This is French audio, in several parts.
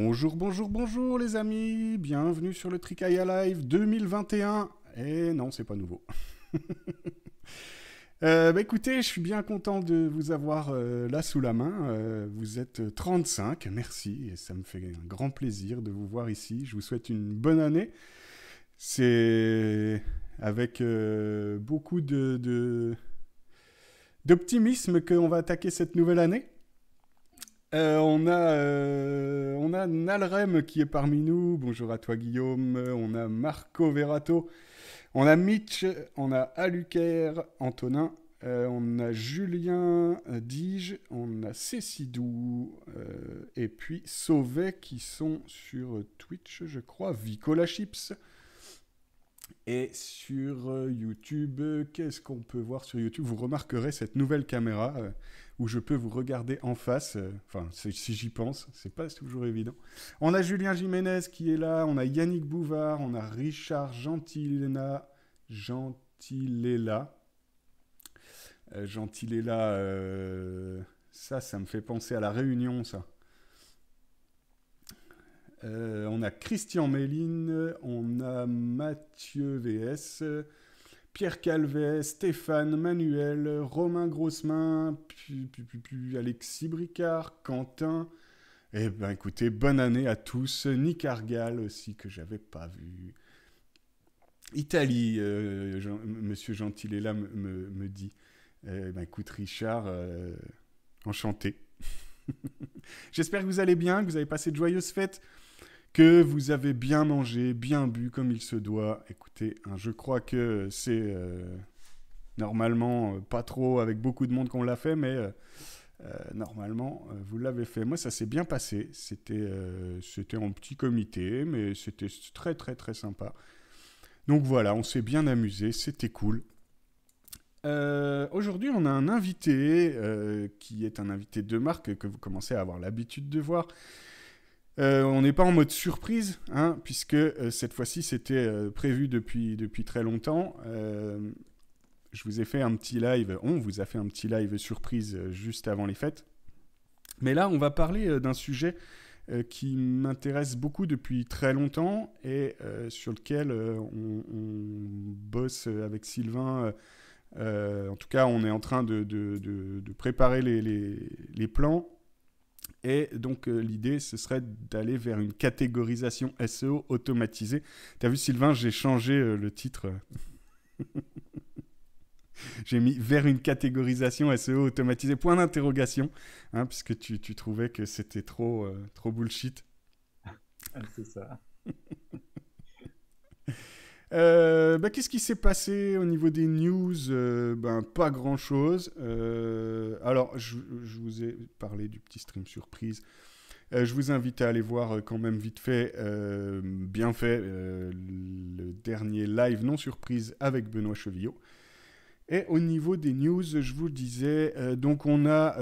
Bonjour, bonjour, bonjour les amis, bienvenue sur le Tricaille Live 2021. Et non, c'est pas nouveau. Euh, bah, écoutez, je suis bien content de vous avoir euh, là sous la main. Euh, vous êtes 35, merci, et ça me fait un grand plaisir de vous voir ici. Je vous souhaite une bonne année. C'est avec beaucoup de d'optimisme qu'on va attaquer cette nouvelle année. on, a, on a Nalrem qui est parmi nous. Bonjour à toi Guillaume. On a Marco Verato on a Mitch, on a Aluker, Antonin, euh, on a Julien euh, Dige, on a Cécidou euh, et puis Sauvet qui sont sur Twitch, je crois, Vicola Chips. Et sur YouTube, qu'est-ce qu'on peut voir sur YouTube? Vous remarquerez cette nouvelle caméra où je peux vous regarder en face. Euh, enfin, si j'y pense, c'est pas toujours évident. On a Julien Jiménez qui est là, on a Yannick Bouvard, on a Richard Gentilena. Euh, Gentilella, euh, ça, ça me fait penser à la Réunion, ça. On a Christian Méline, on a Mathieu VS, Pierre Calvet, Stéphane, Manuel, Romain Grossemain, puis, Alexis Bricard, Quentin. Eh ben écoutez, bonne année à tous. Nick Argal aussi, que j'avais pas vu. Italie, euh, Monsieur Gentil me, me, me dit. Eh ben écoute Richard, euh, enchanté. J'espère que vous allez bien, que vous avez passé de joyeuses fêtes que vous avez bien mangé, bien bu comme il se doit. Écoutez, hein, je crois que c'est euh, normalement euh, pas trop avec beaucoup de monde qu'on l'a fait, mais euh, normalement vous l'avez fait. Moi, ça s'est bien passé. C'était en petit comité, mais c'était très très très sympa. Donc voilà, on s'est bien amusé, c'était cool. Aujourd'hui, on a un invité qui est un invité de marque que vous commencez à avoir l'habitude de voir. Euh, on n'est pas en mode surprise, hein, puisque euh, cette fois-ci c'était euh, prévu depuis, depuis très longtemps. je vous ai fait un petit live, on vous a fait un petit live surprise juste avant les fêtes. Mais là, on va parler d'un sujet qui m'intéresse beaucoup depuis très longtemps et sur lequel on, bosse avec Sylvain. en tout cas, on est en train de, préparer les, les plans et donc euh, l'idée, ce serait d'aller vers une catégorisation SEO automatisée. Tu as vu Sylvain, j'ai changé euh, le titre. j'ai mis vers une catégorisation SEO automatisée, point d'interrogation, hein, puisque tu, tu, trouvais que c'était trop, euh, trop bullshit. C'est ça. Euh, bah, qu'est-ce qui s'est passé au niveau des news euh, ben, Pas grand-chose. Euh, alors, je, vous ai parlé du petit stream surprise. je vous invite à aller voir quand même vite fait, bien fait, le dernier live non surprise avec Benoît Chevillot. Et au niveau des news, je vous le disais, donc on a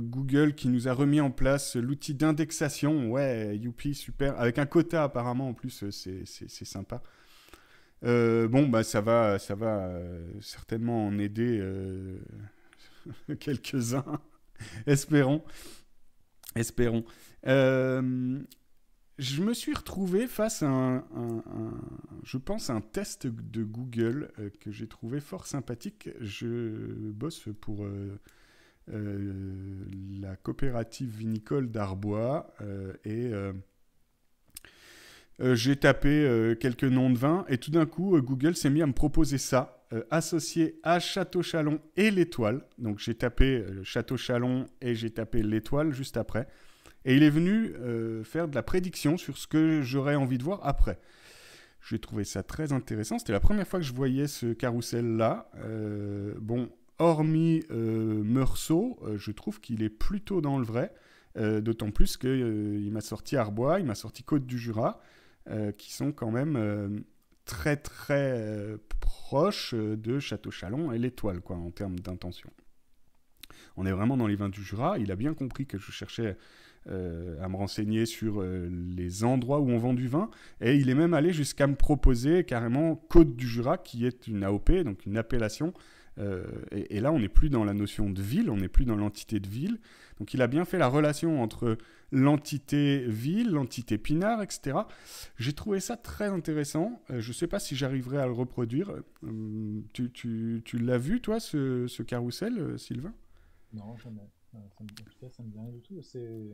Google qui nous a remis en place l'outil d'indexation. Ouais, youpi, super. Avec un quota apparemment en plus, c'est sympa. Euh, bon, bah, ça va, ça va euh, certainement en aider euh, quelques-uns. Espérons. Espérons. je me suis retrouvé face à un, je pense, un test de Google que j'ai trouvé fort sympathique. Je bosse pour la coopérative vinicole d'Arbois et j'ai tapé euh, quelques noms de vins et tout d'un coup, euh, Google s'est mis à me proposer ça, associé à Château Chalon et l'étoile. Donc j'ai tapé Château Chalon et j'ai tapé l'étoile juste après. Et il est venu faire de la prédiction sur ce que j'aurais envie de voir après. J'ai trouvé ça très intéressant. C'était la première fois que je voyais ce carrousel-là. bon, hormis Meursault, je trouve qu'il est plutôt dans le vrai. D'autant plus qu'il m'a sorti Arbois, il m'a sorti Côte du Jura. Euh, qui sont quand même euh, très très euh, proches de Château Chalon et l'Étoile, quoi, en termes d'intention. On est vraiment dans les vins du Jura. Il a bien compris que je cherchais à me renseigner sur les endroits où on vend du vin. Et il est même allé jusqu'à me proposer carrément Côte du Jura, qui est une AOP, donc une appellation et, là, on n'est plus dans la notion de ville, on n'est plus dans l'entité de ville. Donc il a bien fait la relation entre l'entité ville, l'entité pinard, etc. J'ai trouvé ça très intéressant. Euh, je ne sais pas si j'arriverai à le reproduire. Euh, tu, tu, tu l'as vu, toi, ce, ce carrousel, Sylvain? Non, jamais. Ça me, en tout cas, ça me dit rien du tout. C'est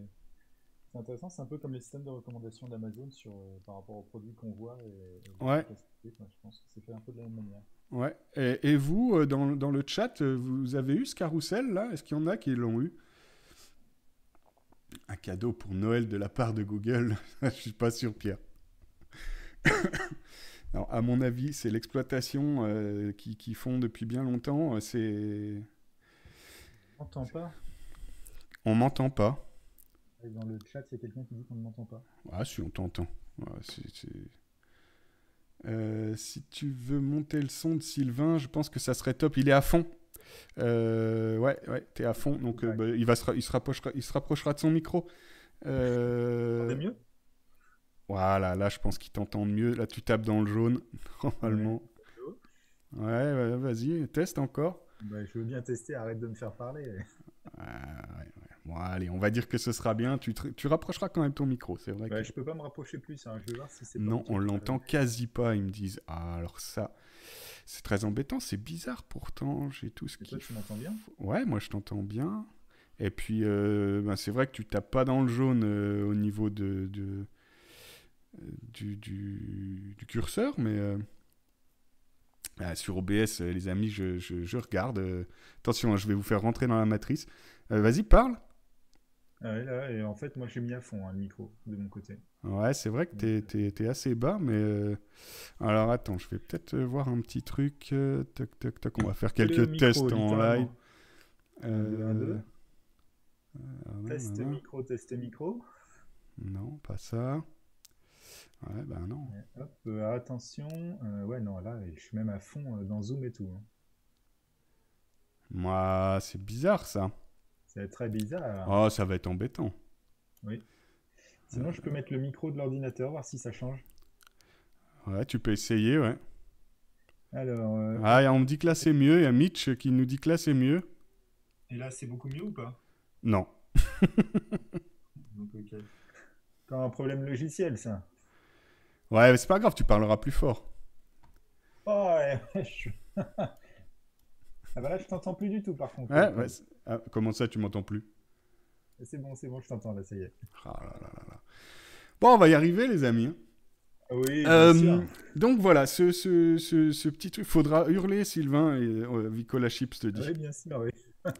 intéressant, c'est un peu comme les systèmes de recommandation d'Amazon sur par rapport aux produits qu'on voit. Et, ouais. je pense que c'est fait un peu de la même manière. Ouais. Et, vous, euh, dans, dans, le chat, euh, vous avez eu ce carrousel là Est-ce qu'il y en a qui l'ont eu? Un cadeau pour Noël de la part de Google Je suis pas sûr, Pierre. Alors, à mon avis, c'est l'exploitation euh, qui, qui, font depuis bien longtemps. C'est. On m'entend pas. On m'entend pas. dans le chat, il y a quelqu'un qui dit qu'on ne m'entend pas. Ah, si, on t'entend. Euh, si tu veux monter le son de Sylvain, je pense que ça serait top. Il est à fond. Euh, ouais, ouais, t'es à fond. Donc, euh, bah, il, va se, il, se rapprochera, il se rapprochera de son micro. Euh... mieux? Voilà, là, je pense qu'il t'entend mieux. Là, tu tapes dans le jaune, normalement. Ouais, ouais vas-y, teste encore. Bah, je veux bien tester, arrête de me faire parler. ouais, ouais. Bon, allez, on va dire que ce sera bien. Tu, tu rapprocheras quand même ton micro, c'est vrai. Bah, que... Je peux pas me rapprocher plus. Hein. Je vais voir si c'est. Non, on l'entend quasi pas. Ils me disent. Ah, alors ça, c'est très embêtant. C'est bizarre pourtant. J'ai tout ce qui. Toi, tu m'entends bien? Ouais, moi je t'entends bien. Et puis, euh, ben, c'est vrai que tu tapes pas dans le jaune euh, au niveau de, de euh, du, du, du, curseur, mais ah, sur OBS, les amis, je, je, je regarde. attention, hein, je vais vous faire rentrer dans la matrice. Vas-y, parle. Ah là, et en fait, moi j'ai mis à fond hein, le micro de mon côté. Ouais, c'est vrai que t'es, es, es, assez bas, mais. Euh, alors attends, je vais peut-être euh, voir un petit truc. Euh, toc, toc, toc, on va faire quelques tests en live. Euh... test micro, test micro. Non, pas ça. Ouais, ben non. hop, attention. ouais, non, là, je suis même à fond dans Zoom et tout. Hein. Moi, c'est bizarre ça. C'est très bizarre. Oh, ça va être embêtant. Oui. Sinon, je peux mettre le micro de l'ordinateur, voir si ça change. Ouais, tu peux essayer, ouais. Alors. Euh, ah, on me dit que là c'est mieux. Il y a Mitch qui nous dit que là c'est mieux. Et là, c'est beaucoup mieux ou pas? Non. Donc, ok. Quand un problème logiciel, ça. Ouais, mais c'est pas grave, tu parleras plus fort. Oh, ouais, je... Ah bah là, je t'entends plus du tout, par contre. Ah, comment ça, tu m'entends plus? C'est bon, c'est bon, je t'entends, là, ça y est. Ah bon, on va y arriver, les amis. Hein. Oui, euh, bien Donc voilà, ce, ce, ce, petit truc, faudra hurler, Sylvain, et euh, Vicola Chips te dit. Oui, bien sûr, oui.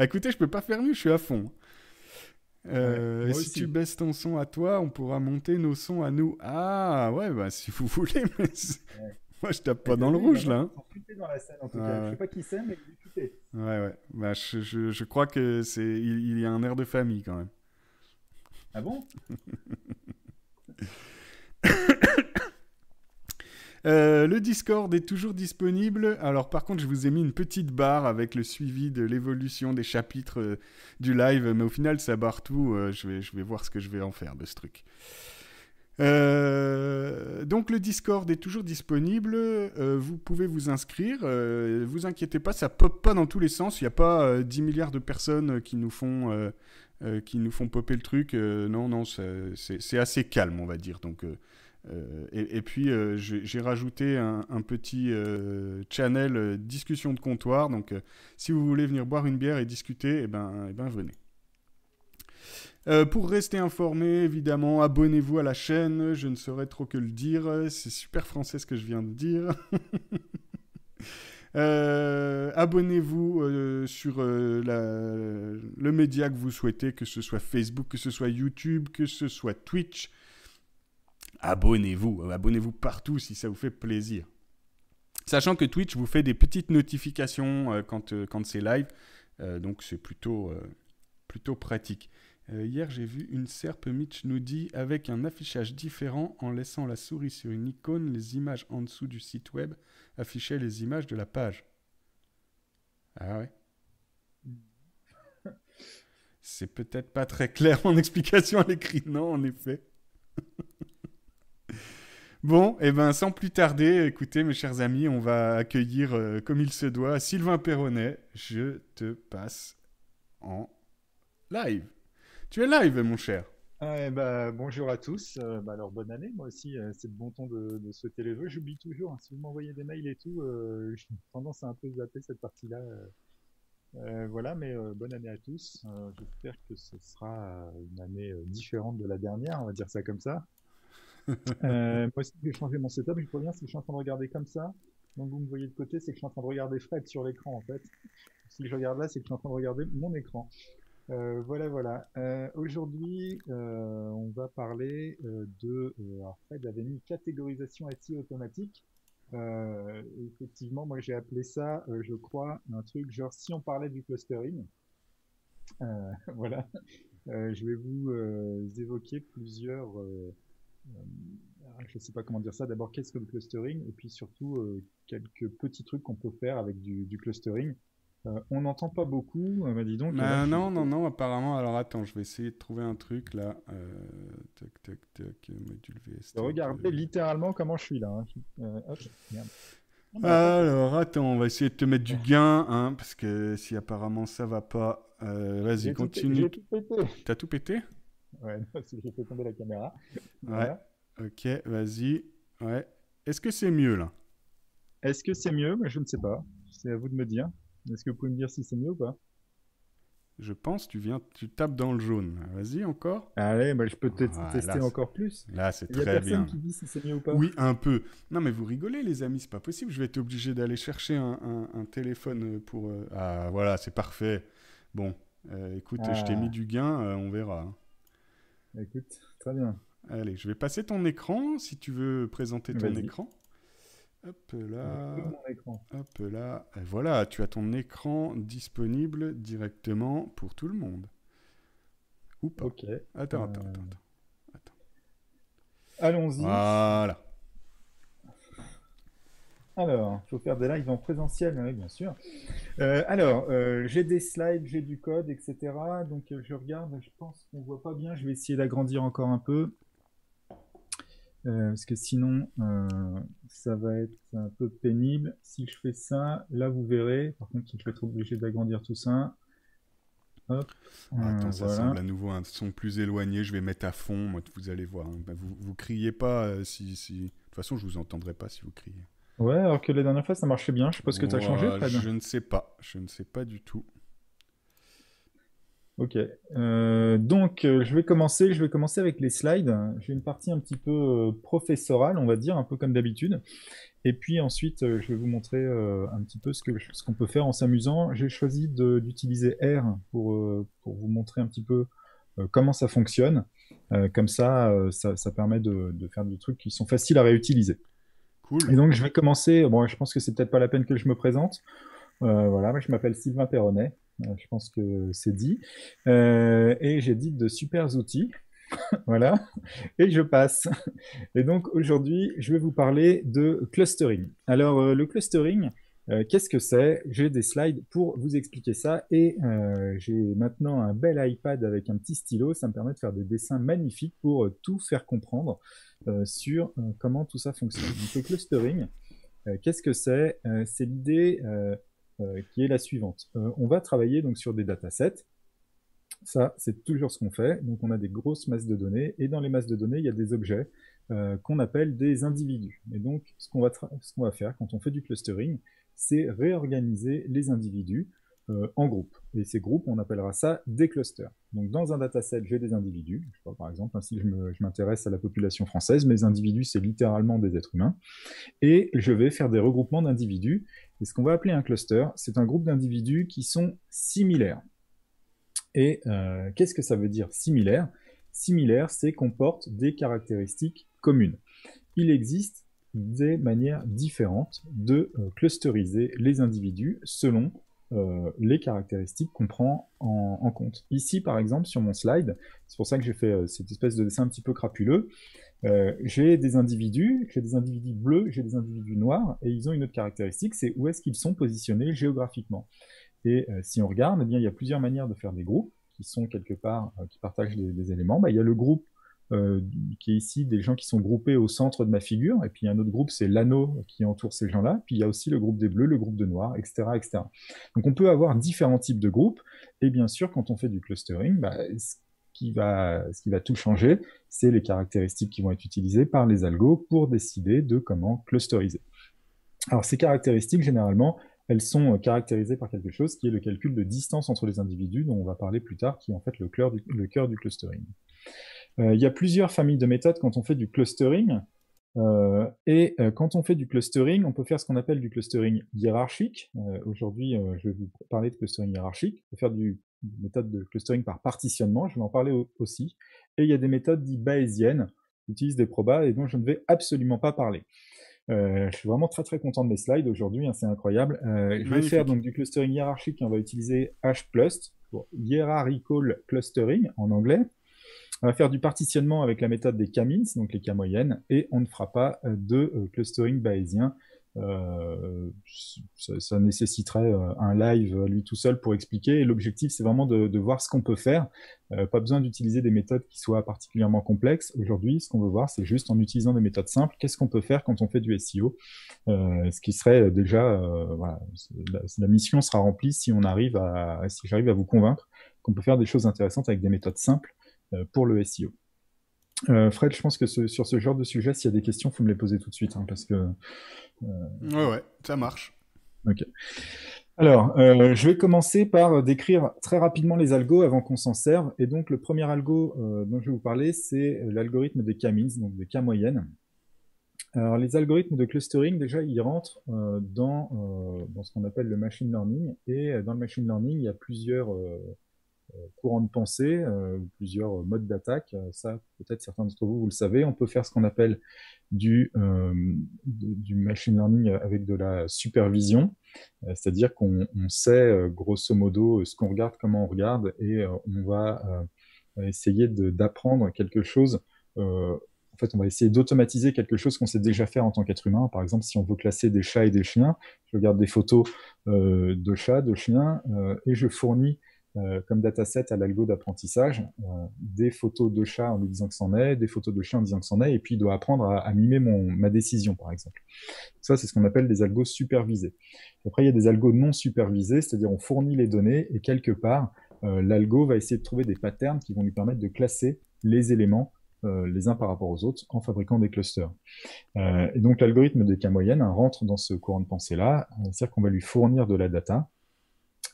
Écoutez, je peux pas faire mieux, je suis à fond. Euh, si tu baisses ton son à toi, on pourra monter nos sons à nous. Ah ouais, bah si vous voulez, mais moi, je tape pas dans le rouge, là. Hein. dans la scène, en tout cas. Je sais pas qui c'est, mais Ouais, ouais. Bah, je, je, je crois que c'est... Il, il, y a un air de famille, quand même. Ah bon? Euh, le Discord est toujours disponible. Alors par contre, je vous ai mis une petite barre avec le suivi de l'évolution des chapitres euh, du live, mais au final, ça barre tout. Euh, je, vais, je vais voir ce que je vais en faire de ce truc. Euh, donc le Discord est toujours disponible, euh, vous pouvez vous inscrire, euh, vous inquiétez pas, ça pop pas dans tous les sens, il n'y a pas 10 milliards de personnes qui nous font, qui nous font popper le truc, non, non, c'est assez calme on va dire. Donc, et, puis j'ai rajouté un, petit channel discussion de comptoir, donc si vous voulez venir boire une bière et discuter, eh ben, eh ben venez. Euh, pour rester informé, évidemment, abonnez-vous à la chaîne. Je ne saurais trop que le dire. C'est super français ce que je viens de dire. Euh, abonnez-vous euh, sur le média que vous souhaitez, que ce soit Facebook, que ce soit YouTube, que ce soit Twitch. Abonnez-vous. Abonnez-vous partout si ça vous fait plaisir. Sachant que Twitch vous fait des petites notifications quand, c'est live. donc c'est plutôt pratique. Euh, hier, j'ai vu une serpe Mitch nous dit avec un affichage différent en laissant la souris sur une icône, les images en dessous du site web affichaient les images de la page. Ah ouais. C'est peut-être pas très clair en explication à l'écrit, non, en effet. Bon, et eh ben sans plus tarder, écoutez mes chers amis, on va accueillir euh, comme il se doit Sylvain Perronnet. Je te passe en live. Tu es live, mon cher. Ah, bah, bonjour à tous. Euh, bah, alors bonne année, moi aussi. Euh, c'est le bon temps de, souhaiter les vœux. J'oublie toujours. Hein. si vous m'envoyez des mails et tout, j'ai tendance à un peu zapper cette partie-là. voilà, mais bonne année à tous. J'espère que ce sera une année différente de la dernière, on va dire ça comme ça. euh, moi aussi, j'ai changé mon setup. Je préviens, si je suis en train de regarder comme ça, donc vous me voyez de côté, c'est que je suis en train de regarder Fred sur l'écran en fait. Si je regarde là, c'est que je suis en train de regarder mon écran. Euh, voilà, voilà. Euh, Aujourd'hui, euh, on va parler euh, de. Euh, alors Fred avait mis catégorisation SI automatique. effectivement, moi j'ai appelé ça, je crois, un truc genre si on parlait du clustering. voilà. je vais vous évoquer plusieurs je ne sais pas comment dire ça. D'abord, qu'est-ce que le clustering? Et puis surtout, quelques petits trucs qu'on peut faire avec du, clustering. Euh, on n'entend pas beaucoup, bah, dis donc. Bah, non, non, non, apparemment. Alors attends, je vais essayer de trouver un truc là. tac, tac, tac, module VST. Regardez littéralement comment je suis là. Hein. Alors attends, on va essayer de te mettre du gain, hein, parce que si apparemment ça va pas, vas-y, continue. T'as tout pété? Ouais, j'ai fait tomber la caméra. Ouais. Ok, vas-y. Ouais. Est-ce que c'est mieux là? Est-ce que c'est mieux? Je ne sais pas. C'est à vous de me dire. Est-ce que vous pouvez me dire si c'est mieux ou pas? Je pense. Tu viens, tu tapes dans le jaune. Vas-y encore. Allez, bah, je peux te tester encore plus. Là, c'est très bien. qui dit si c'est mieux ou pas. Oui, un peu. Non, mais vous rigolez, les amis. C'est pas possible. Je vais être obligé d'aller chercher un, téléphone pour. Euh, ah, voilà, c'est parfait. Bon, euh, écoute, je t'ai ah. mis du gain. Euh, on verra. Écoute, très bien. Allez, je vais passer ton écran si tu veux présenter ton écran. Hop là. Hop là. Et voilà, tu as ton écran disponible directement pour tout le monde. Ou pas. Ok. Attends, attends, attends, attends. Allons-y. Voilà. Alors, il faut faire des lives en présentiel, oui, bien sûr. Euh, alors, euh, j'ai des slides, j'ai du code, etc. Donc, euh, je regarde, je pense qu'on ne voit pas bien. Je vais essayer d'agrandir encore un peu. Parce que sinon, ça va être un peu pénible. Si je fais ça, là, vous verrez. Par contre, je vais être obligé d'agrandir tout ça. Hop. Attends, ça semble à nouveau un son plus éloigné. Je vais mettre à fond. Moi, vous allez voir. Hein. Bah, vous, vous criez pas si, si... De toute façon, je vous entendrai pas si vous criez. Ouais, alors que la dernière fois ça marchait bien. Je sais pas ce que tu as changé, Je ne sais pas. Je ne sais pas du tout. Ok. Euh, donc, euh, je vais commencer. Je vais commencer avec les slides. J'ai une partie un petit peu euh, professorale, on va dire, un peu comme d'habitude. Et puis ensuite, je vais vous montrer un petit peu ce que ce qu'on peut faire en s'amusant. J'ai choisi d'utiliser R pour, pour vous montrer un petit peu comment ça fonctionne. comme ça, ça, ça permet de, de faire des trucs qui sont faciles à réutiliser. Et donc, je vais commencer. Bon, je pense que c'est peut-être pas la peine que je me présente. Voilà, je m'appelle Sylvain Perronnet. Euh, je pense que c'est dit. Euh, et j'ai dit de super outils. voilà. Et je passe. Et donc, aujourd'hui, je vais vous parler de clustering. Alors, le clustering, qu'est-ce que c'est? J'ai des slides pour vous expliquer ça et j'ai maintenant un bel iPad avec un petit stylo. Ça me permet de faire des dessins magnifiques pour tout faire comprendre. Euh, sur euh, comment tout ça fonctionne. Donc le clustering, euh, qu'est-ce que c'est? C'est l'idée qui est la suivante. on va travailler donc sur des datasets. Ça, c'est toujours ce qu'on fait. Donc, on a des grosses masses de données, et dans les masses de données, il y a des objets qu'on appelle des individus. Et donc, ce qu'on va, va, faire quand on fait du clustering, c'est réorganiser les individus euh, en groupe. Et ces groupes, on appellera ça des clusters. Donc dans un dataset, j'ai des individus. Je par exemple, hein, si je m'intéresse à la population française, mes individus, c'est littéralement des êtres humains. Et je vais faire des regroupements d'individus. Et ce qu'on va appeler un cluster, c'est un groupe d'individus qui sont similaires. Et euh, qu'est-ce que ça veut dire similaire? Similaire, c'est qu'on porte des caractéristiques communes. Il existe des manières différentes de euh, clusteriser les individus selon euh, les caractéristiques qu'on prend en, compte. Ici, par exemple, sur mon slide, c'est pour ça que j'ai fait euh, cette espèce de dessin un petit peu crapuleux, euh, j'ai des individus, j'ai des individus bleus, j'ai des individus noirs, et ils ont une autre caractéristique, c'est où est-ce qu'ils sont positionnés géographiquement. Et si on regarde, eh bien, il y a plusieurs manières de faire des groupes qui sont quelque part, qui partagent des, éléments. Bah, il y a le groupe qui est ici des gens qui sont groupés au centre de ma figure, et puis un autre groupe, c'est l'anneau qui entoure ces gens-là, puis il y a aussi le groupe des bleus, le groupe de noirs, etc., etc. Donc on peut avoir différents types de groupes, et bien sûr, quand on fait du clustering, bah, ce, qui va, tout changer, c'est les caractéristiques qui vont être utilisées par les algos pour décider de comment clusteriser. Alors ces caractéristiques, généralement, elles sont euh, caractérisées par quelque chose qui est le calcul de distance entre les individus, dont on va parler plus tard, qui est en fait le cœur du clustering. Euh, il y a plusieurs familles de méthodes quand on fait du clustering. Euh, et quand on fait du clustering, on peut faire ce qu'on appelle du clustering hiérarchique. Aujourd'hui, je vais vous parler de clustering hiérarchique. On peut faire du méthode de clustering par partitionnement, je vais en parler aussi. Et il y a des méthodes dites bayésiennes, qui utilisent des probas et dont je ne vais absolument pas parler. Euh, je suis vraiment très très content de mes slides aujourd'hui, hein, c'est incroyable. Euh, je vais faire donc du clustering hiérarchique on va utiliser HClust pour Hierarchical Clustering en anglais. On va faire du partitionnement avec la méthode des K-means, donc les K moyennes, et on ne fera pas euh, de clustering bayésien euh, ça, nécessiterait euh, un live lui tout seul pour expliquer. L'objectif, c'est vraiment de, voir ce qu'on peut faire. Euh, pas besoin d'utiliser des méthodes qui soient particulièrement complexes. Aujourd'hui, ce qu'on veut voir, c'est juste en utilisant des méthodes simples, qu'est-ce qu'on peut faire quand on fait du SEO. ce qui serait déjà, la, mission sera remplie si on arrive si j'arrive à vous convaincre qu'on peut faire des choses intéressantes avec des méthodes simples pour le SEO. Euh, Fred, je pense que sur ce genre de sujet, s'il y a des questions, il faut me les poser tout de suite, hein, parce que... Euh, ouais, ouais, ça marche. Ok. Alors, euh, je vais commencer par décrire très rapidement les algos avant qu'on s'en serve. Et donc, le premier algo dont je vais vous parler, c'est l'algorithme des K-means, donc des K moyennes. Alors, les algorithmes de clustering, déjà, ils rentrent dans, dans ce qu'on appelle le machine learning. Et dans le machine learning, il y a plusieurs euh, courant de pensée, euh, plusieurs modes d'attaque. Euh, ça, peut-être certains d'entre vous, vous le savez. On peut faire ce qu'on appelle du machine learning avec de la supervision, c'est-à-dire qu'on sait grosso modo ce qu'on regarde, comment on regarde, et on va essayer d'apprendre quelque chose en fait, on va essayer d'automatiser quelque chose qu'on sait déjà faire en tant qu'être humain. Par exemple, si on veut classer des chats et des chiens, je regarde des photos de chats, de chiens, et je fournis euh, comme dataset à l'algo d'apprentissage, euh, des photos de chats en lui disant que c'en est, des photos de chiens en disant que c'en est, et puis il doit apprendre à, mimer mon, ma décision, par exemple. Ça, c'est ce qu'on appelle des algos supervisés. Après, il y a des algos non supervisés, c'est-à-dire on fournit les données, et quelque part, euh, l'algo va essayer de trouver des patterns qui vont lui permettre de classer les éléments les uns par rapport aux autres en fabriquant des clusters. et donc l'algorithme des cas moyennes hein, rentre dans ce courant de pensée-là, c'est-à-dire qu'on va lui fournir de la data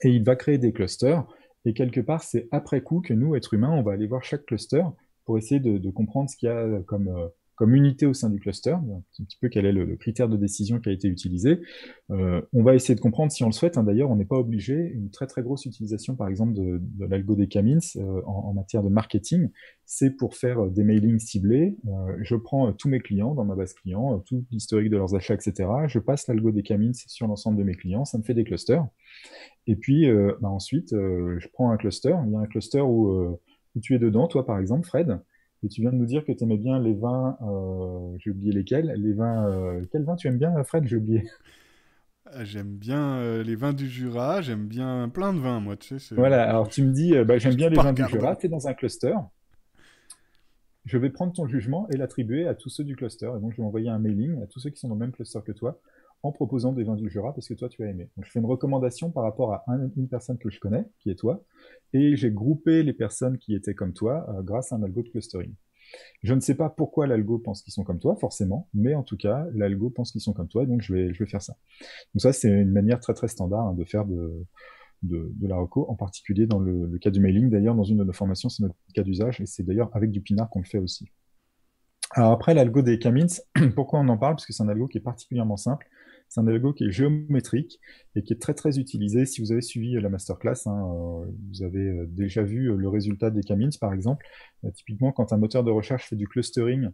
et il va créer des clusters et quelque part, c'est après coup que nous, êtres humains, on va aller voir chaque cluster pour essayer de, comprendre ce qu'il y a comme, euh, unité au sein du cluster, un petit peu quel est le, critère de décision qui a été utilisé. Euh, on va essayer de comprendre si on le souhaite. Hein, d'ailleurs, on n'est pas obligé. Une très très grosse utilisation, par exemple, de, de l'algo des Camins euh, en, matière de marketing, c'est pour faire des mailings ciblés. je prends tous mes clients dans ma base client, tout l'historique de leurs achats, etc. Je passe l'algo des Camins sur l'ensemble de mes clients. Ça me fait des clusters. Et puis euh, bah ensuite, euh, je prends un cluster. Il y a un cluster où, euh, où, tu es dedans, toi par exemple, Fred. Et tu viens de nous dire que tu aimais bien les vins, j'ai oublié lesquels. Les vins, quels vins tu aimes bien, Fred? J'ai oublié. J'aime bien les vins du Jura, j'aime bien plein de vins, moi, tu sais. Voilà, alors tu me dis, bah, j'aime bien les vins du Jura, tu es dans un cluster. Je vais prendre ton jugement et l'attribuer à tous ceux du cluster. Et donc, je vais envoyer un mailing à tous ceux qui sont dans le même cluster que toi en proposant des vins du Jura parce que toi tu as aimé. Donc je fais une recommandation par rapport à une personne que je connais, qui est toi, et j'ai groupé les personnes qui étaient comme toi euh, grâce à un algo de clustering. Je ne sais pas pourquoi l'algo pense qu'ils sont comme toi, forcément, mais en tout cas, l'algo pense qu'ils sont comme toi, donc je vais, je vais faire ça. Donc ça, c'est une manière très très standard hein, de faire de, de, la reco, en particulier dans le, cas du mailing. D'ailleurs, dans une de nos formations, c'est notre cas d'usage, et c'est d'ailleurs avec du Pinard qu'on le fait aussi. Alors après, l'algo des Camins, pourquoi on en parle? Parce que c'est un algo qui est particulièrement simple. C'est un algo qui est géométrique et qui est très très utilisé. Si vous avez suivi la masterclass, hein, euh, vous avez euh, déjà vu euh, le résultat des Camins par exemple. typiquement, quand un moteur de recherche fait du clustering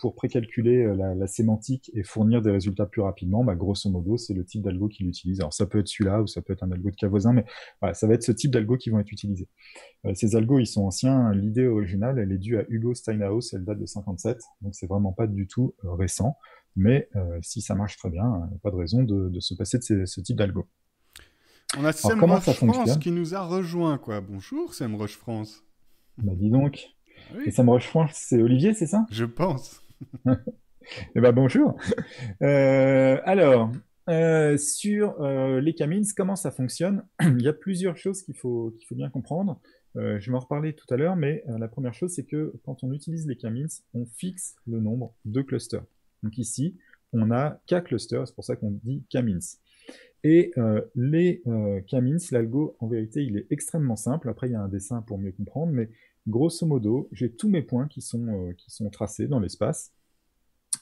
pour précalculer la, sémantique et fournir des résultats plus rapidement, bah, grosso modo, c'est le type d'algo qu'il utilise. Alors ça peut être celui-là ou ça peut être un algo de cas voisin, mais voilà, ça va être ce type d'algo qui vont être utilisés. ces algos, ils sont anciens. L'idée originale, elle est due à Hugo Steinhaus, elle date de 57, donc c'est vraiment pas du tout récent. Mais si ça marche très bien, pas de raison de, se passer de ce, type d'algo. On a Roche France qui nous a rejoint, quoi. Bonjour, Roche France. Bah dis donc. Et ça me rejoint, c'est Olivier, c'est ça? Je pense. eh ben bonjour. Euh, alors, euh, sur euh, les camins, comment ça fonctionne? Il y a plusieurs choses qu'il faut, qu'il faut bien comprendre. je vais en reparler tout à l'heure, mais la première chose, c'est que quand on utilise les camins, on fixe le nombre de clusters. Donc ici, on a K clusters, c'est pour ça qu'on dit camins. Et les camins, l'algo, en vérité, il est extrêmement simple. Après, il y a un dessin pour mieux comprendre, mais grosso modo, j'ai tous mes points qui sont, qui sont tracés dans l'espace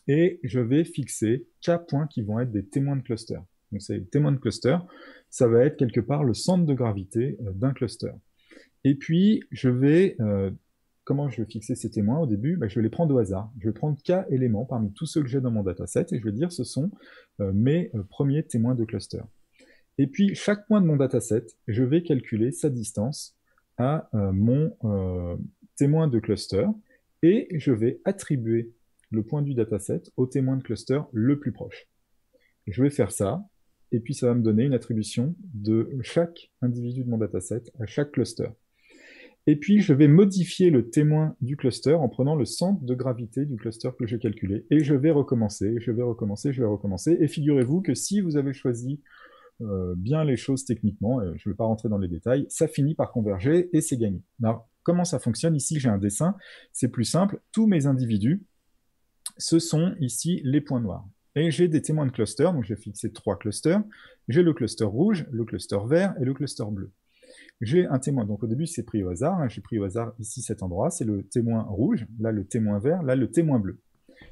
et je vais fixer K points qui vont être des témoins de cluster. Donc ces témoins de cluster, ça va être quelque part le centre de gravité euh, d'un cluster. Et puis je vais, euh, comment je vais fixer ces témoins au début ben, Je vais les prendre au hasard. Je vais prendre K éléments parmi tous ceux que j'ai dans mon dataset et je vais dire ce sont euh, mes premiers témoins de cluster. Et puis chaque point de mon dataset, je vais calculer sa distance à mon témoin de cluster et je vais attribuer le point du dataset au témoin de cluster le plus proche. Je vais faire ça, et puis ça va me donner une attribution de chaque individu de mon dataset à chaque cluster. Et puis je vais modifier le témoin du cluster en prenant le centre de gravité du cluster que j'ai calculé, et je vais recommencer, je vais recommencer, je vais recommencer, et figurez-vous que si vous avez choisi euh, bien les choses techniquement, euh, je ne vais pas rentrer dans les détails, ça finit par converger et c'est gagné. Alors, comment ça fonctionne Ici, j'ai un dessin, c'est plus simple, tous mes individus, ce sont ici les points noirs. Et j'ai des témoins de cluster, donc j'ai fixé trois clusters. J'ai le cluster rouge, le cluster vert et le cluster bleu. J'ai un témoin, donc au début c'est pris au hasard, hein. j'ai pris au hasard ici cet endroit, c'est le témoin rouge, là le témoin vert, là le témoin bleu.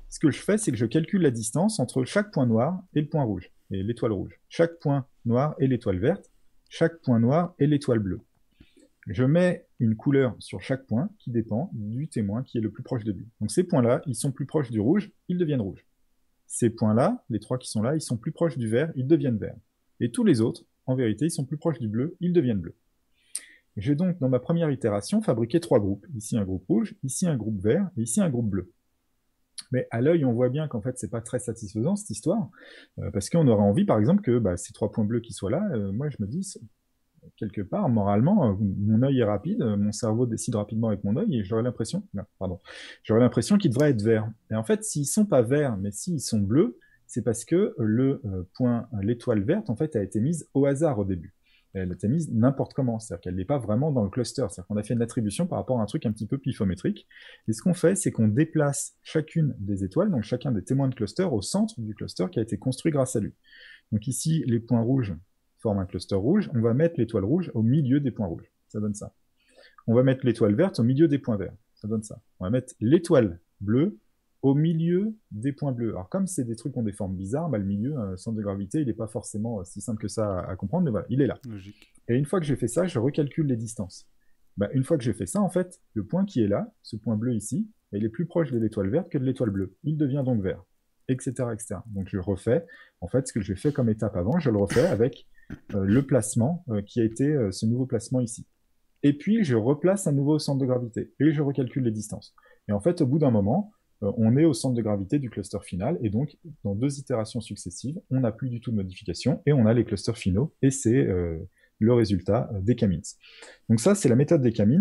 Ce que je fais, c'est que je calcule la distance entre chaque point noir et le point rouge, et l'étoile rouge. Chaque point noir et l'étoile verte, chaque point noir et l'étoile bleue. Je mets une couleur sur chaque point qui dépend du témoin qui est le plus proche de lui. Donc ces points-là, ils sont plus proches du rouge, ils deviennent rouges. Ces points-là, les trois qui sont là, ils sont plus proches du vert, ils deviennent verts. Et tous les autres, en vérité, ils sont plus proches du bleu, ils deviennent bleus. J'ai donc, dans ma première itération, fabriqué trois groupes. Ici un groupe rouge, ici un groupe vert, et ici un groupe bleu. Mais à l'œil, on voit bien qu'en fait, c'est pas très satisfaisant cette histoire, euh, parce qu'on aurait envie, par exemple, que bah, ces trois points bleus qui soient là, euh, moi je me dis, quelque part, moralement, euh, mon œil est rapide, mon cerveau décide rapidement avec mon œil, et j'aurais l'impression, pardon, j'aurais l'impression qu'ils devraient être verts. Et en fait, s'ils sont pas verts, mais s'ils sont bleus, c'est parce que le point, l'étoile verte, en fait, a été mise au hasard au début. Elle a été mise n'importe comment, c'est-à-dire qu'elle n'est pas vraiment dans le cluster, c'est-à-dire qu'on a fait une attribution par rapport à un truc un petit peu pifométrique. Et ce qu'on fait, c'est qu'on déplace chacune des étoiles, donc chacun des témoins de cluster, au centre du cluster qui a été construit grâce à lui. Donc ici, les points rouges forme un cluster rouge, on va mettre l'étoile rouge au milieu des points rouges. Ça donne ça. On va mettre l'étoile verte au milieu des points verts. Ça donne ça. On va mettre l'étoile bleue au milieu des points bleus. Alors comme c'est des trucs qui ont des formes bizarres, bah, le milieu, un centre de gravité, il n'est pas forcément euh, si simple que ça à, comprendre, mais voilà, il est là. Logique. Et une fois que j'ai fait ça, je recalcule les distances. Bah, une fois que j'ai fait ça, en fait, le point qui est là, ce point bleu ici, il est plus proche de l'étoile verte que de l'étoile bleue. Il devient donc vert, etc., etc. Donc je refais, en fait, ce que j'ai fait comme étape avant, je le refais avec euh, le placement euh, qui a été euh, ce nouveau placement ici. Et puis, je replace un nouveau centre de gravité et je recalcule les distances. Et en fait, au bout d'un moment, on est au centre de gravité du cluster final, et donc dans deux itérations successives, on n'a plus du tout de modification, et on a les clusters finaux, et c'est le résultat des Kamins. Donc ça, c'est la méthode des Kamins.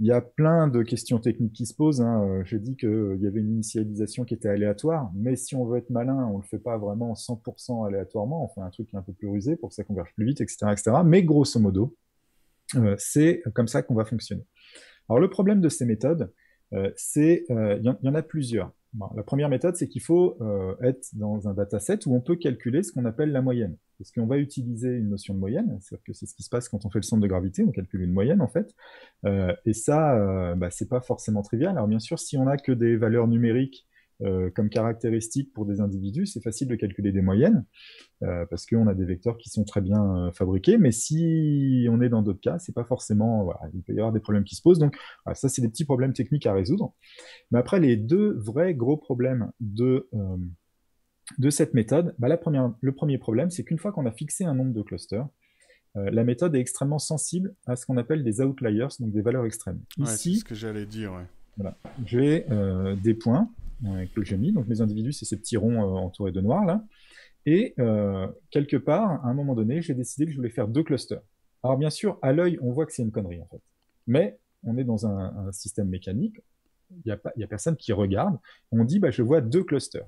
Il y a plein de questions techniques qui se posent. Euh, j'ai dit qu'il euh, y avait une initialisation qui était aléatoire, mais si on veut être malin, on ne le fait pas vraiment 100% aléatoirement. On fait un truc un peu plus rusé pour que ça converge plus vite, etc. etc. Mais grosso modo, euh, c'est comme ça qu'on va fonctionner. Alors le problème de ces méthodes, c'est il y, en a plusieurs. la première méthode, c'est qu'il faut être dans un dataset où on peut calculer ce qu'on appelle la moyenne parce qu'on va utiliser une notion de moyenne, c'est-à-dire que c'est ce qui se passe quand on fait le centre de gravité, on calcule une moyenne en fait, euh, et ça, euh, bah, c'est pas forcément trivial. Alors bien sûr, si on a que des valeurs numériques euh, comme caractéristiques pour des individus, c'est facile de calculer des moyennes, parce qu'on a des vecteurs qui sont très bien fabriqués, mais si on est dans d'autres cas, c'est pas forcément, voilà, il peut y avoir des problèmes qui se posent, donc ça c'est des petits problèmes techniques à résoudre. Mais après, les deux vrais gros problèmes de de cette méthode, bah, le premier problème, c'est qu'une fois qu'on a fixé un nombre de clusters, euh, la méthode est extrêmement sensible à ce qu'on appelle des outliers, donc des valeurs extrêmes. Ici, c'est ce que j'allais dire. J'ai euh, des points euh, que j'ai mis, donc mes individus, c'est ces petits ronds entourés de noir là, et quelque part, à un moment donné, j'ai décidé que je voulais faire deux clusters. Alors bien sûr, à l'œil, on voit que c'est une connerie en fait, mais on est dans un, système mécanique, il n'y a, personne qui regarde, on dit bah, je vois deux clusters.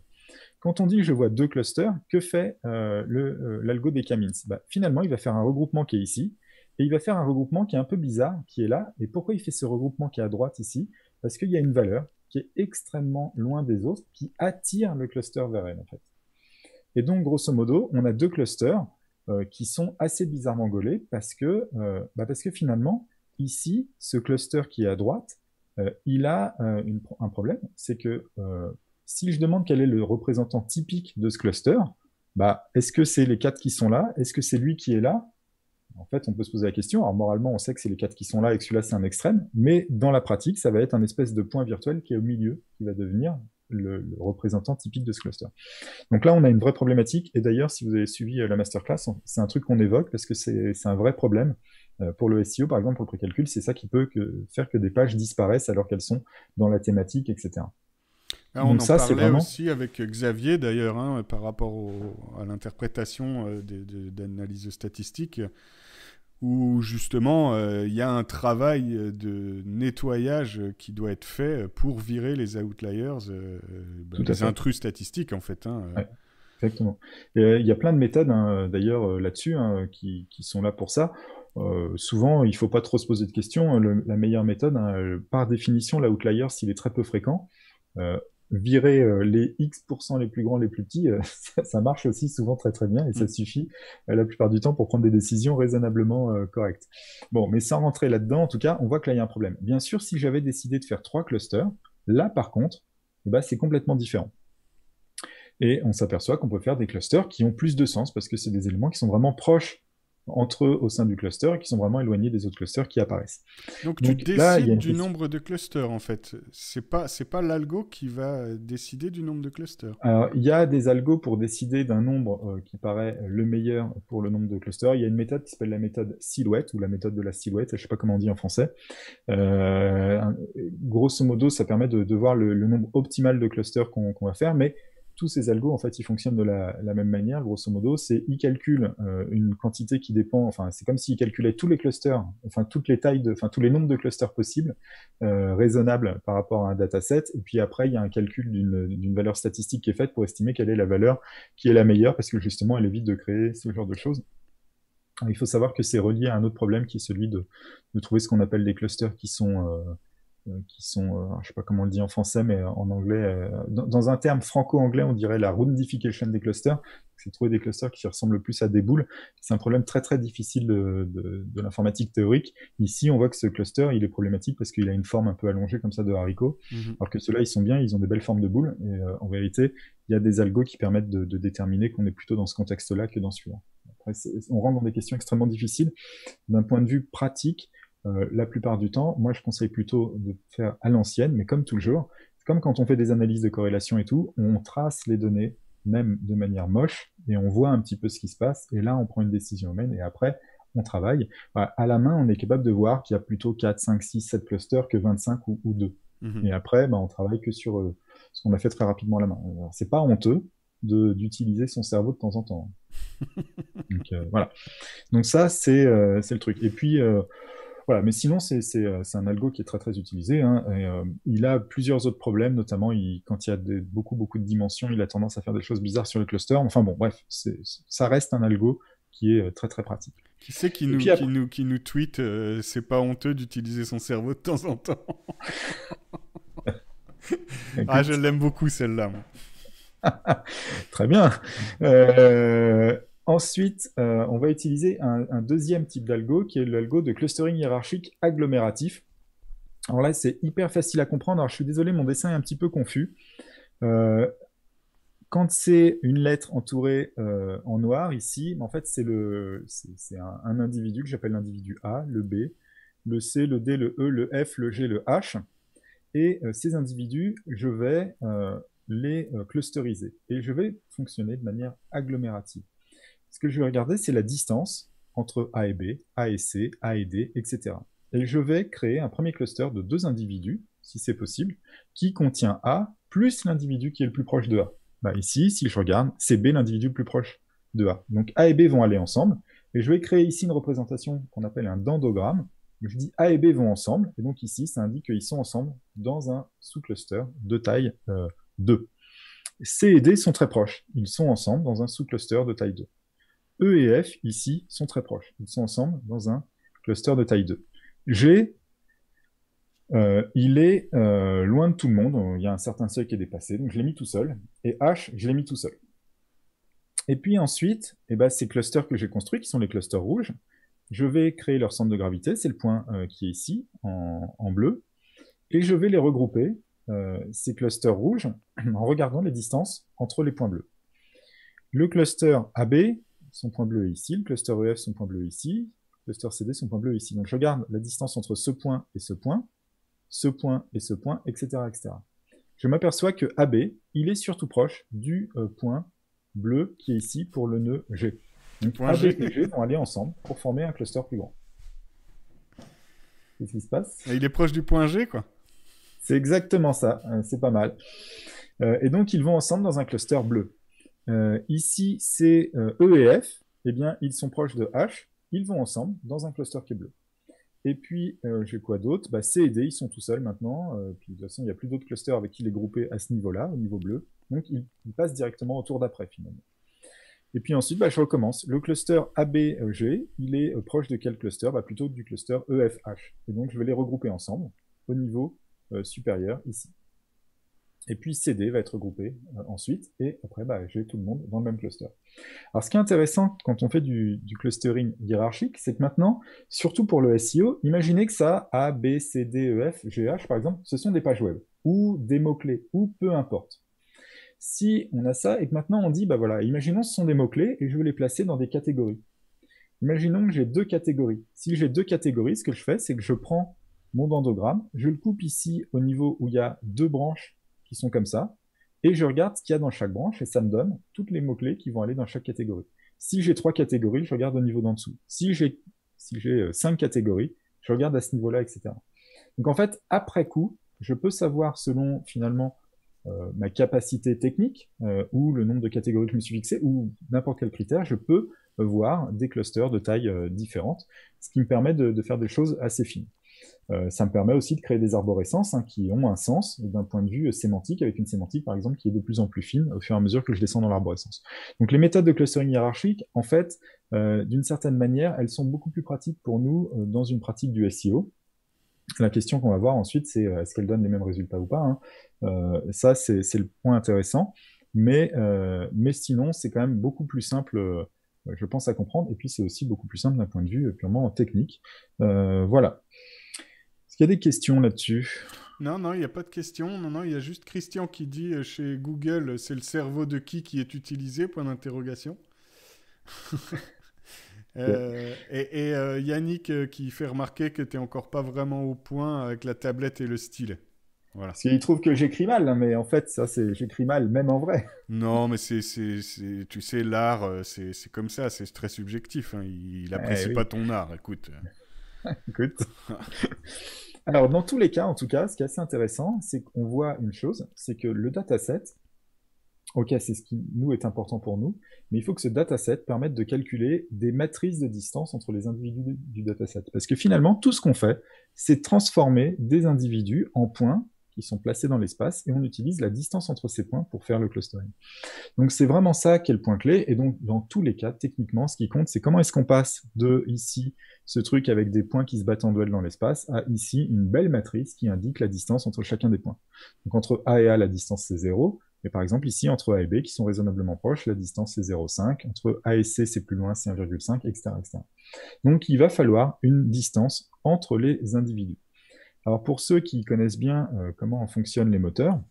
Quand on dit je vois deux clusters, que fait euh, l'algo des Kamins? Bah, Finalement, il va faire un regroupement qui est ici, et il va faire un regroupement qui est un peu bizarre, qui est là. Et pourquoi il fait ce regroupement qui est à droite ici? Parce qu'il y a une valeur qui est extrêmement loin des autres, qui attire le cluster vers elle, en fait. Et donc, grosso modo, on a deux clusters euh, qui sont assez bizarrement gaulés parce que, euh, bah parce que finalement, ici, ce cluster qui est à droite, euh, il a un problème, c'est que si je demande quel est le représentant typique de ce cluster, bah, est-ce que c'est les quatre qui sont là? Est-ce que c'est lui qui est là? En fait, on peut se poser la question. Alors, moralement, on sait que c'est les quatre qui sont là et que celui-là, c'est un extrême. Mais dans la pratique, ça va être un espèce de point virtuel qui est au milieu, qui va devenir le, représentant typique de ce cluster. Donc là, on a une vraie problématique. Et d'ailleurs, si vous avez suivi euh, la masterclass, c'est un truc qu'on évoque parce que c'est un vrai problème. Euh, pour le SEO, par exemple, pour le précalcul, c'est ça qui peut faire que des pages disparaissent alors qu'elles sont dans la thématique, etc. Ah, on en parlait aussi avec Xavier d'ailleurs hein, par rapport à l'interprétation euh, d'analyse statistique où justement euh, il y a un travail de nettoyage qui doit être fait pour virer les outliers, euh, bah, les intrus statistiques en fait. Hein, euh. exactement. Il y a plein de méthodes hein, d'ailleurs là-dessus hein, qui, sont là pour ça. souvent, il ne faut pas trop se poser de questions. la meilleure méthode, par définition, l'outlier, s'il est très peu fréquent, virer euh, les X% les plus grands, les plus petits, euh, ça, marche aussi souvent très très bien et ça mm. suffit euh, la plupart du temps pour prendre des décisions raisonnablement correctes. Bon, mais sans rentrer là-dedans, en tout cas, on voit que là, il y a un problème. Bien sûr, si j'avais décidé de faire trois clusters, là, par contre, eh ben, c'est complètement différent. Et on s'aperçoit qu'on peut faire des clusters qui ont plus de sens parce que c'est des éléments qui sont vraiment proches entre eux au sein du cluster et qui sont vraiment éloignés des autres clusters qui apparaissent. Donc, tu décides du nombre de clusters en fait. C'est pas c'est pas l'algo qui va décider du nombre de clusters. Alors il y a des algos pour décider d'un nombre euh, qui paraît le meilleur pour le nombre de clusters. Il y a une méthode qui s'appelle la méthode silhouette ou la méthode de la silhouette. Je sais pas comment on dit en français. Euh, grosso modo, ça permet de, voir le, nombre optimal de clusters qu'on va faire, mais tous ces algos, en fait, ils fonctionnent de la, même manière, grosso modo. C'est, ils calculent euh, une quantité qui dépend, enfin, c'est comme s'ils calculaient tous les clusters, enfin, toutes les tailles de, enfin, tous les nombres de clusters possibles, euh, raisonnables par rapport à un dataset. Et puis après, il y a un calcul d'une valeur statistique qui est faite pour estimer quelle est la valeur qui est la meilleure, parce que justement, elle évite de créer ce genre de choses. il faut savoir que c'est relié à un autre problème qui est celui de, trouver ce qu'on appelle des clusters qui sont euh, qui sont, euh, je sais pas comment on le dit en français, mais en anglais, euh, dans, un terme franco-anglais, on dirait la roundification des clusters. C'est trouver des clusters qui ressemblent plus à des boules. C'est un problème très très difficile de, de, l'informatique théorique. Ici, on voit que ce cluster, il est problématique parce qu'il a une forme un peu allongée comme ça de haricot, mhm. alors que ceux-là, ils sont bien, ils ont des belles formes de boules. Et en vérité, il y a des algos qui permettent de, de déterminer qu'on est plutôt dans ce contexte-là que dans celui-là. on rentre dans des questions extrêmement difficiles. D'un point de vue pratique, euh, la plupart du temps, moi je conseille plutôt de faire à l'ancienne, mais comme toujours, comme quand on fait des analyses de corrélation et tout, on trace les données, même de manière moche, et on voit un petit peu ce qui se passe, et là on prend une décision humaine, et après on travaille. à la main, on est capable de voir qu'il y a plutôt 4, 5, 6, 7 clusters que 25 ou, 2. Mhm. Et après, bah, on travaille que sur euh, ce qu'on a fait très rapidement à la main. C'est pas honteux d'utiliser son cerveau de temps en temps. Donc euh, voilà. Donc ça, c'est le truc. Et puis, voilà, mais sinon, euh, c'est un algo qui est très très utilisé. Hein, et, euh, il a plusieurs autres problèmes, notamment il, quand il y a beaucoup beaucoup de dimensions, il a tendance à faire des choses bizarres sur le cluster. Enfin bon, bref, ça reste un algo qui est euh, très très pratique. Qui sait qui nous, qui, nous, qui nous tweet c'est pas honteux d'utiliser son cerveau de temps en temps? Ah, je l'aime beaucoup celle-là. Très bien. Euh, Ensuite, euh, on va utiliser un, deuxième type d'algo qui est l'algo de clustering hiérarchique agglomératif. Alors là, c'est hyper facile à comprendre. Alors je suis désolé, mon dessin est un petit peu confus. Euh, quand c'est une lettre entourée euh, en noir ici, en fait c'est un, un, individu que j'appelle l'individu A, le B, le C, le D, le E, le F, le G, le H. Et ces individus, je vais les clusteriser et je vais fonctionner de manière agglomérative. Ce que je vais regarder, c'est la distance entre A et B, A et C, A et D, etc. Et je vais créer un premier cluster de deux individus, si c'est possible, qui contient A plus l'individu qui est le plus proche de A. Bah, ici, si je regarde, c'est B l'individu le plus proche de A. Donc A et B vont aller ensemble, et je vais créer ici une représentation qu'on appelle un dendrogramme, je dis A et B vont ensemble, et donc ici, ça indique qu'ils sont ensemble dans un sous-cluster de taille 2. C et D sont très proches, ils sont ensemble dans un sous-cluster de taille 2. E et F, ici, sont très proches, ils sont ensemble dans un cluster de taille 2. G, euh, il est euh, loin de tout le monde, il y a un certain seuil qui est dépassé, donc je l'ai mis tout seul, et H, je l'ai mis tout seul. Et puis ensuite, eh ben, ces clusters que j'ai construits, qui sont les clusters rouges, je vais créer leur centre de gravité, c'est le point euh, qui est ici, en, bleu, et je vais les regrouper, euh, ces clusters rouges, en regardant les distances entre les points bleus. Le cluster AB, son point bleu est ici, le cluster EF, son point bleu est ici, le cluster CD, son point bleu est ici. Donc je regarde la distance entre ce point et ce point, ce point et ce point, etc. etc. Je m'aperçois que AB, il est surtout proche du euh, point bleu qui est ici pour le nœud G. Donc A, B et G vont aller ensemble pour former un cluster plus grand. Qu'est-ce qui se passe? Il est proche du point G, quoi. C'est exactement ça, euh, c'est pas mal. Euh, et donc ils vont ensemble dans un cluster bleu. Euh, ici, c'est E et F, eh bien ils sont proches de H, ils vont ensemble dans un cluster qui est bleu. Et puis, j'ai quoi d'autre? Bah, C et D, ils sont tout seuls maintenant. puis de toute façon, il n'y a plus d'autres clusters avec qui les grouper à ce niveau-là, au niveau bleu. Donc, ils, passent directement au tour d'après, finalement. Et puis ensuite, bah, je recommence. Le cluster ABG, il est euh, proche de quel cluster? Bah, Plutôt du cluster EFH. Et donc, je vais les regrouper ensemble au niveau euh, supérieur, ici. Et puis CD va être regroupé euh, ensuite, et après, bah, j'ai tout le monde dans le même cluster. Alors, ce qui est intéressant quand on fait du, du clustering hiérarchique, c'est que maintenant, surtout pour le SEO, imaginez que ça, A, B, C, D, E, F, G, H, par exemple, ce sont des pages web, ou des mots-clés, ou peu importe si on a ça et que maintenant on dit, bah voilà, imaginons ce sont des mots-clés et je veux les placer dans des catégories. Imaginons que j'ai deux catégories. Si j'ai deux catégories, ce que je fais, c'est que je prends mon dendrogramme, je le coupe ici au niveau où il y a deux branches qui sont comme ça, et je regarde ce qu'il y a dans chaque branche, et ça me donne toutes les mots-clés qui vont aller dans chaque catégorie. Si j'ai trois catégories, je regarde au niveau d'en dessous. Si j'ai euh, cinq catégories, je regarde à ce niveau-là, etc. Donc en fait, après coup, je peux savoir selon finalement euh, ma capacité technique euh, ou le nombre de catégories que je me suis fixé ou n'importe quel critère, je peux voir des clusters de taille euh, différentes, ce qui me permet de, faire des choses assez fines. Ça me permet aussi de créer des arborescences hein, qui ont un sens d'un point de vue sémantique, avec une sémantique par exemple qui est de plus en plus fine au fur et à mesure que je descends dans l'arborescence. Donc les méthodes de clustering hiérarchique, en fait, d'une certaine manière, elles sont beaucoup plus pratiques pour nous dans une pratique du SEO. La question qu'on va voir ensuite, c'est est-ce qu'elles donnent les mêmes résultats ou pas hein. Euh, ça, c'est le point intéressant. Mais, euh, sinon, c'est quand même beaucoup plus simple, euh, je pense, à comprendre. Et puis, c'est aussi beaucoup plus simple d'un point de vue purement technique. voilà. Qu'il y a des questions là-dessus non, non, il n'y a pas de questions. Non, non, il y a juste Christian qui dit chez Google, c'est le cerveau de qui qui est utilisé? Point d'interrogation. et, Yannick qui fait remarquer que tu n'es encore pas vraiment au point avec la tablette et le stylet. Voilà. Parce qu'il trouve que j'écris mal, hein, mais en fait, ça, c'est j'écris mal, même en vrai. Non, mais c'est, tu sais, l'art, euh, c'est, comme ça, c'est très subjectif. Hein. Il n'apprécie eh pas ton art, écoute. écoute. Alors, dans tous les cas, en tout cas, ce qui est assez intéressant, c'est qu'on voit une chose, c'est que le dataset, ok, c'est ce qui nous est important pour nous, mais il faut que ce dataset permette de calculer des matrices de distance entre les individus du dataset. Parce que finalement, tout ce qu'on fait, c'est transformer des individus en points qui sont placés dans l'espace et on utilise la distance entre ces points pour faire le clustering. Donc c'est vraiment ça qui est le point clé et donc dans tous les cas, techniquement, ce qui compte, c'est comment est-ce qu'on passe de ici ce truc avec des points qui se battent en duel dans l'espace à ici une belle matrice qui indique la distance entre chacun des points. Donc entre A et A, la distance c'est 0, mais par exemple ici entre A et B qui sont raisonnablement proches, la distance c'est 0,5, entre A et C c'est plus loin, c'est 1,5, etc., etc. Donc il va falloir une distance entre les individus. Alors pour ceux qui connaissent bien euh, comment fonctionnent les moteurs,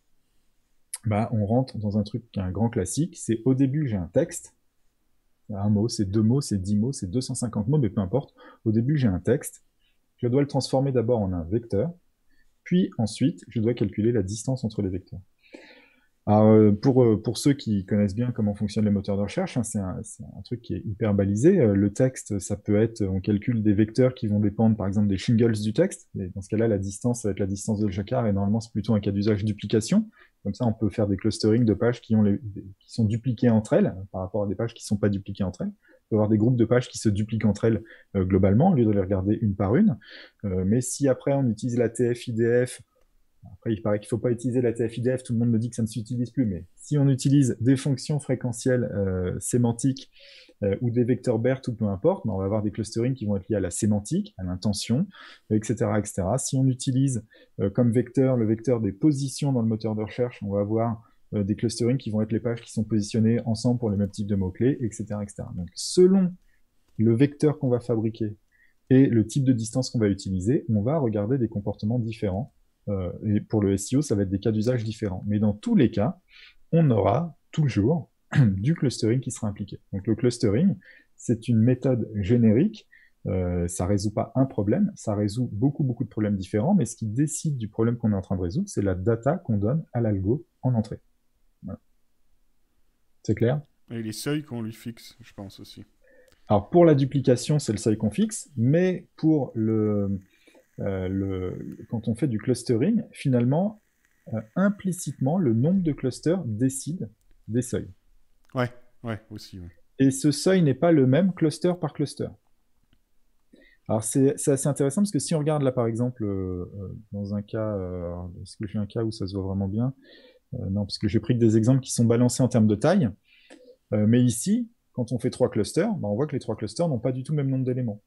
bah, on rentre dans un truc qui est un grand classique, c'est au début j'ai un texte, un mot, c'est deux mots, c'est dix mots, c'est 250 mots, mais peu importe. Au début j'ai un texte, je dois le transformer d'abord en un vecteur, puis ensuite je dois calculer la distance entre les vecteurs. Alors, euh, pour, euh, pour ceux qui connaissent bien comment fonctionnent les moteurs de recherche, hein, c'est un, un, truc qui est hyper balisé. Euh, le texte, ça peut être, on calcule des vecteurs qui vont dépendre par exemple des shingles du texte. Dans ce cas-là, la distance, ça va être la distance de jacquard, et normalement c'est plutôt un cas d'usage duplication. Comme ça, on peut faire des clusterings de pages qui, ont les, qui sont dupliquées entre elles par rapport à des pages qui ne sont pas dupliquées entre elles. peut avoir des groupes de pages qui se dupliquent entre elles globalement, au lieu de les regarder une par une. mais si après on utilise la TF-IDF, après, il paraît qu'il ne faut pas utiliser la TF-IDF, tout le monde me dit que ça ne s'utilise plus, mais si on utilise des fonctions fréquentielles euh, sémantiques euh, ou des vecteurs BERT ou peu importe, ben, on va avoir des clusterings qui vont être liés à la sémantique, à l'intention, etc., etc. Si on utilise euh, comme vecteur le vecteur des positions dans le moteur de recherche, on va avoir des clusterings qui vont être les pages qui sont positionnées ensemble pour les mêmes types de mots-clés, etc., etc. Donc, selon le vecteur qu'on va fabriquer et le type de distance qu'on va utiliser, on va regarder des comportements différents et pour le SEO, ça va être des cas d'usage différents. Mais dans tous les cas, on aura toujours du clustering qui sera impliqué. Donc le clustering, c'est une méthode générique. Euh, ça résout pas un problème, ça résout beaucoup beaucoup de problèmes différents, mais ce qui décide du problème qu'on est en train de résoudre, c'est la data qu'on donne à l'algo en entrée. C'est clair? Et les seuils qu'on lui fixe, je pense aussi. Alors pour la duplication, c'est le seuil qu'on fixe, mais pour le, euh, le, quand on fait du clustering, finalement, euh, implicitement, le nombre de clusters décide des seuils. Ouais, ouais, aussi. Et ce seuil n'est pas le même cluster par cluster. Alors c'est assez intéressant parce que si on regarde là par exemple euh, dans un cas, est-ce que j'ai un cas où ça se voit vraiment bien? Non, parce que j'ai pris des exemples qui sont balancés en termes de taille. mais ici, quand on fait trois clusters, bah, on voit que les trois clusters n'ont pas du tout le même nombre d'éléments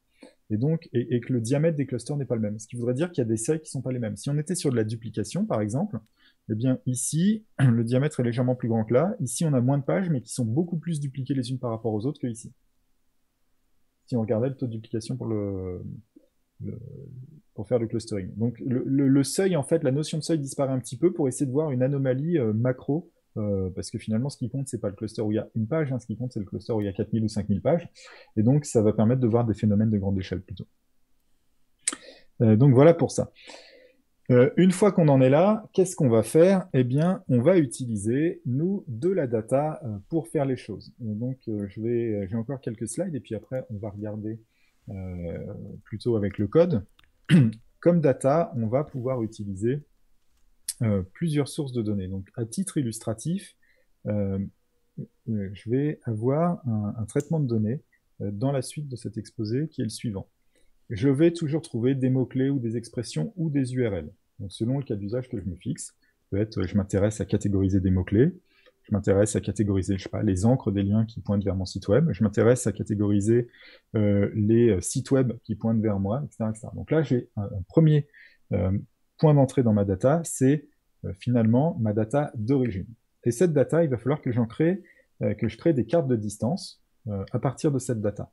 et donc et, que le diamètre des clusters n'est pas le même. Ce qui voudrait dire qu'il y a des seuils qui ne sont pas les mêmes. Si on était sur de la duplication, par exemple, eh bien ici, le diamètre est légèrement plus grand que là. Ici, on a moins de pages, mais qui sont beaucoup plus dupliquées les unes par rapport aux autres que ici. Si on regardait le taux de duplication pour le, pour faire le clustering. Donc le, seuil, en fait, la notion de seuil disparaît un petit peu pour essayer de voir une anomalie euh, macro euh, parce que finalement, ce qui compte, c'est pas le cluster où il y a une page, hein, ce qui compte, c'est le cluster où il y a 4000 ou 5000 pages, et donc ça va permettre de voir des phénomènes de grande échelle plutôt. Euh, donc voilà pour ça. Euh, une fois qu'on en est là, qu'est-ce qu'on va faire? Eh bien, on va utiliser, nous, de la data pour faire les choses. donc, je vais, j'ai encore quelques slides, et puis après, on va regarder plutôt avec le code. Comme data, on va pouvoir utiliser plusieurs sources de données. Donc, à titre illustratif, euh, euh, je vais avoir un, traitement de données dans la suite de cet exposé qui est le suivant. Je vais toujours trouver des mots-clés ou des expressions ou des URL. Donc, selon le cas d'usage que je me fixe, peut être je m'intéresse à catégoriser des mots-clés, je m'intéresse à catégoriser, je sais pas, les encres des liens qui pointent vers mon site web, je m'intéresse à catégoriser les sites web qui pointent vers moi, etc. Donc là, j'ai un, premier point d'entrée dans ma data, c'est euh, finalement ma data d'origine. Et cette data, il va falloir que j'en crée, euh, que je crée des cartes de distance euh, à partir de cette data.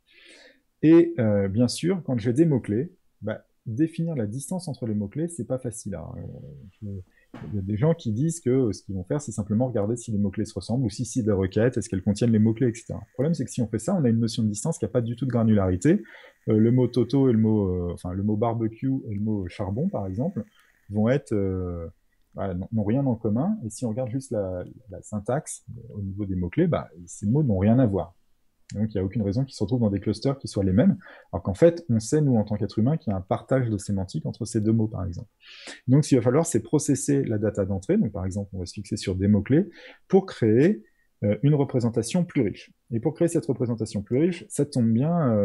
Et bien sûr, quand j'ai des mots-clés, bah, définir la distance entre les mots-clés, c'est pas facile. Hein. il y a des gens qui disent que ce qu'ils vont faire, c'est simplement regarder si les mots-clés se ressemblent ou si c'est des requêtes, est-ce qu'elles contiennent les mots-clés, etc. Le problème, c'est que si on fait ça, on a une notion de distance qui n'a pas du tout de granularité. le mot toto et le mot, enfin, le mot barbecue et le mot charbon, par exemple, vont être euh, n'ont rien en commun. Et si on regarde juste la, syntaxe euh, au niveau des mots-clés, bah, ces mots n'ont rien à voir. Donc il n'y a aucune raison qu'ils se retrouvent dans des clusters qui soient les mêmes, alors qu'en fait, on sait, nous, en tant qu'être humain, qu'il y a un partage de sémantique entre ces deux mots, par exemple. Donc ce qu'il va falloir, c'est processer la data d'entrée, donc par exemple, on va se fixer sur des mots-clés, pour créer euh, une représentation plus riche. Et pour créer cette représentation plus riche, ça tombe bien,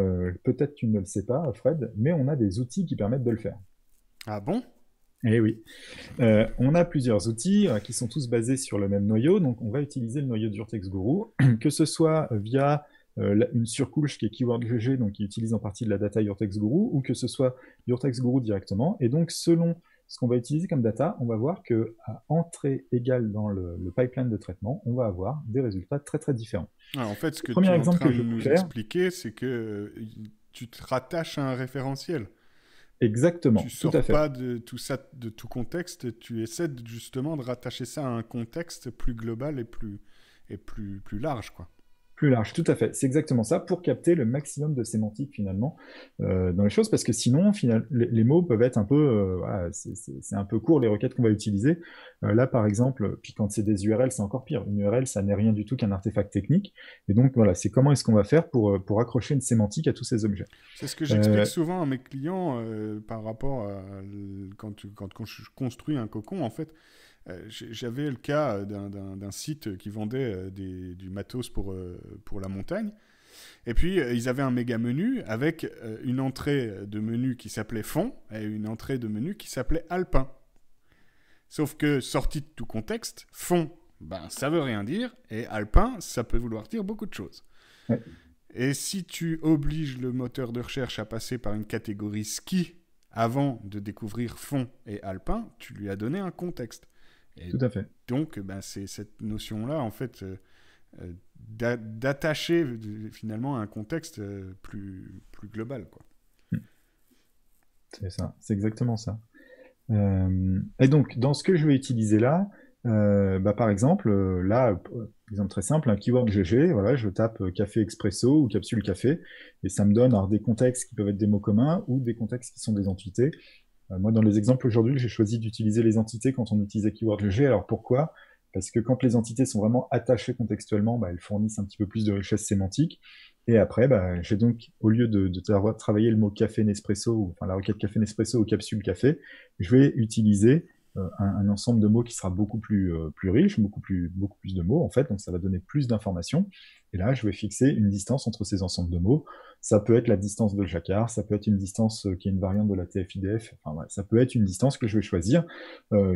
peut-être tu ne le sais pas, Fred, mais on a des outils qui permettent de le faire. Ah bon? Eh oui. Euh, on a plusieurs outils euh, qui sont tous basés sur le même noyau. Donc, on va utiliser le noyau d'Urtex Guru, que ce soit via euh, une surcouche qui est Keyword GG, donc qui utilise en partie de la data Urtex Guru, ou que ce soit Urtex Guru directement. Et donc, selon ce qu'on va utiliser comme data, on va voir que à entrée égale dans le, pipeline de traitement, on va avoir des résultats très très différents. Ah, en fait, ce que tu es en train de nous expliquer, c'est que tu te rattaches à un référentiel. Exactement. Tu sors pas de tout ça, de tout contexte. Tu essaies justement de rattacher ça à un contexte plus global et plus et plus plus large, quoi plus large, tout à fait. C'est exactement ça pour capter le maximum de sémantique finalement euh, dans les choses, parce que sinon, les, mots peuvent être un peu, euh, c'est un peu court les requêtes qu'on va utiliser. Euh, là, par exemple, puis quand c'est des URL, c'est encore pire. Une URL, ça n'est rien du tout qu'un artefact technique. Et donc voilà, c'est comment est-ce qu'on va faire pour pour accrocher une sémantique à tous ces objets. C'est ce que j'explique souvent à mes clients par rapport à quand quand, quand je construis un cocon, en fait. Euh, j'avais le cas d'un site qui vendait euh, du matos pour, euh, pour la montagne. Et puis, euh, ils avaient un méga menu avec euh, une entrée de menu qui s'appelait fond et une entrée de menu qui s'appelait alpin. Sauf que, sorti de tout contexte, fond, ben, ça veut rien dire, et alpin, ça peut vouloir dire beaucoup de choses. Et si tu obliges le moteur de recherche à passer par une catégorie ski avant de découvrir fond et alpin, tu lui as donné un contexte. Tout à fait. Donc, ben, c'est cette notion-là, en fait, euh, euh, d'attacher finalement à un contexte euh, plus, plus global. Quoi. Hmm. C'est ça, c'est exactement ça. et donc, dans ce que je vais utiliser là, bah, par exemple, là, exemple très simple, un keyword GG, voilà, je tape café expresso ou capsule café, et ça me donne alors, des contextes qui peuvent être des mots communs ou des contextes qui sont des entités. Euh, moi, dans les exemples aujourd'hui, j'ai choisi d'utiliser les entités quand on utilisait keyword GG. Alors pourquoi? Parce que quand les entités sont vraiment attachées contextuellement, bah, elles fournissent un petit peu plus de richesse sémantique. Et après, bah, j'ai donc, au lieu de, de travailler le mot café Nespresso, enfin la requête café Nespresso ou capsule café, je vais utiliser euh, un, ensemble de mots qui sera beaucoup plus, euh, plus riche, beaucoup plus, beaucoup plus de mots en fait, donc ça va donner plus d'informations. Et là, je vais fixer une distance entre ces ensembles de mots. Ça peut être la distance de Jacquard, ça peut être une distance euh, qui est une variante de la TF-IDF, enfin ça peut être une distance que je vais choisir,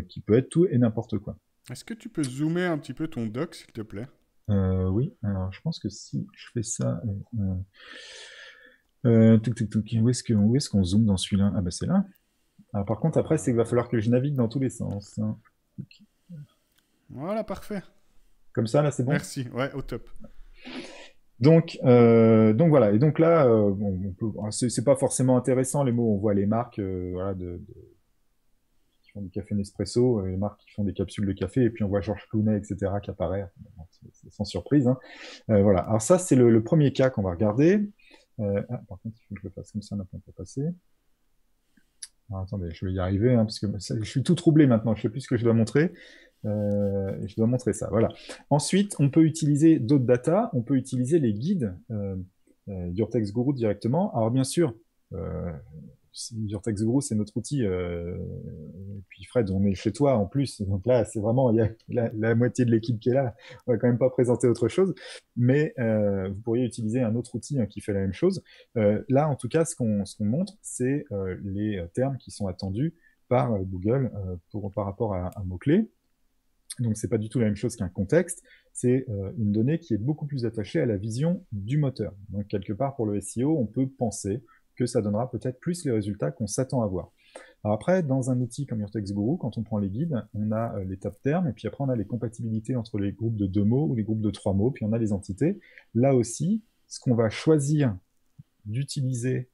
qui peut être tout et n'importe quoi. Est-ce que tu peux zoomer un petit peu ton doc, s'il te plaît? Oui, alors je pense que si je fais ça... Euh, où est-ce qu'on est zoome dans celui-là? Ah bah c'est là. Ah, par contre, après, c'est qu'il va falloir que je navigue dans tous les sens. Hein. Voilà, parfait. Comme ça, là, c'est bon? Merci, ouais, au top. Donc, euh, donc voilà. Et donc là, euh, bon, c'est pas forcément intéressant les mots. On voit les marques, euh, voilà, de, qui font du café Nespresso, les marques qui font des capsules de café, et puis on voit Georges Clooney, etc., qui apparaît. Sans surprise. Hein. voilà. Alors ça, c'est le, premier cas qu'on va regarder. Ah, par contre, il faut que je le fasse comme ça, maintenant pour passer. Alors, attendez, je vais y arriver, hein, parce que je suis tout troublé maintenant, je sais plus ce que je dois montrer. Euh, je dois montrer ça, voilà. Ensuite, on peut utiliser d'autres data, on peut utiliser les guides euh, euh, Guru directement. Alors bien sûr, euh, Text Guru, c'est notre outil. Euh, et puis Fred, on est chez toi en plus. Donc là, c'est vraiment, y a la, moitié de l'équipe qui est là. On va quand même pas présenter autre chose. Mais euh, vous pourriez utiliser un autre outil hein, qui fait la même chose. Euh, là, en tout cas, ce qu'on ce montre, c'est les termes qui sont attendus par Google pour, par rapport à un mot-clé. Donc c'est pas du tout la même chose qu'un contexte, c'est une donnée qui est beaucoup plus attachée à la vision du moteur. Donc quelque part pour le SEO, on peut penser que ça donnera peut-être plus les résultats qu'on s'attend à voir. Alors après, dans un outil comme Your Guru, quand on prend les guides, on a euh, les top termes, et puis après on a les compatibilités entre les groupes de deux mots ou les groupes de trois mots, puis on a les entités. Là aussi, ce qu'on va choisir d'utiliser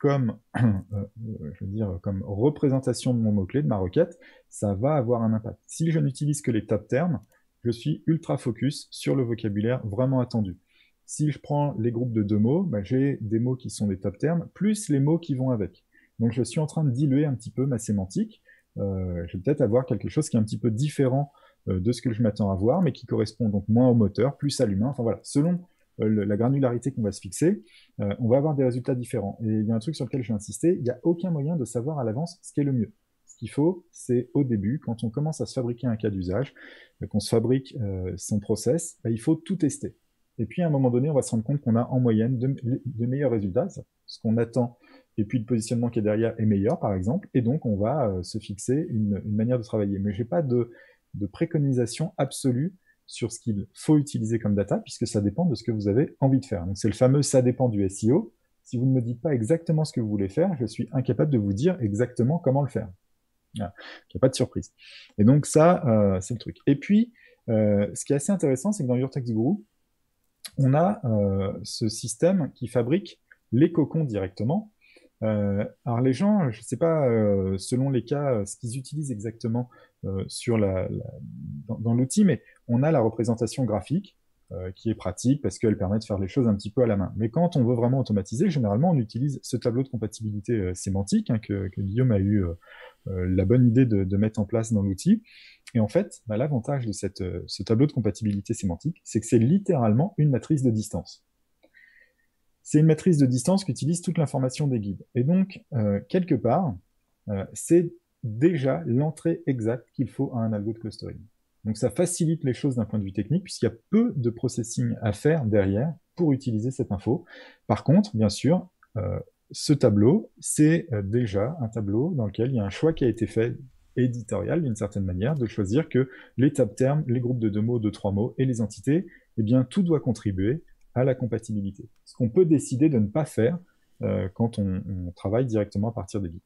comme, euh, je veux dire, comme représentation de mon mot-clé, de ma requête, ça va avoir un impact. Si je n'utilise que les top termes, je suis ultra focus sur le vocabulaire vraiment attendu. Si je prends les groupes de deux mots, bah, j'ai des mots qui sont des top termes, plus les mots qui vont avec. Donc je suis en train de diluer un petit peu ma sémantique. Euh, je vais peut-être avoir quelque chose qui est un petit peu différent euh, de ce que je m'attends à voir, mais qui correspond donc moins au moteur, plus à l'humain. Enfin voilà, selon euh, la granularité qu'on va se fixer, on va avoir des résultats différents. Et il y a un truc sur lequel je vais insister, il n'y a aucun moyen de savoir à l'avance ce qui est le mieux. Ce qu'il faut, c'est au début, quand on commence à se fabriquer un cas d'usage, qu'on se fabrique son process, bah, il faut tout tester. Et puis à un moment donné, on va se rendre compte qu'on a en moyenne de, meilleurs résultats, ce qu'on attend. Et puis le positionnement qui est derrière est meilleur, par exemple. Et donc on va euh, se fixer une, manière de travailler. Mais j'ai pas de, préconisation absolue sur ce qu'il faut utiliser comme data, puisque ça dépend de ce que vous avez envie de faire. C'est le fameux ça dépend du SEO. Si vous ne me dites pas exactement ce que vous voulez faire, je suis incapable de vous dire exactement comment le faire. Il n'y a pas de surprise. Et donc ça, euh, c'est le truc. Et puis, euh, ce qui est assez intéressant, c'est que dans Your Text on a euh, ce système qui fabrique les cocons directement. Alors les gens, je ne sais pas, selon les cas, ce qu'ils utilisent exactement sur la, dans, l'outil, mais on a la représentation graphique qui est pratique parce qu'elle permet de faire les choses un petit peu à la main. Mais quand on veut vraiment automatiser, généralement on utilise ce tableau de compatibilité sémantique hein, que, Guillaume a eu la bonne idée de, mettre en place dans l'outil. Et en fait, bah, l'avantage de cette, euh, ce tableau de compatibilité sémantique, c'est que c'est littéralement une matrice de distance. C'est une matrice de distance qui utilise toute l'information des guides. Et donc, euh, quelque part, euh, c'est déjà l'entrée exacte qu'il faut à un algo de clustering. Donc ça facilite les choses d'un point de vue technique, puisqu'il y a peu de processing à faire derrière pour utiliser cette info. Par contre, bien sûr, ce tableau, c'est déjà un tableau dans lequel il y a un choix qui a été fait éditorial d'une certaine manière, de choisir que les tab termes, les groupes de deux mots, de trois mots et les entités, eh bien, tout doit contribuer à la compatibilité. Ce qu'on peut décider de ne pas faire euh, quand on, travaille directement à partir des guides.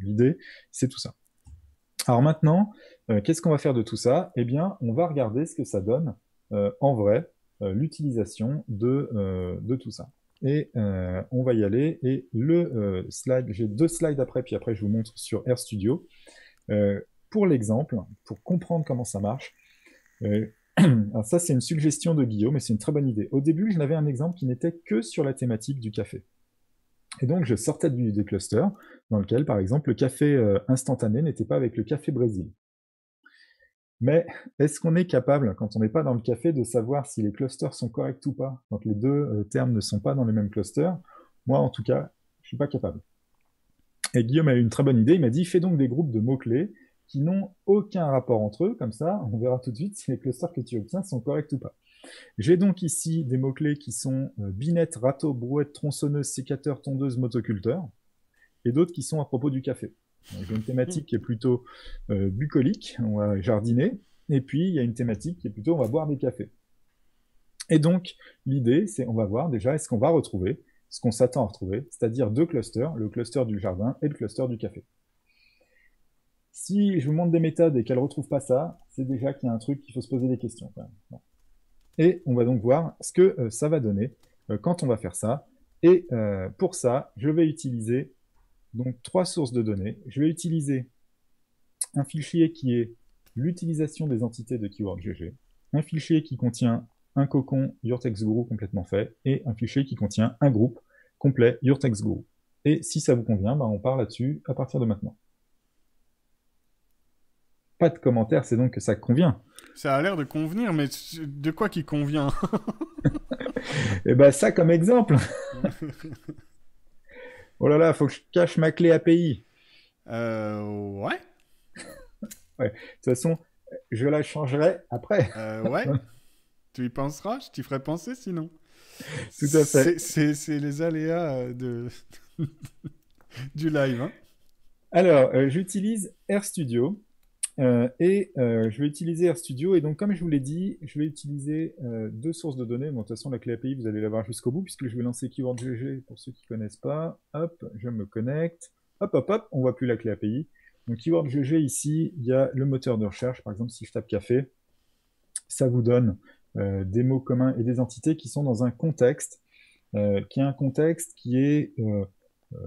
L'idée, c'est tout ça. Alors maintenant, euh, qu'est-ce qu'on va faire de tout ça? Eh bien, on va regarder ce que ça donne euh, en vrai, l'utilisation de, de tout ça. Et on va y aller. Et le slide, j'ai deux slides après, puis après je vous montre sur RStudio. pour l'exemple, pour comprendre comment ça marche, ça, c'est une suggestion de Guillaume, mais c'est une très bonne idée. Au début, je n'avais un exemple qui n'était que sur la thématique du café. Et donc, je sortais du, des clusters, dans lequel, par exemple, le café euh, instantané n'était pas avec le café Brésil. Mais est-ce qu'on est capable, quand on n'est pas dans le café, de savoir si les clusters sont corrects ou pas, quand les deux euh, termes ne sont pas dans les mêmes clusters Moi, en tout cas, je ne suis pas capable. Et Guillaume a eu une très bonne idée, il m'a dit, fais donc des groupes de mots-clés qui n'ont aucun rapport entre eux, comme ça, on verra tout de suite si les clusters que tu obtiens sont corrects ou pas. J'ai donc ici des mots-clés qui sont euh, binette, râteau, brouette, tronçonneuse, sécateur, tondeuse, motoculteur, et d'autres qui sont à propos du café. J'ai une thématique qui est plutôt euh, bucolique, on va jardiner, et puis il y a une thématique qui est plutôt on va boire des cafés. Et donc l'idée, c'est on va voir déjà est-ce qu'on va retrouver ce qu'on s'attend à retrouver, c'est-à-dire deux clusters, le cluster du jardin et le cluster du café. Si je vous montre des méthodes et qu'elles ne retrouvent pas ça, c'est déjà qu'il y a un truc qu'il faut se poser des questions. Et on va donc voir ce que euh, ça va donner euh, quand on va faire ça. Et euh, pour ça, je vais utiliser donc trois sources de données. Je vais utiliser un fichier qui est l'utilisation des entités de keyword.gg, un fichier qui contient un cocon YourTextGuru complètement fait, et un fichier qui contient un groupe complet YourTextGuru. Et si ça vous convient, ben, on part là-dessus à partir de maintenant pas de commentaires, c'est donc que ça convient. Ça a l'air de convenir, mais de quoi qui convient? Eh ben ça comme exemple. oh là là, faut que je cache ma clé API. Euh, ouais. ouais. De toute façon, je la changerai après. Euh, ouais. tu y penseras, je t'y ferai penser sinon. Tout à fait. C'est les aléas de du live. Hein. Alors, euh, j'utilise RStudio euh, et euh, je vais utiliser RStudio. Et donc, comme je vous l'ai dit, je vais utiliser euh, deux sources de données. Bon, de toute façon, la clé API, vous allez l'avoir jusqu'au bout, puisque je vais lancer Keyword GG pour ceux qui ne connaissent pas. Hop, je me connecte. Hop, hop, hop, on voit plus la clé API. Donc, Keyword GG, ici, il y a le moteur de recherche. Par exemple, si je tape café, ça vous donne des mots communs et des entités qui sont dans un contexte, qui est un contexte qui est euh,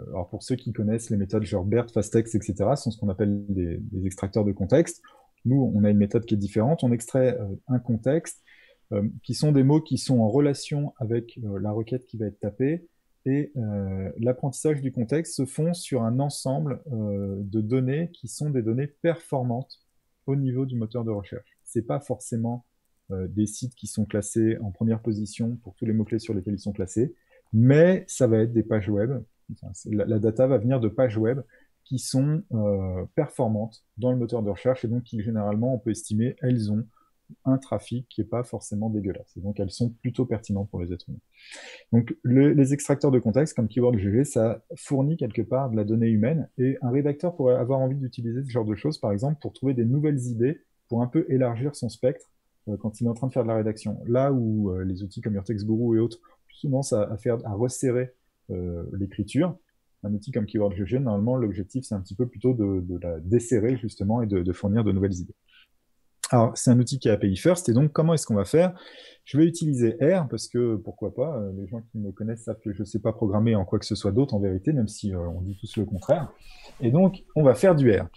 alors pour ceux qui connaissent les méthodes genre BERT, FastText, etc., sont ce qu'on appelle des, extracteurs de contexte. Nous, on a une méthode qui est différente. On extrait euh, un contexte euh, qui sont des mots qui sont en relation avec la requête qui va être tapée. Et l'apprentissage du contexte se font sur un ensemble de données qui sont des données performantes au niveau du moteur de recherche. C'est pas forcément des sites qui sont classés en première position pour tous les mots-clés sur lesquels ils sont classés, mais ça va être des pages web la, data va venir de pages web qui sont euh, performantes dans le moteur de recherche et donc qui généralement on peut estimer elles ont un trafic qui n'est pas forcément dégueulasse. Et donc elles sont plutôt pertinentes pour les êtres humains. Donc les extracteurs de contexte comme Keyword GG, ça fournit quelque part de la donnée humaine et un rédacteur pourrait avoir envie d'utiliser ce genre de choses, par exemple, pour trouver des nouvelles idées, pour un peu élargir son spectre euh, quand il est en train de faire de la rédaction. Là où euh, les outils comme Your Text Guru et autres ont tendance à, faire, à resserrer l'écriture. Un outil comme Keyword GG, normalement, l'objectif, c'est un petit peu plutôt de, la desserrer, justement, et de, fournir de nouvelles idées. Alors, c'est un outil qui est API first, et donc, comment est-ce qu'on va faire? Je vais utiliser R, parce que, pourquoi pas, euh, les gens qui me connaissent savent que je ne sais pas programmer en quoi que ce soit d'autre, en vérité, même si euh, on dit tous le contraire. Et donc, on va faire du R.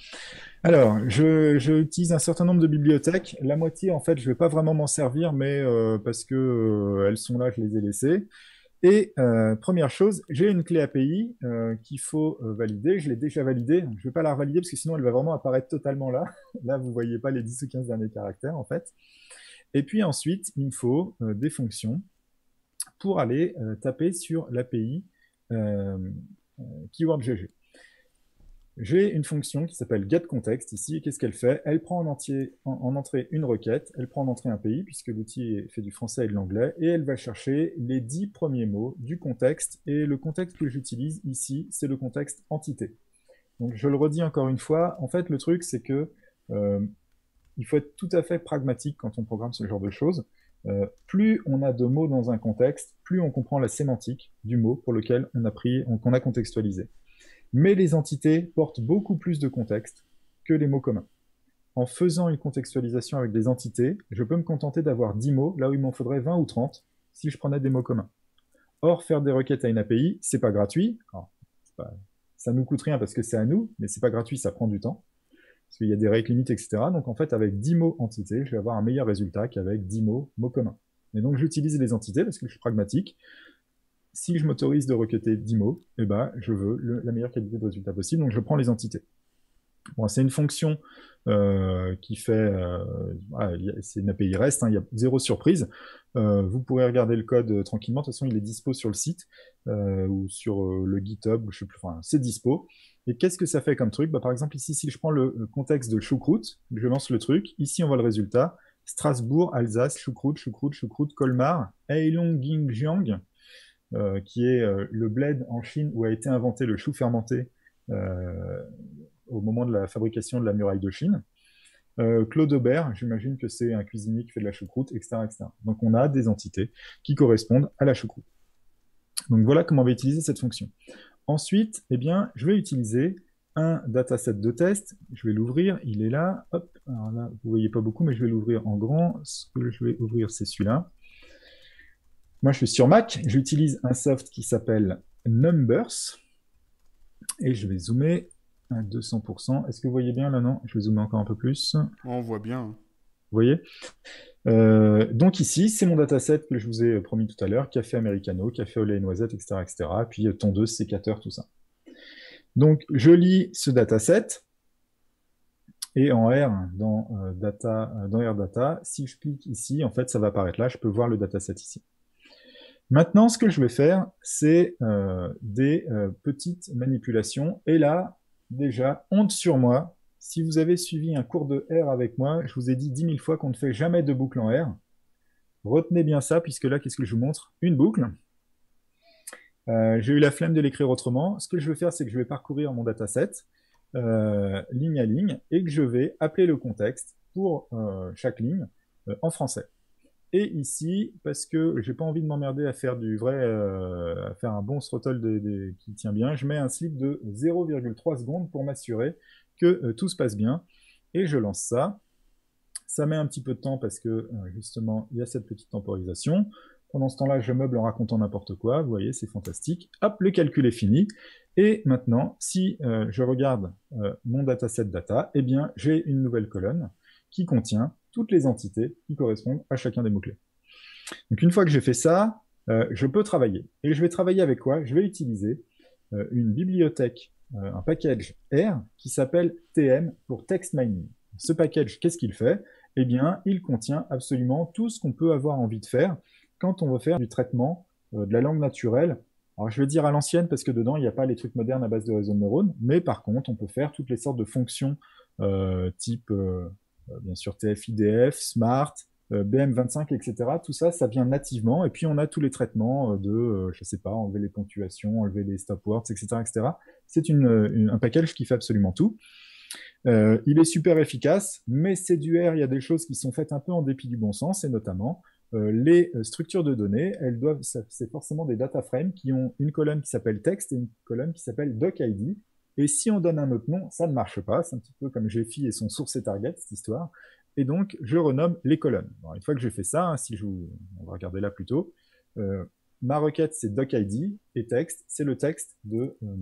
Alors, je, je, utilise un certain nombre de bibliothèques. La moitié, en fait, je ne vais pas vraiment m'en servir, mais parce que elles sont là, je les ai laissées. Et euh, première chose, j'ai une clé API euh, qu'il faut euh, valider. Je l'ai déjà validée. Je ne vais pas la revalider parce que sinon elle va vraiment apparaître totalement là. Là, vous ne voyez pas les 10 ou 15 derniers caractères en fait. Et puis ensuite, il me faut des fonctions pour aller taper sur l'API KeywordGG. J'ai une fonction qui s'appelle getContext ici. Qu'est-ce qu'elle fait? Elle prend en, entier, en, entrée une requête, elle prend en entrée un pays, puisque l'outil fait du français et de l'anglais, et elle va chercher les dix premiers mots du contexte. Et le contexte que j'utilise ici, c'est le contexte entité. Donc je le redis encore une fois, en fait le truc c'est que euh, il faut être tout à fait pragmatique quand on programme ce genre de choses. Euh, plus on a de mots dans un contexte, plus on comprend la sémantique du mot pour lequel on a pris, qu'on a contextualisé. Mais les entités portent beaucoup plus de contexte que les mots communs. En faisant une contextualisation avec des entités, je peux me contenter d'avoir 10 mots, là où il m'en faudrait 20 ou 30 si je prenais des mots communs. Or, faire des requêtes à une API, c'est pas gratuit. ça nous coûte rien parce que c'est à nous, mais c'est pas gratuit, ça prend du temps. Parce qu'il y a des règles limites, etc. Donc en fait, avec 10 mots entités, je vais avoir un meilleur résultat qu'avec 10 mots mots communs. Et donc j'utilise les entités parce que je suis pragmatique si je m'autorise de requêter 10 mots, eh ben, je veux la meilleure qualité de résultat possible, donc je prends les entités. Bon, c'est une fonction euh, qui fait, euh, c'est une API REST, hein, il y a zéro surprise. Euh, vous pourrez regarder le code tranquillement, de toute façon il est dispo sur le site ou sur le GitHub, je sais plus, c'est dispo. Et qu'est-ce que ça fait comme truc? Bah, Par exemple ici, si je prends le, contexte de choucroute, je lance le truc, ici on voit le résultat, Strasbourg, Alsace, choucroute, choucroute, choucroute, Colmar, Heilongjiang, euh, qui est euh, le bled en Chine où a été inventé le chou fermenté euh, au moment de la fabrication de la muraille de Chine. Claude Aubert, j'imagine que c'est un cuisinier qui fait de la choucroute, etc., etc. Donc on a des entités qui correspondent à la choucroute. Donc voilà comment on va utiliser cette fonction. Ensuite, eh bien, je vais utiliser un dataset de test. Je vais l'ouvrir, il est là. Hop, alors là, vous voyez pas beaucoup, mais je vais l'ouvrir en grand. Ce que je vais ouvrir, c'est celui-là. Moi, je suis sur Mac, j'utilise un soft qui s'appelle Numbers, et je vais zoomer à 200%. Est-ce que vous voyez bien là Non, je vais zoomer encore un peu plus. On voit bien. Vous voyez? Euh, donc ici, c'est mon dataset que je vous ai promis tout à l'heure, café americano, café au lait et noisette, etc., etc. Puis tondeuse, sécateur, tout ça. Donc je lis ce dataset et en R dans euh, data, dans R data, si je clique ici, en fait, ça va apparaître là. Je peux voir le dataset ici. Maintenant, ce que je vais faire, c'est euh, des euh, petites manipulations. Et là, déjà, honte sur moi. Si vous avez suivi un cours de R avec moi, je vous ai dit dix mille fois qu'on ne fait jamais de boucle en R. Retenez bien ça, puisque là, qu'est-ce que je vous montre? Une boucle. Euh, j'ai eu la flemme de l'écrire autrement. Ce que je vais faire, c'est que je vais parcourir mon dataset, ligne à ligne, et que je vais appeler le contexte pour chaque ligne en français. Et ici, parce que j'ai pas envie de m'emmerder à faire du vrai, euh, à faire un bon throttle qui tient bien, je mets un slip de 0,3 secondes pour m'assurer que euh, tout se passe bien. Et je lance ça. Ça met un petit peu de temps parce que euh, justement, il y a cette petite temporisation. Pendant ce temps-là, je meuble en racontant n'importe quoi. Vous voyez, c'est fantastique. Hop, le calcul est fini. Et maintenant, si je regarde mon dataset data, eh bien, j'ai une nouvelle colonne qui contient toutes les entités qui correspondent à chacun des mots-clés. Donc une fois que j'ai fait ça, euh, je peux travailler. Et je vais travailler avec quoi? Je vais utiliser euh, une bibliothèque, euh, un package R qui s'appelle TM pour Text Mining. Ce package, qu'est-ce qu'il fait? Eh bien, il contient absolument tout ce qu'on peut avoir envie de faire quand on veut faire du traitement de la langue naturelle. Alors je vais dire à l'ancienne parce que dedans, il n'y a pas les trucs modernes à base de réseau de neurones, mais par contre, on peut faire toutes les sortes de fonctions type bien sûr TF-IDF, Smart, euh, BM25, etc. Tout ça, ça vient nativement. Et puis on a tous les traitements euh, de, je sais pas, enlever les ponctuations, enlever les stop words, etc., etc. C'est une, un package qui fait absolument tout. il est super efficace, mais c'est du R. Il y a des choses qui sont faites un peu en dépit du bon sens, et notamment les structures de données. Elles doivent, c'est forcément des data frames qui ont une colonne qui s'appelle texte et une colonne qui s'appelle docid. Et si on donne un autre nom, ça ne marche pas. C'est un petit peu comme GFI et son source et target, cette histoire. Et donc, je renomme les colonnes. une fois que j'ai fait ça, hein, si je vous... on va regarder là plutôt, euh, ma requête, c'est docid, et texte, c'est le texte de euh,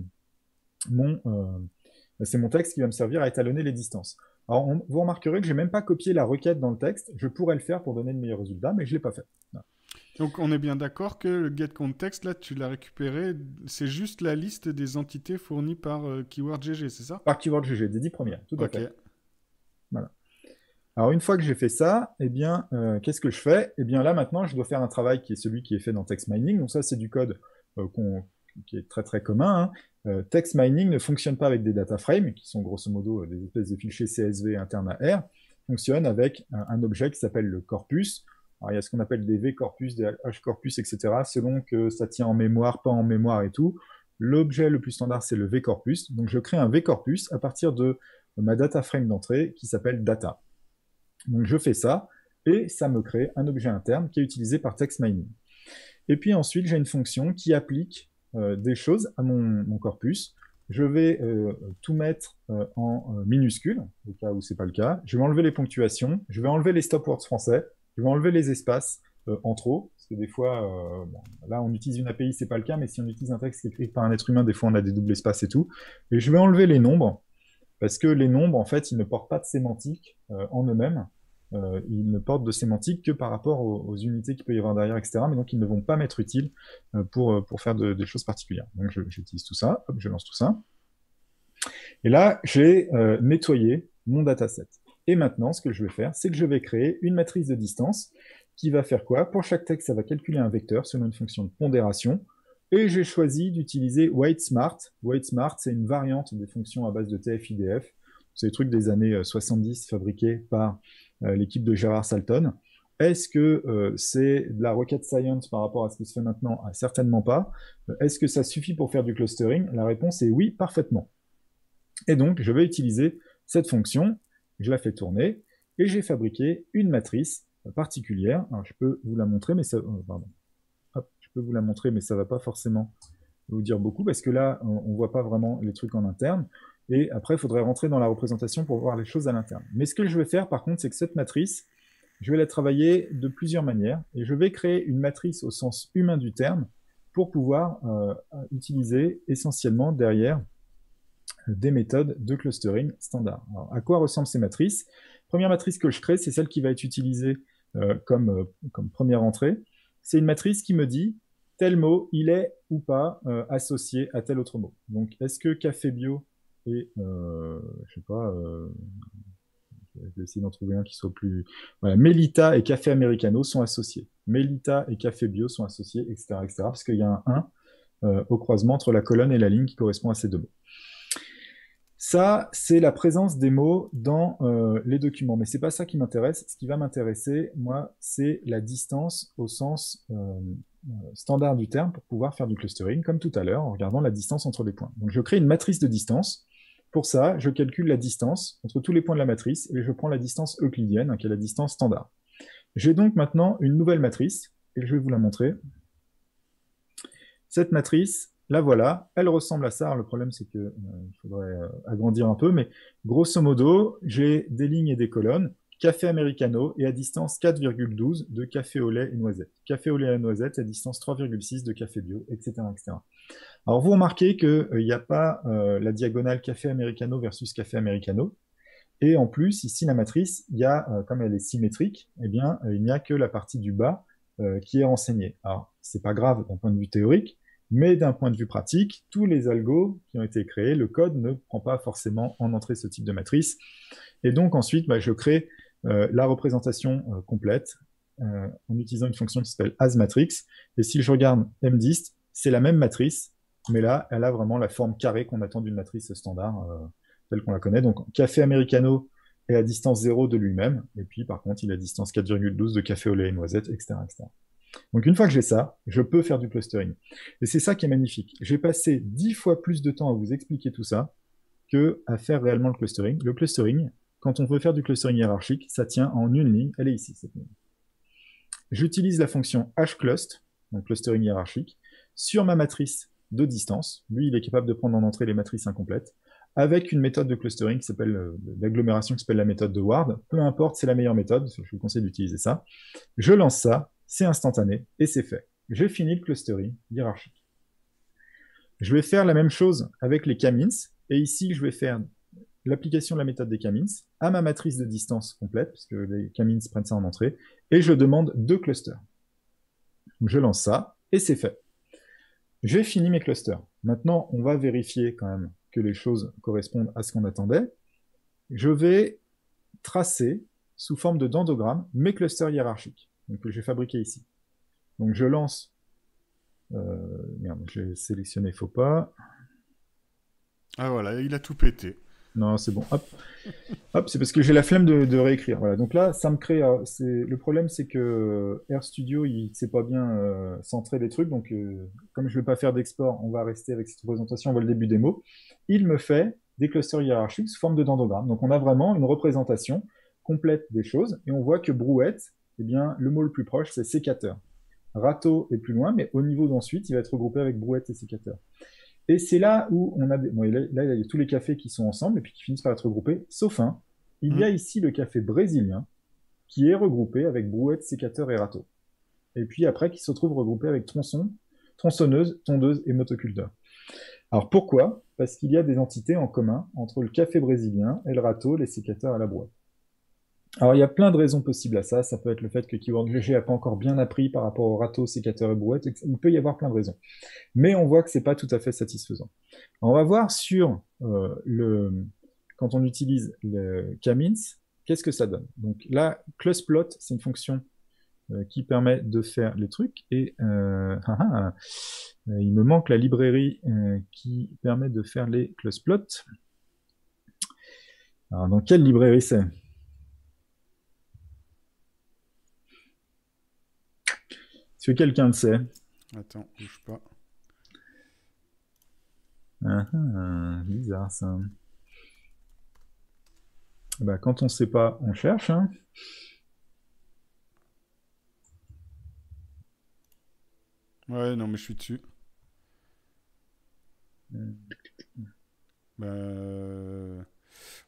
mon... Euh, c'est mon texte qui va me servir à étalonner les distances. Alors, vous remarquerez que j'ai même pas copié la requête dans le texte. Je pourrais le faire pour donner le meilleur résultat, mais je l'ai pas fait. Donc on est bien d'accord que le getContext, là, tu l'as récupéré, c'est juste la liste des entités fournies par euh, KeywordGG, c'est ça? Par KeywordGG, des 10 premières, tout à fait. Voilà. Alors une fois que j'ai fait ça, eh bien, euh, qu'est-ce que je fais? Eh bien là maintenant, je dois faire un travail qui est celui qui est fait dans Text Mining. Donc ça, c'est du code euh, qui est très très commun. Hein. text mining ne fonctionne pas avec des data frames, qui sont grosso modo des espèces de fichiers CSV internes à R, fonctionne avec un, objet qui s'appelle le corpus. Il y a ce qu'on appelle des V-corpus, des H-corpus, etc., selon que ça tient en mémoire, pas en mémoire et tout. L'objet le plus standard, c'est le V-corpus. Donc, je crée un V-corpus à partir de ma data frame d'entrée qui s'appelle data. Donc, je fais ça et ça me crée un objet interne qui est utilisé par text mining. Et puis ensuite, j'ai une fonction qui applique euh, des choses à mon, corpus. Je vais euh, tout mettre euh, en minuscule, au cas où c'est pas le cas. Je vais enlever les ponctuations, je vais enlever les stop words français, je vais enlever les espaces en trop, parce que des fois, là on utilise une API, c'est pas le cas, mais si on utilise un texte écrit par un être humain, des fois on a des doubles espaces et tout. Et je vais enlever les nombres, parce que les nombres, en fait, ils ne portent pas de sémantique en eux-mêmes. Euh, ils ne portent de sémantique que par rapport aux, unités qu'il peut y avoir derrière, etc. Mais donc ils ne vont pas m'être utiles euh, pour, euh, pour faire des choses particulières. Donc j'utilise tout ça, hop, je lance tout ça. Et là, j'ai nettoyé mon dataset. Et maintenant, ce que je vais faire, c'est que je vais créer une matrice de distance qui va faire quoi? Pour chaque texte, ça va calculer un vecteur selon une fonction de pondération. Et j'ai choisi d'utiliser WeightSmart. WeightSmart, c'est une variante des fonctions à base de TF-IDF. C'est des trucs des années 70 fabriqués par euh, l'équipe de Gérard Salton. Est-ce que euh, c'est de la rocket science par rapport à ce qui se fait maintenant? Ah, Certainement pas. Euh, est-ce que ça suffit pour faire du clustering? La réponse est oui, parfaitement. Et donc, je vais utiliser cette fonction, je la fais tourner, et j'ai fabriqué une matrice particulière. Alors, je peux vous la montrer, mais ça... pardon. je peux vous la montrer, mais ça va pas forcément vous dire beaucoup, parce que là, on ne voit pas vraiment les trucs en interne. Et après, il faudrait rentrer dans la représentation pour voir les choses à l'interne. Mais ce que je vais faire, par contre, c'est que cette matrice, je vais la travailler de plusieurs manières. Et je vais créer une matrice au sens humain du terme pour pouvoir euh, utiliser essentiellement derrière des méthodes de clustering standard. Alors, à quoi ressemblent ces matrices? Première matrice que je crée, c'est celle qui va être utilisée euh, comme, euh, comme première entrée. C'est une matrice qui me dit tel mot, il est ou pas associé à tel autre mot. Donc, est-ce que café bio et euh, je sais pas, euh, je vais essayer d'en trouver un qui soit plus. Voilà, Melita et Café Americano sont associés. Melita et Café Bio sont associés, etc., etc. Parce qu'il y a un 1 euh, au croisement entre la colonne et la ligne qui correspond à ces deux mots. Ça, c'est la présence des mots dans euh, les documents, mais c'est pas ça qui m'intéresse. Ce qui va m'intéresser, moi, c'est la distance au sens euh, standard du terme pour pouvoir faire du clustering, comme tout à l'heure, en regardant la distance entre les points. Donc, je crée une matrice de distance pour ça, je calcule la distance entre tous les points de la matrice et je prends la distance euclidienne, hein, qui est la distance standard. J'ai donc maintenant une nouvelle matrice, et je vais vous la montrer. Cette matrice, la voilà, elle ressemble à ça. le problème, c'est qu'il euh, faudrait euh, agrandir un peu, mais grosso modo, j'ai des lignes et des colonnes, café americano, et à distance 4,12 de café au lait et noisette. Café au lait et noisette à distance 3,6 de café bio, etc. etc. Alors vous remarquez qu'il euh, n'y a pas la diagonale café americano versus café americano. Et en plus, ici, la matrice, il y a, comme elle est symétrique, eh bien, il n'y a que la partie du bas qui est renseignée. Alors, c'est pas grave d'un point de vue théorique, mais d'un point de vue pratique, tous les algos qui ont été créés, le code ne prend pas forcément en entrée ce type de matrice. Et donc ensuite, bah, je crée la représentation complète en utilisant une fonction qui s'appelle asMatrix. Et si je regarde mdist, c'est la même matrice, mais là, elle a vraiment la forme carrée qu'on attend d'une matrice standard, euh, telle qu'on la connaît. Donc, café americano est à distance 0 de lui-même, et puis par contre, il est à distance 4,12 de café au lait et noisette, etc. Donc, une fois que j'ai ça, je peux faire du clustering. Et c'est ça qui est magnifique. J'ai passé 10 fois plus de temps à vous expliquer tout ça que à faire réellement le clustering. Le clustering, quand on veut faire du clustering hiérarchique, ça tient en une ligne. Elle est ici, cette ligne. J'utilise la fonction hclust, donc clustering hiérarchique, sur ma matrice de distance. Lui, il est capable de prendre en entrée les matrices incomplètes avec une méthode de clustering qui s'appelle euh, d'agglomération qui s'appelle la méthode de Ward. Peu importe, c'est la meilleure méthode, je vous conseille d'utiliser ça. Je lance ça, c'est instantané et c'est fait. J'ai fini le clustering hiérarchique. Je vais faire la même chose avec les camins et ici je vais faire l'application de la méthode des camins à ma matrice de distance complète, puisque les camins prennent ça en entrée, et je demande deux clusters. je lance ça, et c'est fait. J'ai fini mes clusters. Maintenant, on va vérifier quand même que les choses correspondent à ce qu'on attendait. Je vais tracer sous forme de dendogramme mes clusters hiérarchiques que j'ai fabriqués ici. Donc je lance merde, j'ai sélectionné faux pas. Ah voilà, il a tout pété. Non, c'est bon. Hop, hop, c'est parce que j'ai la flemme de, réécrire. Voilà. Donc là, ça me crée. c'est le problème, c'est que RStudio, il sait pas bien euh, centrer les trucs. Donc, euh, comme je vais pas faire d'export, on va rester avec cette représentation. On voit le début des mots. Il me fait des clusters hiérarchiques sous forme de dendrogramme. Donc, on a vraiment une représentation complète des choses. Et on voit que brouette, eh bien, le mot le plus proche, c'est sécateur. Râteau est plus loin, mais au niveau d'ensuite, il va être regroupé avec brouette et sécateur. Et c'est là où on a, bon, là, il y a tous les cafés qui sont ensemble et puis qui finissent par être regroupés, sauf un. Il y a mmh. ici le café brésilien qui est regroupé avec brouette, sécateur et râteau. Et puis après, qui se retrouve regroupé avec tronçon, tronçonneuse, tondeuse et motoculteur. Alors pourquoi? Parce qu'il y a des entités en commun entre le café brésilien et le râteau, les sécateurs et la brouette. Alors il y a plein de raisons possibles à ça. Ça peut être le fait que Keyword GG n'a pas encore bien appris par rapport au râteau, sécateur et brouette. Il peut y avoir plein de raisons. Mais on voit que c'est pas tout à fait satisfaisant. on va voir sur euh, le quand on utilise le Kamins, qu'est-ce que ça donne? Donc là, clusplot, c'est une fonction euh, qui permet de faire les trucs. Et euh, ah, ah, il me manque la librairie qui permet de faire les clusplots. Alors dans quelle librairie c'est? Est-ce que quelqu'un le sait Attends, bouge pas. Ah, ah, bizarre ça. Bah, quand on ne sait pas, on cherche. Hein. Ouais, non, mais je suis dessus. Bah,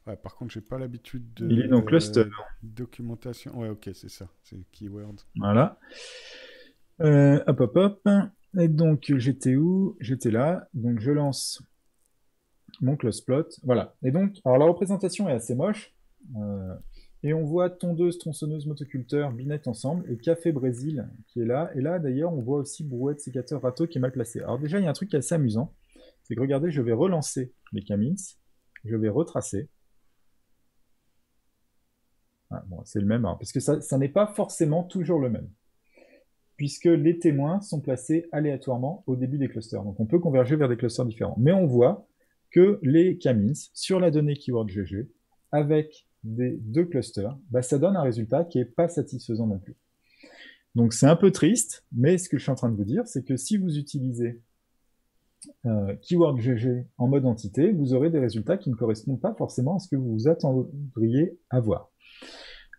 ouais, par contre, j'ai pas l'habitude de. Il est dans cluster. documentation. Ouais, ok, c'est ça. C'est keyword. Voilà. Euh, hop, hop, hop. Et donc, j'étais où? J'étais là. Donc, je lance mon close plot. Voilà. Et donc, alors la représentation est assez moche. Euh, et on voit tondeuse, tronçonneuse, motoculteur, binette ensemble, et Café Brésil qui est là. Et là, d'ailleurs, on voit aussi brouette, sécateur, râteau qui est mal placé. Alors déjà, il y a un truc qui est assez amusant. C'est que regardez, je vais relancer les camins. Je vais retracer. Ah, c'est le même, parce que ça n'est pas forcément toujours le même puisque les témoins sont placés aléatoirement au début des clusters. Donc on peut converger vers des clusters différents. Mais on voit que les camins sur la donnée keyword GG, avec des deux clusters, bah, ça donne un résultat qui n'est pas satisfaisant non plus. Donc c'est un peu triste, mais ce que je suis en train de vous dire, c'est que si vous utilisez euh, keyword GG en mode entité, vous aurez des résultats qui ne correspondent pas forcément à ce que vous vous attendriez à voir.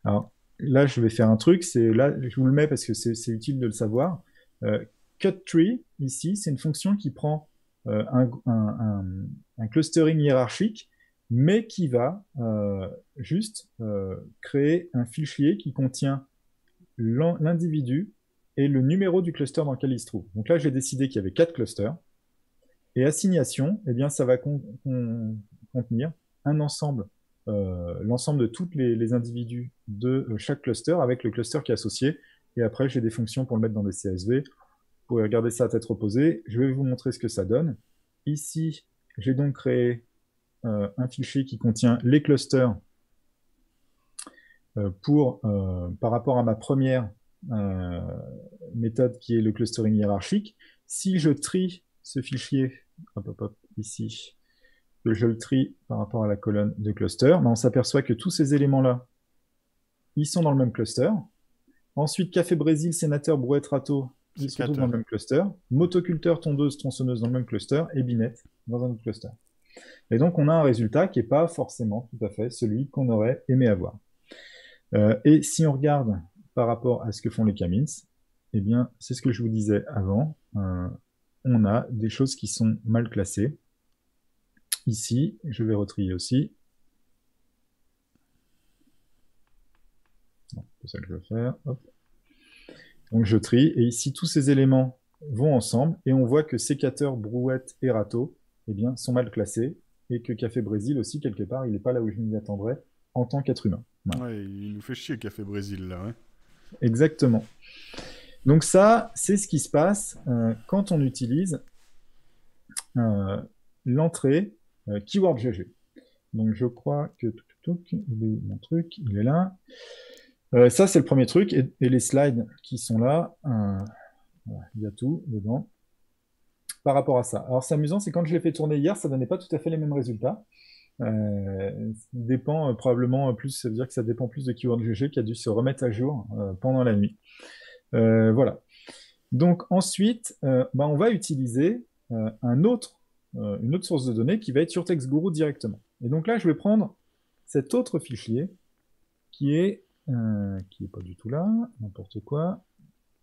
Alors, là, je vais faire un truc, c'est là, je vous le mets parce que c'est utile de le savoir. Euh, cut tree, ici, c'est une fonction qui prend euh, un, clustering hiérarchique, mais qui va euh, juste créer un fichier qui contient l'individu et le numéro du cluster dans lequel il se trouve. Donc là, j'ai décidé qu'il y avait quatre clusters. Et assignation, eh bien, ça va contenir un ensemble euh, l'ensemble de tous les, individus de euh, chaque cluster avec le cluster qui est associé. Et après, j'ai des fonctions pour le mettre dans des CSV. Vous pouvez regarder ça à tête reposée. Je vais vous montrer ce que ça donne. Ici, j'ai donc créé euh, un fichier qui contient les clusters pour, par rapport à ma première méthode qui est le clustering hiérarchique. Si je trie ce fichier, hop, hop, hop, ici, je le trie par rapport à la colonne de cluster, on s'aperçoit que tous ces éléments-là, ils sont dans le même cluster. Ensuite, Café Brésil, Sénateur, Brouette, Râteau, ils sont tous dans le même cluster. Motoculteur, tondeuse, tronçonneuse dans le même cluster. Et binette dans un autre cluster. Et donc, on a un résultat qui n'est pas forcément tout à fait celui qu'on aurait aimé avoir. Euh, et si on regarde par rapport à ce que font les Camins, eh bien, c'est ce que je vous disais avant. Euh, on a des choses qui sont mal classées. Ici, je vais retrier aussi. C'est ça que je vais faire. Donc je trie, et ici tous ces éléments vont ensemble, et on voit que sécateur, brouette et râteau eh bien, sont mal classés, et que Café Brésil aussi, quelque part, il n'est pas là où je m'y attendrais en tant qu'être humain. il nous fait chier Café Brésil là. Exactement. Donc ça, c'est ce qui se passe euh, quand on utilise euh, l'entrée keyword GG. Donc je crois que il est mon truc, il est là. Euh, ça c'est le premier truc et, les slides qui sont là, euh, il y a tout dedans. par rapport à ça. Alors c'est amusant, c'est quand je l'ai fait tourner hier, ça donnait pas tout à fait les mêmes résultats. Euh, dépend euh, probablement plus, ça veut dire que ça dépend plus de Keyword GG qui a dû se remettre à jour euh, pendant la nuit. Euh, voilà. Donc ensuite, bah, on va utiliser un autre, une autre source de données qui va être sur TextGuru directement. Et donc là, je vais prendre cet autre fichier qui est qui est pas du tout là, n'importe quoi,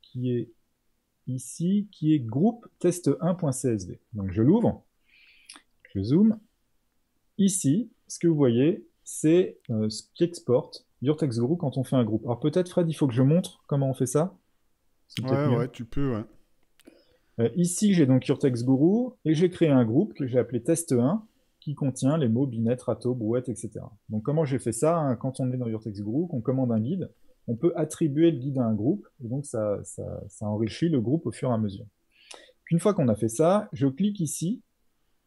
qui est ici, qui est groupe test1.csv. Donc je l'ouvre, je zoome. Ici, ce que vous voyez, c'est euh, ce qu'exporte Your Guru quand on fait un groupe. Alors peut-être Fred, il faut que je montre comment on fait ça. Ouais, ouais, tu peux, ouais. Euh, ici, j'ai donc Your Guru et j'ai créé un groupe que j'ai appelé test1 qui contient les mots binet, râteau, brouette, etc. Donc comment j'ai fait ça hein, Quand on est dans Your Guru, qu'on commande un guide, on peut attribuer le guide à un groupe, et donc ça, enrichit le groupe au fur et à mesure. Une fois qu'on a fait ça, je clique ici,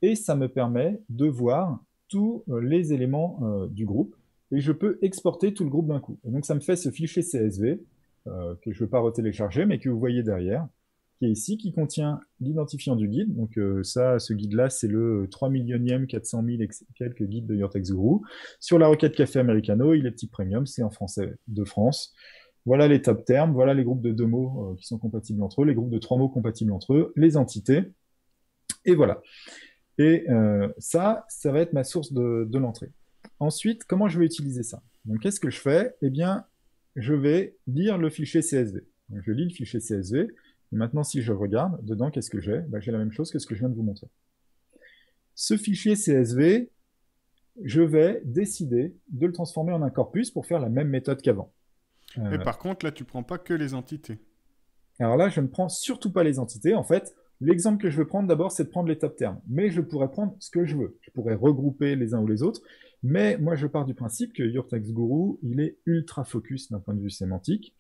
et ça me permet de voir tous euh, les éléments euh, du groupe, et je peux exporter tout le groupe d'un coup. Et donc ça me fait ce fichier CSV, euh, que je ne veux pas retélécharger, mais que vous voyez derrière, qui est ici, qui contient l'identifiant du guide. Donc euh, ça, ce guide-là, c'est le 3 millionième 400 000 et quelques guides de Your Text Guru. Sur la requête Café Americano, il est petit premium, c'est en français de France. Voilà les top termes, voilà les groupes de deux mots euh, qui sont compatibles entre eux, les groupes de trois mots compatibles entre eux, les entités. Et voilà. Et euh, ça, ça va être ma source de, de l'entrée. Ensuite, comment je vais utiliser ça? Donc qu'est-ce que je fais? Eh bien, je vais lire le fichier CSV. Donc, je lis le fichier CSV maintenant, si je regarde, dedans, qu'est-ce que j'ai? Ben, J'ai la même chose que ce que je viens de vous montrer. Ce fichier CSV, je vais décider de le transformer en un corpus pour faire la même méthode qu'avant. Euh, par contre, là, tu prends pas que les entités. Alors là, je ne prends surtout pas les entités. En fait, l'exemple que je veux prendre d'abord, c'est de prendre les top termes. Mais je pourrais prendre ce que je veux. Je pourrais regrouper les uns ou les autres. Mais moi, je pars du principe que Your Guru, il est ultra focus d'un point de vue sémantique.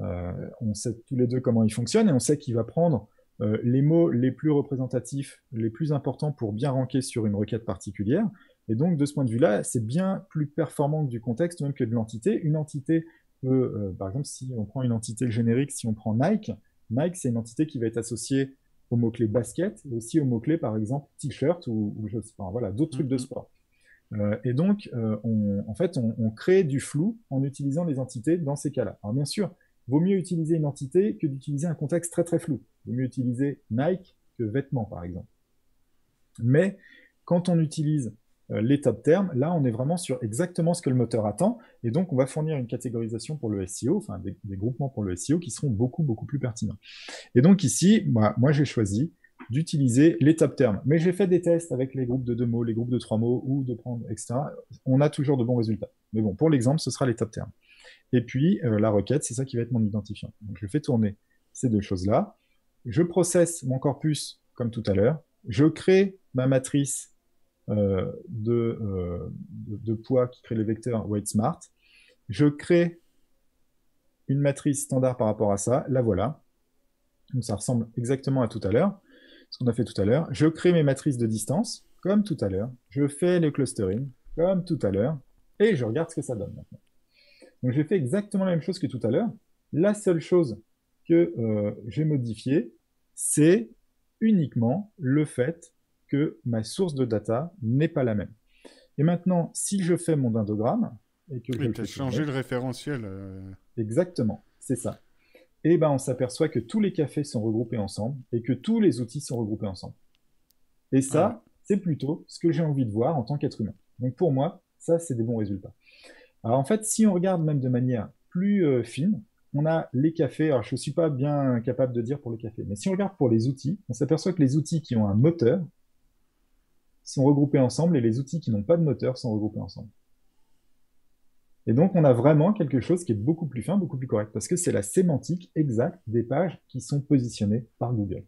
Euh, on sait tous les deux comment il fonctionne et on sait qu'il va prendre euh, les mots les plus représentatifs, les plus importants pour bien ranker sur une requête particulière. Et donc, de ce point de vue-là, c'est bien plus performant que du contexte, même que de l'entité. Une entité peut, euh, par exemple, si on prend une entité générique, si on prend Nike, Nike, c'est une entité qui va être associée au mot-clé basket, et aussi au mot-clé, par exemple, t-shirt ou, je sais pas, voilà, d'autres trucs de mm-hmm. sport. et donc, en fait, on, on, crée du flou en utilisant les entités dans ces cas-là. Alors, bien sûr, vaut mieux utiliser une entité que d'utiliser un contexte très très flou. Vaut mieux utiliser Nike que vêtements, par exemple. Mais quand on utilise euh, les top termes, là, on est vraiment sur exactement ce que le moteur attend, et donc on va fournir une catégorisation pour le SEO, enfin des, groupements pour le SEO qui seront beaucoup beaucoup plus pertinents. Et donc ici, moi, moi j'ai choisi d'utiliser les top termes. Mais j'ai fait des tests avec les groupes de deux mots, les groupes de trois mots, ou de prendre, etc. On a toujours de bons résultats. Mais bon, pour l'exemple, ce sera les top termes. Et puis, euh, la requête, c'est ça qui va être mon identifiant. Je fais tourner ces deux choses-là. Je processe mon corpus comme tout à l'heure. Je crée ma matrice euh, euh, de, poids qui crée les vecteurs weight smart. Je crée une matrice standard par rapport à ça. La voilà. Donc, ça ressemble exactement à tout à l'heure, ce qu'on a fait tout à l'heure. Je crée mes matrices de distance, comme tout à l'heure. Je fais le clustering, comme tout à l'heure. Et je regarde ce que ça donne maintenant. Donc j'ai fait exactement la même chose que tout à l'heure. La seule chose que euh, j'ai modifiée, c'est uniquement le fait que ma source de data n'est pas la même. Et maintenant, si je fais mon dindogramme et que je as changé le référentiel. Euh. Exactement, c'est ça. Et ben on s'aperçoit que tous les cafés sont regroupés ensemble et que tous les outils sont regroupés ensemble. Et ça, c'est plutôt ce que j'ai envie de voir en tant qu'être humain. Donc pour moi, ça, c'est des bons résultats. Alors en fait, si on regarde même de manière plus euh, fine, on a les cafés. Alors je ne suis pas bien capable de dire pour les cafés, mais si on regarde pour les outils, on s'aperçoit que les outils qui ont un moteur sont regroupés ensemble et les outils qui n'ont pas de moteur sont regroupés ensemble. Et donc on a vraiment quelque chose qui est beaucoup plus fin, beaucoup plus correct, parce que c'est la sémantique exacte des pages qui sont positionnées par Google.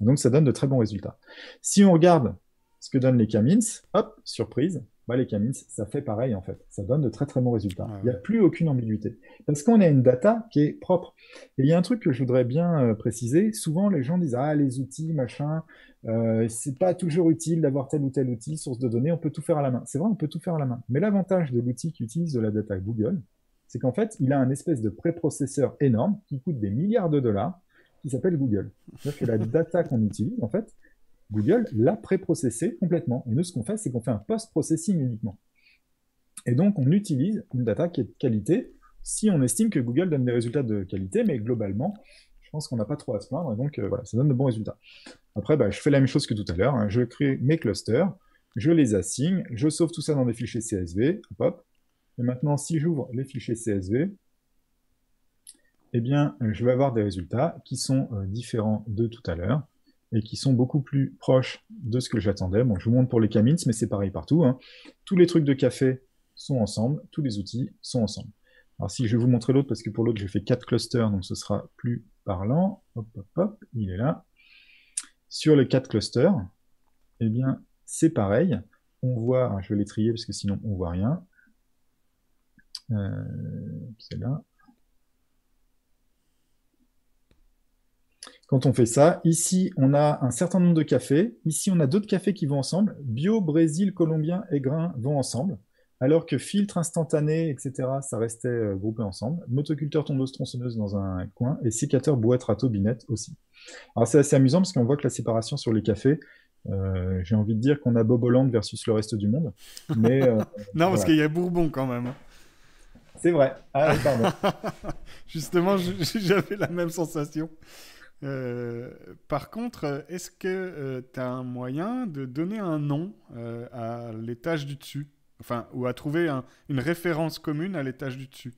Donc ça donne de très bons résultats. Si on regarde ce que donnent les Camins, hop, surprise, bah, les Camins, ça fait pareil en fait. Ça donne de très très bons résultats. Ah il n'y a plus aucune ambiguïté. Parce qu'on a une data qui est propre. Et il y a un truc que je voudrais bien euh, préciser. Souvent, les gens disent Ah, les outils, machin, euh, c'est pas toujours utile d'avoir tel ou tel outil, source de données, on peut tout faire à la main. C'est vrai, on peut tout faire à la main. Mais l'avantage de l'outil qui utilise de la data Google, c'est qu'en fait, il a un espèce de préprocesseur énorme qui coûte des milliards de dollars qui s'appelle Google. C'est-à-dire que la data qu'on utilise, en fait, Google l'a préprocessée complètement. Et nous, ce qu'on fait, c'est qu'on fait un post-processing uniquement. Et donc, on utilise une data qui est de qualité si on estime que Google donne des résultats de qualité, mais globalement, je pense qu'on n'a pas trop à se plaindre, et donc euh, voilà, ça donne de bons résultats. Après, bah, je fais la même chose que tout à l'heure, hein. je crée mes clusters, je les assigne, je sauve tout ça dans des fichiers CSV, hop, et maintenant, si j'ouvre les fichiers CSV, eh bien, je vais avoir des résultats qui sont euh, différents de tout à l'heure et qui sont beaucoup plus proches de ce que j'attendais. Bon, je vous montre pour les Camins, mais c'est pareil partout. Hein. Tous les trucs de café sont ensemble, tous les outils sont ensemble. Alors si je vais vous montrer l'autre, parce que pour l'autre j'ai fait quatre clusters, donc ce sera plus parlant. Hop, hop, hop, il est là. Sur les quatre clusters, eh bien c'est pareil. On voit, je vais les trier parce que sinon on voit rien. Euh, c'est là. Quand on fait ça, ici on a un certain nombre de cafés, ici on a d'autres cafés qui vont ensemble, bio, Brésil, colombien et grain vont ensemble, alors que filtre instantané, etc., ça restait euh, groupé ensemble, motoculteur tondeuse tronçonneuse dans un coin, et sécateur boîte râteau binette aussi. Alors c'est assez amusant parce qu'on voit que la séparation sur les cafés, euh, j'ai envie de dire qu'on a Bob versus le reste du monde. Mais, euh, non, parce qu'il y a Bourbon quand même. C'est vrai. Ah, pardon. Justement, j'avais la même sensation. Euh, par contre, est-ce que tu as un moyen de donner un nom à l'étage du dessus? Enfin, ou à trouver une référence commune à l'étage du dessus?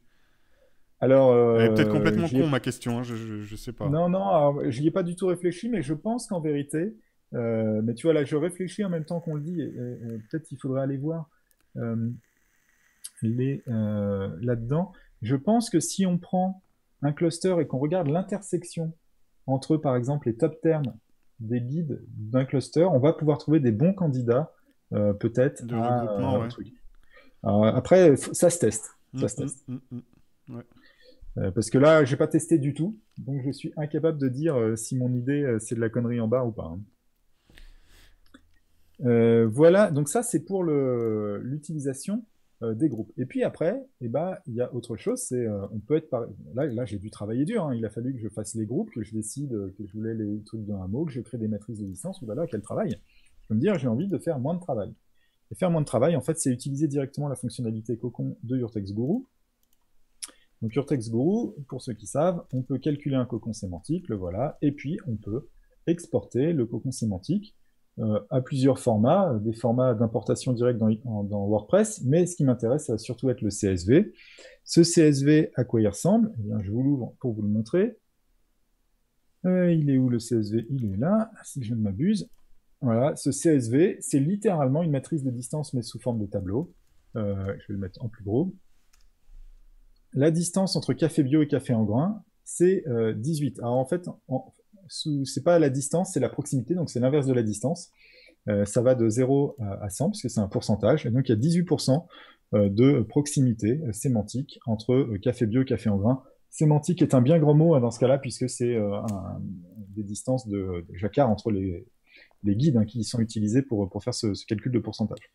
Alors, Elle est peut-être complètement con ma question, hein, je, ne sais pas. Non, non, je n'y ai pas du tout réfléchi, mais je pense qu'en vérité, mais tu vois là, je réfléchis en même temps qu'on le dit, et, peut-être il faudrait aller voir les là-dedans. Je pense que si on prend un cluster et qu'on regarde l'intersection entre, par exemple, les top terms des guides d'un cluster, on va pouvoir trouver des bons candidats, euh, peut-être, à truc. après, ça se teste. Ça se mm. Mm, mm, euh, parce que là, j'ai pas testé du tout, donc je suis incapable de dire euh, si mon idée c'est de la connerie en bas ou pas. Hein. voilà, donc ça c'est pour l'utilisation euh, des groupes. Et puis après, eh ben, il y a autre chose, c'est euh, on peut être par... là, là j'ai dû travailler dur. Hein. Il a fallu que je fasse les groupes, que je décide que je voulais les trucs d'un mot, que je crée des matrices de licence. Voilà, quel travail Je peux me dire, j'ai envie de faire moins de travail. Et faire moins de travail, en fait, c'est utiliser directement la fonctionnalité cocon de Urtex Guru. Donc Urtex Guru, pour ceux qui savent, on peut calculer un cocon sémantique, le voilà, et puis on peut exporter le cocon sémantique euh, à plusieurs formats, euh, des formats d'importation directe dans, WordPress, mais ce qui m'intéresse, ça va surtout être le CSV. Ce CSV, à quoi il ressemble? Eh bien, Je vous l'ouvre pour vous le montrer. Euh, il est où le CSV Il est là, si je ne m'abuse. Voilà, ce CSV, c'est littéralement une matrice de distance, mais sous forme de tableau. je vais le mettre en plus gros. La distance entre café bio et café en grain, c'est 18. Alors en fait, en, c'est pas la distance, c'est la proximité, donc c'est l'inverse de la distance. Euh, ça va de 0 à 100, puisque c'est un pourcentage, et donc il y a 18% euh, de proximité euh, sémantique entre café bio et café en grain. Sémantique est un bien grand mot hein, dans ce cas-là, puisque c'est des distances de, jacquard entre les, guides hein, qui sont utilisés pour, faire ce, calcul de pourcentage.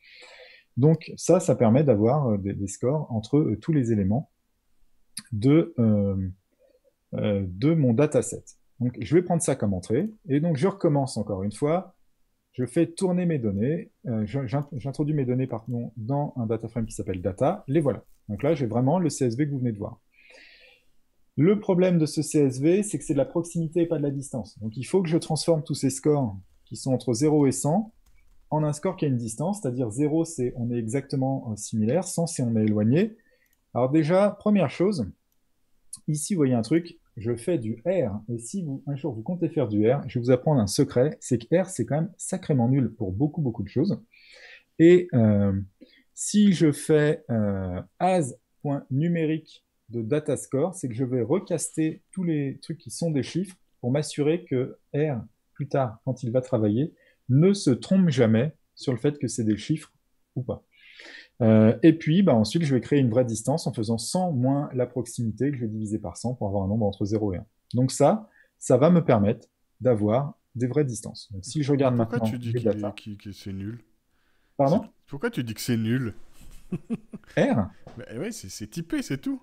Donc ça, ça permet d'avoir des, scores entre tous les éléments de, de mon dataset. Donc, je vais prendre ça comme entrée. Et donc, je recommence encore une fois. Je fais tourner mes données. Euh, j'introduis mes données pardon, dans un data frame qui s'appelle data. Les voilà. Donc là, j'ai vraiment le CSV que vous venez de voir. Le problème de ce CSV, c'est que c'est de la proximité et pas de la distance. Donc, il faut que je transforme tous ces scores qui sont entre 0 et 100 en un score qui a une distance, c'est-à-dire 0, c'est on est exactement euh, similaire, 100, c'est on est éloigné. Alors déjà, première chose, ici, vous voyez un truc, je fais du R. Et si vous, un jour vous comptez faire du R, je vais vous apprendre un secret, c'est que R, c'est quand même sacrément nul pour beaucoup, beaucoup de choses. Et euh, si je fais euh, as.numérique de datascore, c'est que je vais recaster tous les trucs qui sont des chiffres pour m'assurer que R, plus tard, quand il va travailler, ne se trompe jamais sur le fait que c'est des chiffres ou pas. Euh, et puis, bah, ensuite, je vais créer une vraie distance en faisant 100 moins la proximité que je vais diviser par 100 pour avoir un nombre entre 0 et 1. Donc ça, ça va me permettre d'avoir des vraies distances. Donc si je regarde Pourquoi maintenant tu dis que c'est nul? Pardon? Pourquoi tu dis que c'est nul? R? Bah, Ouais, c'est typé, c'est tout.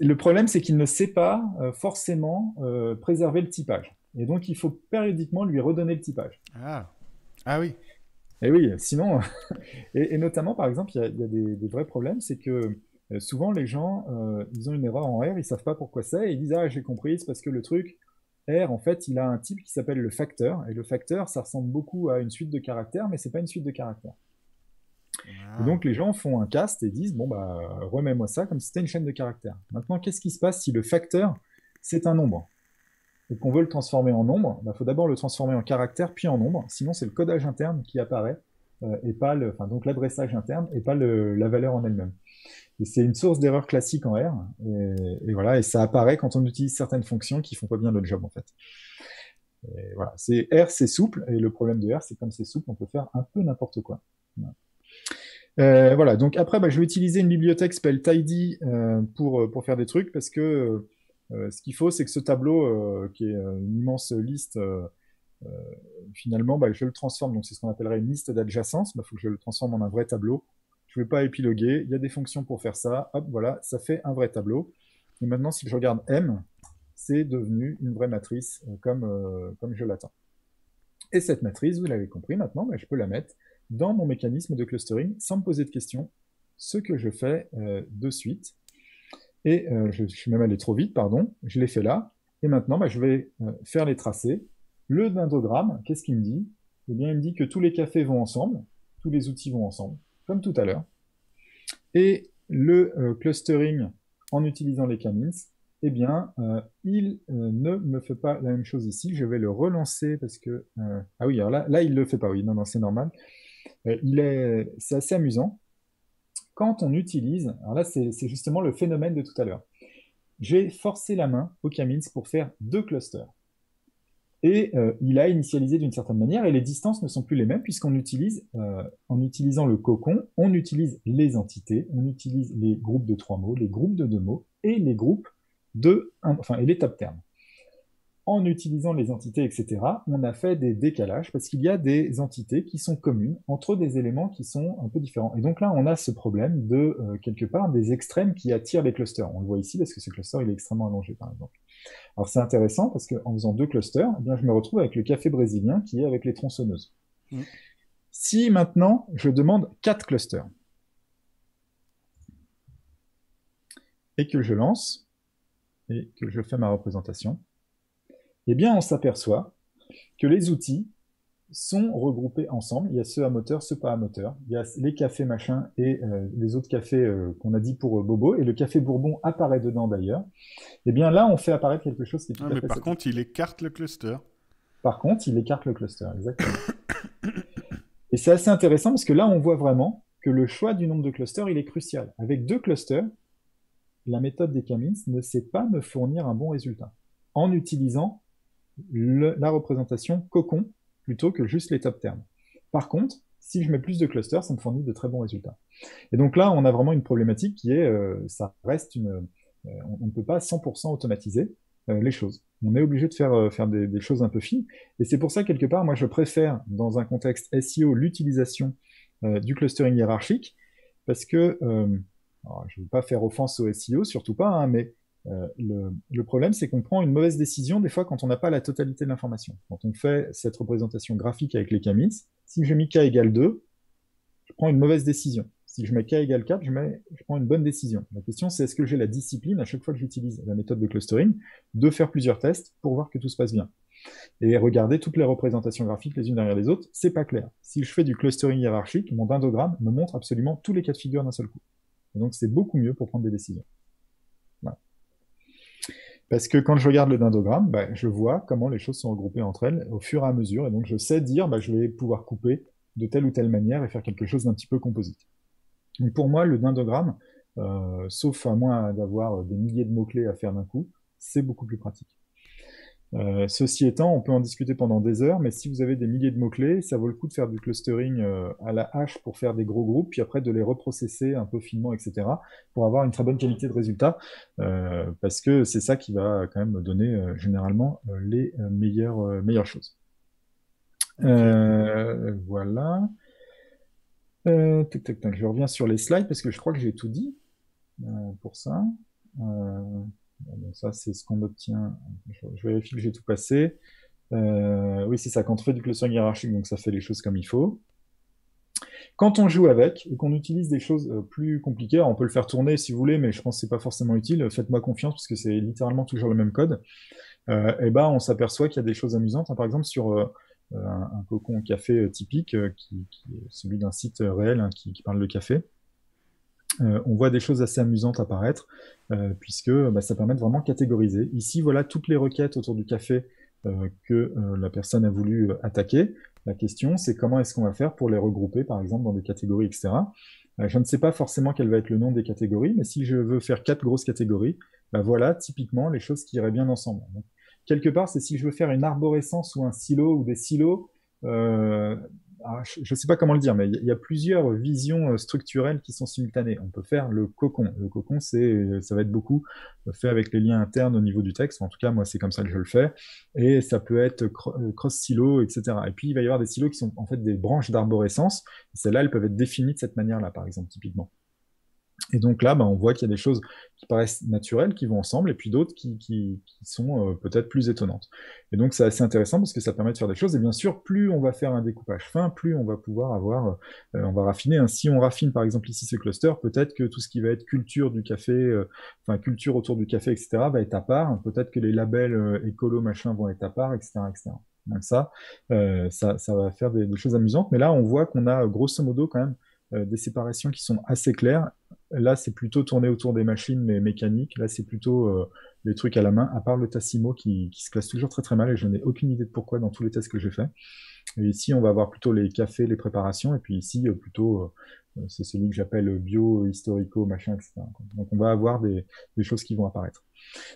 Le problème, c'est qu'il ne sait pas forcément préserver le typage. Et donc, il faut périodiquement lui redonner le typage. Ah, ah oui. Et oui, sinon, et, notamment, par exemple, il y a, des, vrais problèmes, c'est que souvent, les gens, ils ont une erreur en R, ils savent pas pourquoi c'est, et ils disent, ah, j'ai compris, c'est parce que le truc, R, en fait, il a un type qui s'appelle le facteur. Et le facteur, ça ressemble beaucoup à une suite de caractères, mais c'est pas une suite de caractères. Donc les gens font un cast et disent bon bah remets-moi ça comme si c'était une chaîne de caractères. Maintenant, qu'est-ce qui se passe si le facteur c'est un nombre? Et qu'on veut le transformer en nombre Il bah, faut d'abord le transformer en caractère puis en nombre. Sinon, c'est le codage interne qui apparaît euh, et pas le, enfin donc l'adressage interne et pas la valeur en elle-même. Et c'est une source d'erreur classique en R. Et, voilà, et ça apparaît quand on utilise certaines fonctions qui font pas bien le job en fait. voilà, c'est R, c'est souple, et le problème de R, c'est comme c'est souple, on peut faire un peu n'importe quoi. Voilà. Euh, donc après, bah, je vais utiliser une bibliothèque s'appelle tidy euh, pour, faire des trucs, parce que ce qu'il faut, c'est que ce tableau, qui est une immense liste, finalement, bah, je le transforme, donc c'est ce qu'on appellerait une liste d'adjacence, il bah, faut que je le transforme en un vrai tableau. Je ne vais pas épiloguer. Il y a des fonctions pour faire ça. Hop, voilà, ça fait un vrai tableau. Et maintenant, si je regarde M, c'est devenu une vraie matrice euh, comme, euh, je l'attends. Et cette matrice, vous l'avez compris maintenant, bah, je peux la mettre dans mon mécanisme de clustering sans me poser de questions, ce que je fais euh, de suite. Et je, suis même allé trop vite, pardon, je l'ai fait là. Et maintenant, bah, je vais faire les tracés. Le dendrogramme, qu'est-ce qu'il me dit? Eh bien, il me dit que tous les cafés vont ensemble, tous les outils vont ensemble comme tout à l'heure. Et le euh, clustering en utilisant les camins, eh bien, euh, il euh, ne me fait pas la même chose ici. Je vais le relancer parce que... ah oui, alors là, là il ne le fait pas. Oui, non, non, c'est normal. il est, c'est assez amusant. Quand on utilise... Alors là, c'est, justement le phénomène de tout à l'heure. J'ai forcé la main au camins pour faire deux clusters et euh, il a initialisé d'une certaine manière, et les distances ne sont plus les mêmes puisqu'on utilise, euh, en utilisant le cocon, on utilise les entités, on utilise les groupes de trois mots, les groupes de deux mots, et les groupes de, enfin, et les top termes en utilisant les entités, etc., on a fait des décalages parce qu'il y a des entités qui sont communes entre des éléments qui sont un peu différents. Et donc là, on a ce problème de, euh, quelque part, des extrêmes qui attirent les clusters. On le voit ici parce que ce cluster, il est extrêmement allongé, par exemple. Alors c'est intéressant parce qu'en faisant deux clusters, eh bien, je me retrouve avec le café brésilien qui est avec les tronçonneuses. Mm. Si maintenant, je demande quatre clusters, et que je lance, et que je fais ma représentation, eh bien, on s'aperçoit que les outils sont regroupés ensemble. Il y a ceux à moteur, ceux pas à moteur. Il y a les cafés machin et euh, les autres cafés euh, qu'on a dit pour euh, Bobo. Et le café Bourbon apparaît dedans d'ailleurs. Eh bien là, on fait apparaître quelque chose qui est tout ah, à mais Par contre, il écarte le cluster. Par contre, il écarte le cluster, exactement. et c'est assez intéressant parce que là, on voit vraiment que le choix du nombre de clusters, il est crucial. Avec deux clusters, la méthode des Camins ne sait pas me fournir un bon résultat en utilisant la représentation cocon plutôt que juste les top termes. Par contre, si je mets plus de clusters, ça me fournit de très bons résultats. Et donc là, on a vraiment une problématique qui est, euh, ça reste une, euh, on ne peut pas 100% automatiser euh, les choses. On est obligé de faire, faire des, choses un peu fines. Et c'est pour ça, quelque part, moi, je préfère, dans un contexte SEO, l'utilisation du clustering hiérarchique, parce que, je ne veux pas faire offense au SEO, surtout pas, hein, mais euh, le, problème, c'est qu'on prend une mauvaise décision des fois quand on n'a pas la totalité de l'information. Quand on fait cette représentation graphique avec les camins, si je mets k égale 2, je prends une mauvaise décision. Si je mets k égale 4, je, mets, je prends une bonne décision. La question, c'est est-ce que j'ai la discipline, à chaque fois que j'utilise la méthode de clustering, de faire plusieurs tests pour voir que tout se passe bien? Et regarder toutes les représentations graphiques les unes derrière les autres, c'est pas clair. Si je fais du clustering hiérarchique, mon dindogramme me montre absolument tous les cas de figure d'un seul coup. Et donc c'est beaucoup mieux pour prendre des décisions. Parce que quand je regarde le dindogramme, bah, je vois comment les choses sont regroupées entre elles au fur et à mesure. Et donc, je sais dire, bah, je vais pouvoir couper de telle ou telle manière et faire quelque chose d'un petit peu composite. Donc, pour moi, le dindogramme, euh, sauf à moins d'avoir des milliers de mots-clés à faire d'un coup, c'est beaucoup plus pratique. Euh, ceci étant, on peut en discuter pendant des heures, mais si vous avez des milliers de mots-clés, ça vaut le coup de faire du clustering euh, à la hache pour faire des gros groupes, puis après de les reprocesser un peu finement, etc., pour avoir une très bonne qualité de résultat, euh, parce que c'est ça qui va quand même donner généralement les meilleures, meilleures choses. voilà. je reviens sur les slides parce que je crois que j'ai tout dit pour ça. Ça, c'est ce qu'on obtient. Je, vérifie que j'ai tout passé. oui, c'est ça, quand on fait du clustering hiérarchique, donc ça fait les choses comme il faut. Quand on joue avec et qu'on utilise des choses plus compliquées, on peut le faire tourner si vous voulez, mais je pense que c'est pas forcément utile. Faites-moi confiance parce que c'est littéralement toujours le même code. et eh ben, on s'aperçoit qu'il y a des choses amusantes. Hein. Par exemple, sur un, un, cocon café typique, qui, est celui d'un site réel hein, qui, parle de café. Euh, on voit des choses assez amusantes apparaître, euh, puisque bah, ça permet de vraiment catégoriser. Ici, voilà toutes les requêtes autour du café euh, que la personne a voulu attaquer. La question, c'est comment est-ce qu'on va faire pour les regrouper, par exemple, dans des catégories, etc. je ne sais pas forcément quel va être le nom des catégories, mais si je veux faire quatre grosses catégories, bah voilà typiquement les choses qui iraient bien ensemble. quelque part, c'est si je veux faire une arborescence ou un silo ou des silos, ah, je ne sais pas comment le dire, mais il y, a plusieurs visions euh, structurelles qui sont simultanées. On peut faire le cocon. Le cocon, c'est, ça va être beaucoup fait avec les liens internes au niveau du texte. En tout cas, moi, c'est comme ça que je le fais. Et ça peut être euh, cross-silo, etc. Et puis, il va y avoir des silos qui sont en fait des branches d'arborescence. Celles-là, elles peuvent être définies de cette manière-là, par exemple, typiquement. Et donc là, bah, on voit qu'il y a des choses qui paraissent naturelles, qui vont ensemble, et puis d'autres qui, qui, sont euh, peut-être plus étonnantes. Et donc c'est assez intéressant parce que ça permet de faire des choses. Et bien sûr, plus on va faire un découpage fin, plus on va pouvoir avoir, euh, on va raffiner. Hein. Si on raffine par exemple ici ce cluster, peut-être que tout ce qui va être culture du café, euh, enfin culture autour du café, etc., va être à part. Peut-être que les labels écolo machin vont être à part, etc., etc. Donc ça, ça, va faire des, choses amusantes. Mais là, on voit qu'on a grosso modo quand même des séparations qui sont assez claires. Là, c'est plutôt tourné autour des machines, mais mécaniques. Là, c'est plutôt euh, les trucs à la main, à part le Tassimo qui, se classe toujours très très mal et je n'ai aucune idée de pourquoi dans tous les tests que j'ai fait. Et ici, on va avoir plutôt les cafés, les préparations, et puis ici, euh, plutôt, c'est celui que j'appelle bio, historico, machin, etc. Donc, on va avoir des, choses qui vont apparaître.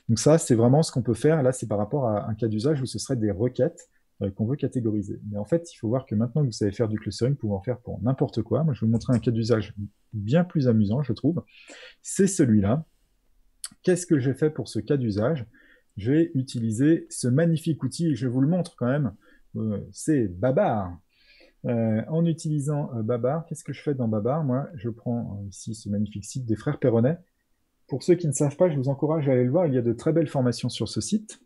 Donc ça, c'est vraiment ce qu'on peut faire. Là, c'est par rapport à un cas d'usage où ce serait des requêtes euh, qu'on veut catégoriser. Mais en fait, il faut voir que maintenant que vous savez faire du clustering, vous pouvez en faire pour n'importe quoi. Moi, je vais vous montrer un cas d'usage bien plus amusant, je trouve. C'est celui-là. Qu'est-ce que j'ai fait pour ce cas d'usage? Je vais utiliser ce magnifique outil, et je vous le montre quand même. Euh, c'est Babar. Euh, en utilisant Babar, qu'est-ce que je fais dans Babar? Moi, je prends ici ce magnifique site des frères Perronnet. Pour ceux qui ne savent pas, je vous encourage à aller le voir. Il y a de très belles formations sur ce site.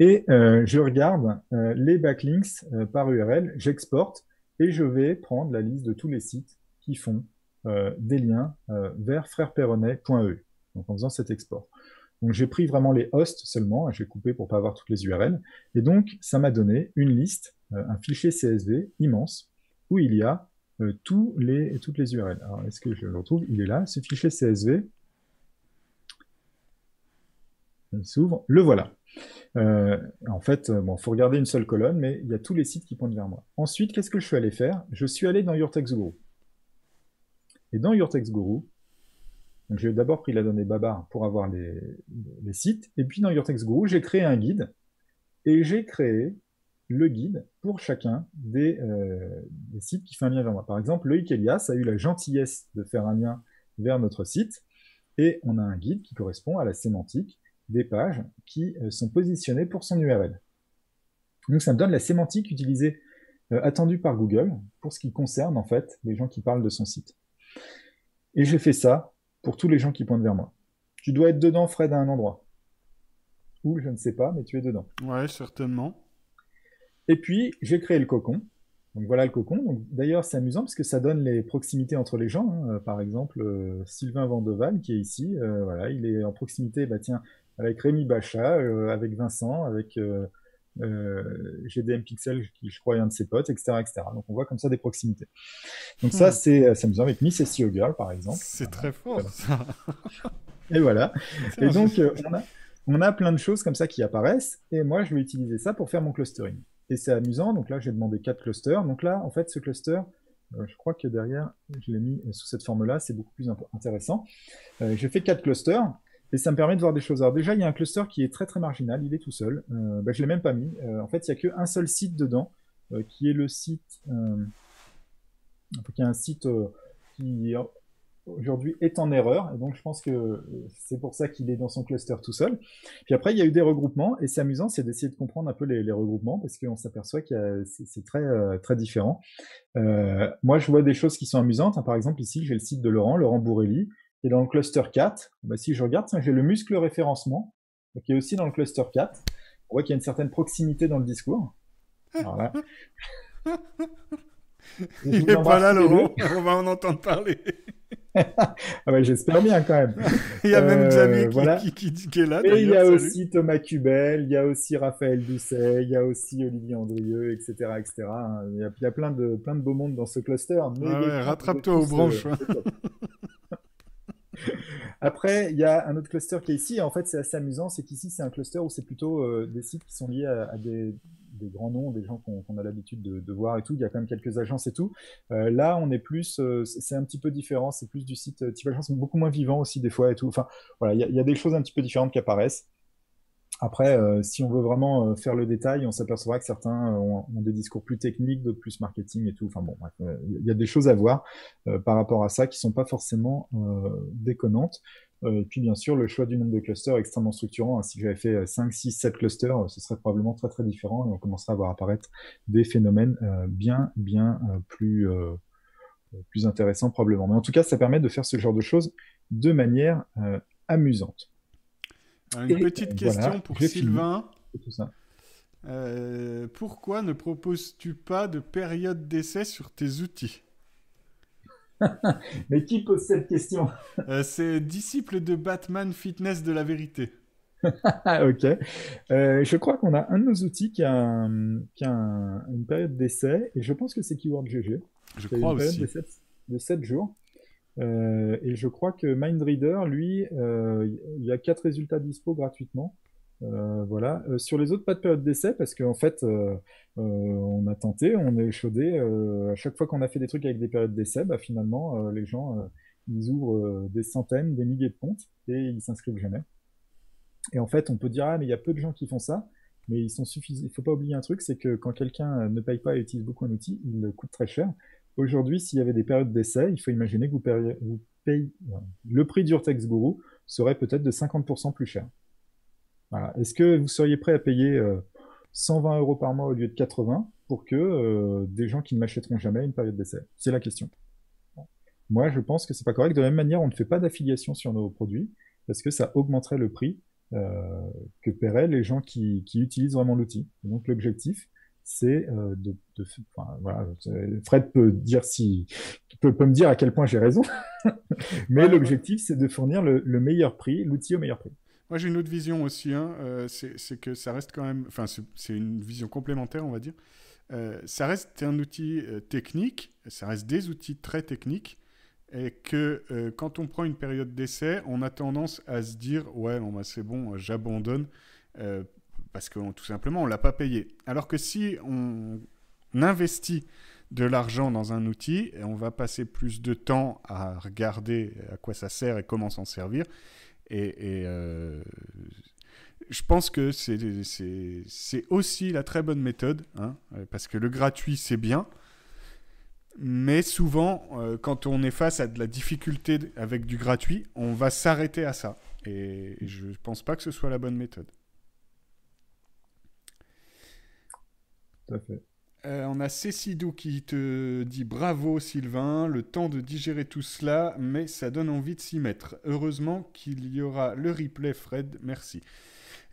Et euh, je regarde euh, les backlinks euh, par URL, j'exporte et je vais prendre la liste de tous les sites qui font des liens vers frèreperronnet.e. Donc en faisant cet export. Donc j'ai pris vraiment les hosts seulement, j'ai coupé pour pas avoir toutes les URL. Et donc ça m'a donné une liste, un fichier CSV immense où il y a tous les, toutes les URL. Alors est-ce que je le retrouve? Il est là, ce fichier CSV. Il s'ouvre, le voilà. Euh, en fait, euh, bon, faut regarder une seule colonne, mais il y a tous les sites qui pointent vers moi. Ensuite, qu'est-ce que je suis allé faire? Je suis allé dans Your Guru. Et dans Your Guru, j'ai d'abord pris la donnée Babar pour avoir les, sites, et puis dans Your Guru, j'ai créé un guide, et j'ai créé le guide pour chacun des, euh, sites qui font un lien vers moi. Par exemple, Loïc Elias a eu la gentillesse de faire un lien vers notre site, et on a un guide qui correspond à la sémantique des pages qui euh, sont positionnées pour son URL. Donc ça me donne la sémantique utilisée, euh, attendue par Google, pour ce qui concerne en fait les gens qui parlent de son site. Et j'ai fait ça pour tous les gens qui pointent vers moi. Tu dois être dedans, Fred, à un endroit. Ou je ne sais pas, mais tu es dedans. Ouais, certainement. Et puis, j'ai créé le cocon. Donc voilà le cocon. D'ailleurs, c'est amusant parce que ça donne les proximités entre les gens. Hein. Par exemple, euh, Sylvain Vandeval, qui est ici, voilà, il est en proximité. Bah tiens, avec Rémi Bacha, euh, avec Vincent, avec euh, euh, GDM Pixel, qui je crois est un de ses potes, etc., etc. Donc on voit comme ça des proximités. Donc ça, hmm. c'est amusant avec Miss SEO Girl, par exemple. C'est très fort, ça. Et voilà. Et donc, on, a, on a plein de choses comme ça qui apparaissent, et moi, je vais utiliser ça pour faire mon clustering. Et c'est amusant, donc là, j'ai demandé quatre clusters. Donc là, en fait, ce cluster, je crois que derrière, je l'ai mis sous cette forme-là, c'est beaucoup plus intéressant. j'ai fait quatre clusters, et ça me permet de voir des choses. Alors déjà, il y a un cluster qui est très très marginal, il est tout seul. Euh, bah, je ne l'ai même pas mis. Euh, en fait, il n'y a qu'un seul site dedans, euh, qui est le site... Euh, il y a un site qui aujourd'hui est en erreur, et donc je pense que c'est pour ça qu'il est dans son cluster tout seul. Puis après, il y a eu des regroupements, et c'est amusant, c'est d'essayer de comprendre un peu les, les regroupements, parce qu'on s'aperçoit que c'est très très différent. moi, je vois des choses qui sont amusantes. Hein. Par exemple, ici, j'ai le site de Laurent, Laurent Bourrelli, qui est dans le cluster 4. Bah, si je regarde, j'ai le muscle référencement, qui est aussi dans le cluster 4. On voit qu'il y a une certaine proximité dans le discours. Alors Il n'est pas là, Laurent. On va en entendre parler. ah j'espère bien quand même. il y a même Xavier euh, qui, qui, est là. Et il y a aussi Thomas Cubel, il y a aussi Raphaël Doucet, il y a aussi Olivier Andrieux, etc. etc. Il, y a, il y a, plein, de, plein de beaux mondes dans ce cluster. Ah rattrape-toi aux branches. Euh, Après, il y a un autre cluster qui est ici. Et en fait, c'est assez amusant. C'est qu'ici, c'est un cluster où c'est plutôt euh, des sites qui sont liés à des, grands noms, des gens qu'on a l'habitude de, voir et tout. Il y a quand même quelques agences et tout. Euh, là, on est plus, euh, c'est un petit peu différent. C'est plus du site type agence, beaucoup moins vivant aussi des fois et tout. Enfin, voilà, il y, a, des choses un petit peu différentes qui apparaissent. Après, si on veut vraiment faire le détail, on s'apercevra que certains ont, des discours plus techniques, d'autres plus marketing et tout. Enfin bon, il y a des choses à voir par rapport à ça qui sont pas forcément déconnantes. Euh, et puis bien sûr, le choix du nombre de clusters est extrêmement structurant. Hein. Si j'avais fait 5, 6, 7 clusters, euh, ce serait probablement très très différent et on commencerait à voir apparaître des phénomènes euh, bien bien plus plus intéressants probablement. Mais en tout cas, ça permet de faire ce genre de choses de manière amusante. Une petite question pour Sylvain. pourquoi ne proposes-tu pas de période d'essai sur tes outils? Mais qui pose cette question? Euh, C'est disciple de Batman Fitness de la vérité. ok. Euh, je crois qu'on a un de nos outils qui a, une période d'essai, et je pense que c'est Keyword GG. Je crois une aussi. De 7, jours. Euh, et je crois que MindReader, lui, il y a 4 résultats dispo gratuitement. Euh, voilà. Euh, sur les autres, pas de période d'essai parce qu'en fait, euh, on a tenté, on est chaudé. à chaque fois qu'on a fait des trucs avec des périodes d'essai, bah, finalement, les gens, ils ouvrent des centaines, des milliers de comptes et ils s'inscrivent jamais. Et en fait, on peut dire, ah, mais il y a peu de gens qui font ça, mais ils sont. Il faut pas oublier un truc, c'est que quand quelqu'un ne paye pas et utilise beaucoup un outil, il coûte très cher. Aujourd'hui, s'il y avait des périodes d'essai, il faut imaginer que vous, payez, le prix d'Urtex Guru serait peut-être de 50% plus cher. Est-ce que vous seriez prêt à payer 120 euh, euros par mois au lieu de 80 pour que euh, des gens qui ne m'achèteront jamais une période d'essai? C'est la question. Moi, je pense que c'est pas correct. De la même manière, on ne fait pas d'affiliation sur nos produits parce que ça augmenterait le prix euh, que paieraient les gens qui, utilisent vraiment l'outil. Donc, l'objectif, c'est de, voilà, Fred peut dire si peut, peut me dire à quel point j'ai raison, mais l'objectif c'est de fournir le meilleur prix, l'outil au meilleur prix. Moi, j'ai une autre vision aussi. Hein, euh, c'est que ça reste quand même. Enfin, c'est une vision complémentaire, on va dire. Euh, ça reste un outil euh, technique, ça reste des outils très techniques, et que quand on prend une période d'essai, on a tendance à se dire Ouais, bon, bah, c'est bon, j'abandonne, parce que tout simplement, on ne l'a pas payé. Alors que si on, investit de l'argent dans un outil, on va passer plus de temps à regarder à quoi ça sert et comment s'en servir, et, euh, je pense que c'est aussi la très bonne méthode, hein, parce que le gratuit, c'est bien. Mais souvent, euh, quand on est face à de la difficulté avec du gratuit, on va s'arrêter à ça. Et je ne pense pas que ce soit la bonne méthode. Tout à fait. Euh, on a Cécidou qui te dit bravo Sylvain, le temps de digérer tout cela, mais ça donne envie de s'y mettre. Heureusement qu'il y aura le replay Fred, merci.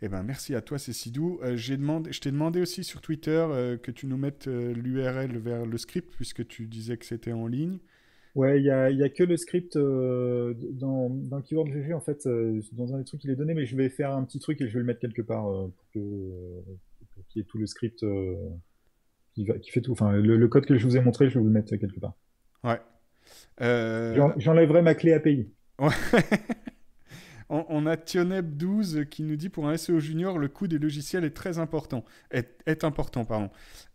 Eh ben merci à toi Cécidou. Euh, j'ai demandé, je t'ai demandé aussi sur Twitter euh, que tu nous mettes l'URL vers le script puisque tu disais que c'était en ligne. Ouais, il n'y a, y a, que le script dans, dans Keyword GG en fait, dans un des trucs qu'il est donné, mais je vais faire un petit truc et je vais le mettre quelque part pour qu'il y ait tout le script qui, fait tout. Enfin, le, code que je vous ai montré, je vais vous le mettre quelque part. Ouais. Euh, j'enlèverai ma clé API. Ouais. on, a Tioneb12 qui nous dit pour un SEO junior, le coût des logiciels est très important. Est, important, pardon.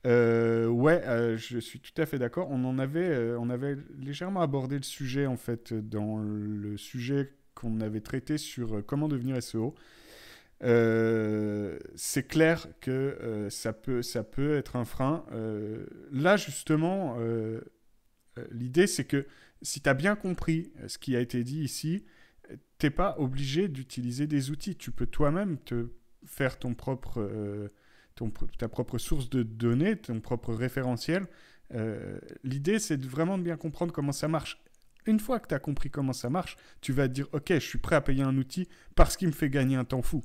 Euh, ouais, euh, je suis tout à fait d'accord. On en avait, on avait légèrement abordé le sujet en fait dans le sujet qu'on avait traité sur comment devenir SEO. Euh, c'est clair que euh, ça, peut, ça peut être un frein. Euh, là, justement, l'idée, c'est que si tu as bien compris ce qui a été dit ici, t'es pas obligé d'utiliser des outils. Tu peux toi-même te faire ton propre, ta propre source de données, ton propre référentiel. L'idée, c'est vraiment de bien comprendre comment ça marche. Une fois que tu as compris comment ça marche, tu vas te dire, ok, je suis prêt à payer un outil parce qu'il me fait gagner un temps fou.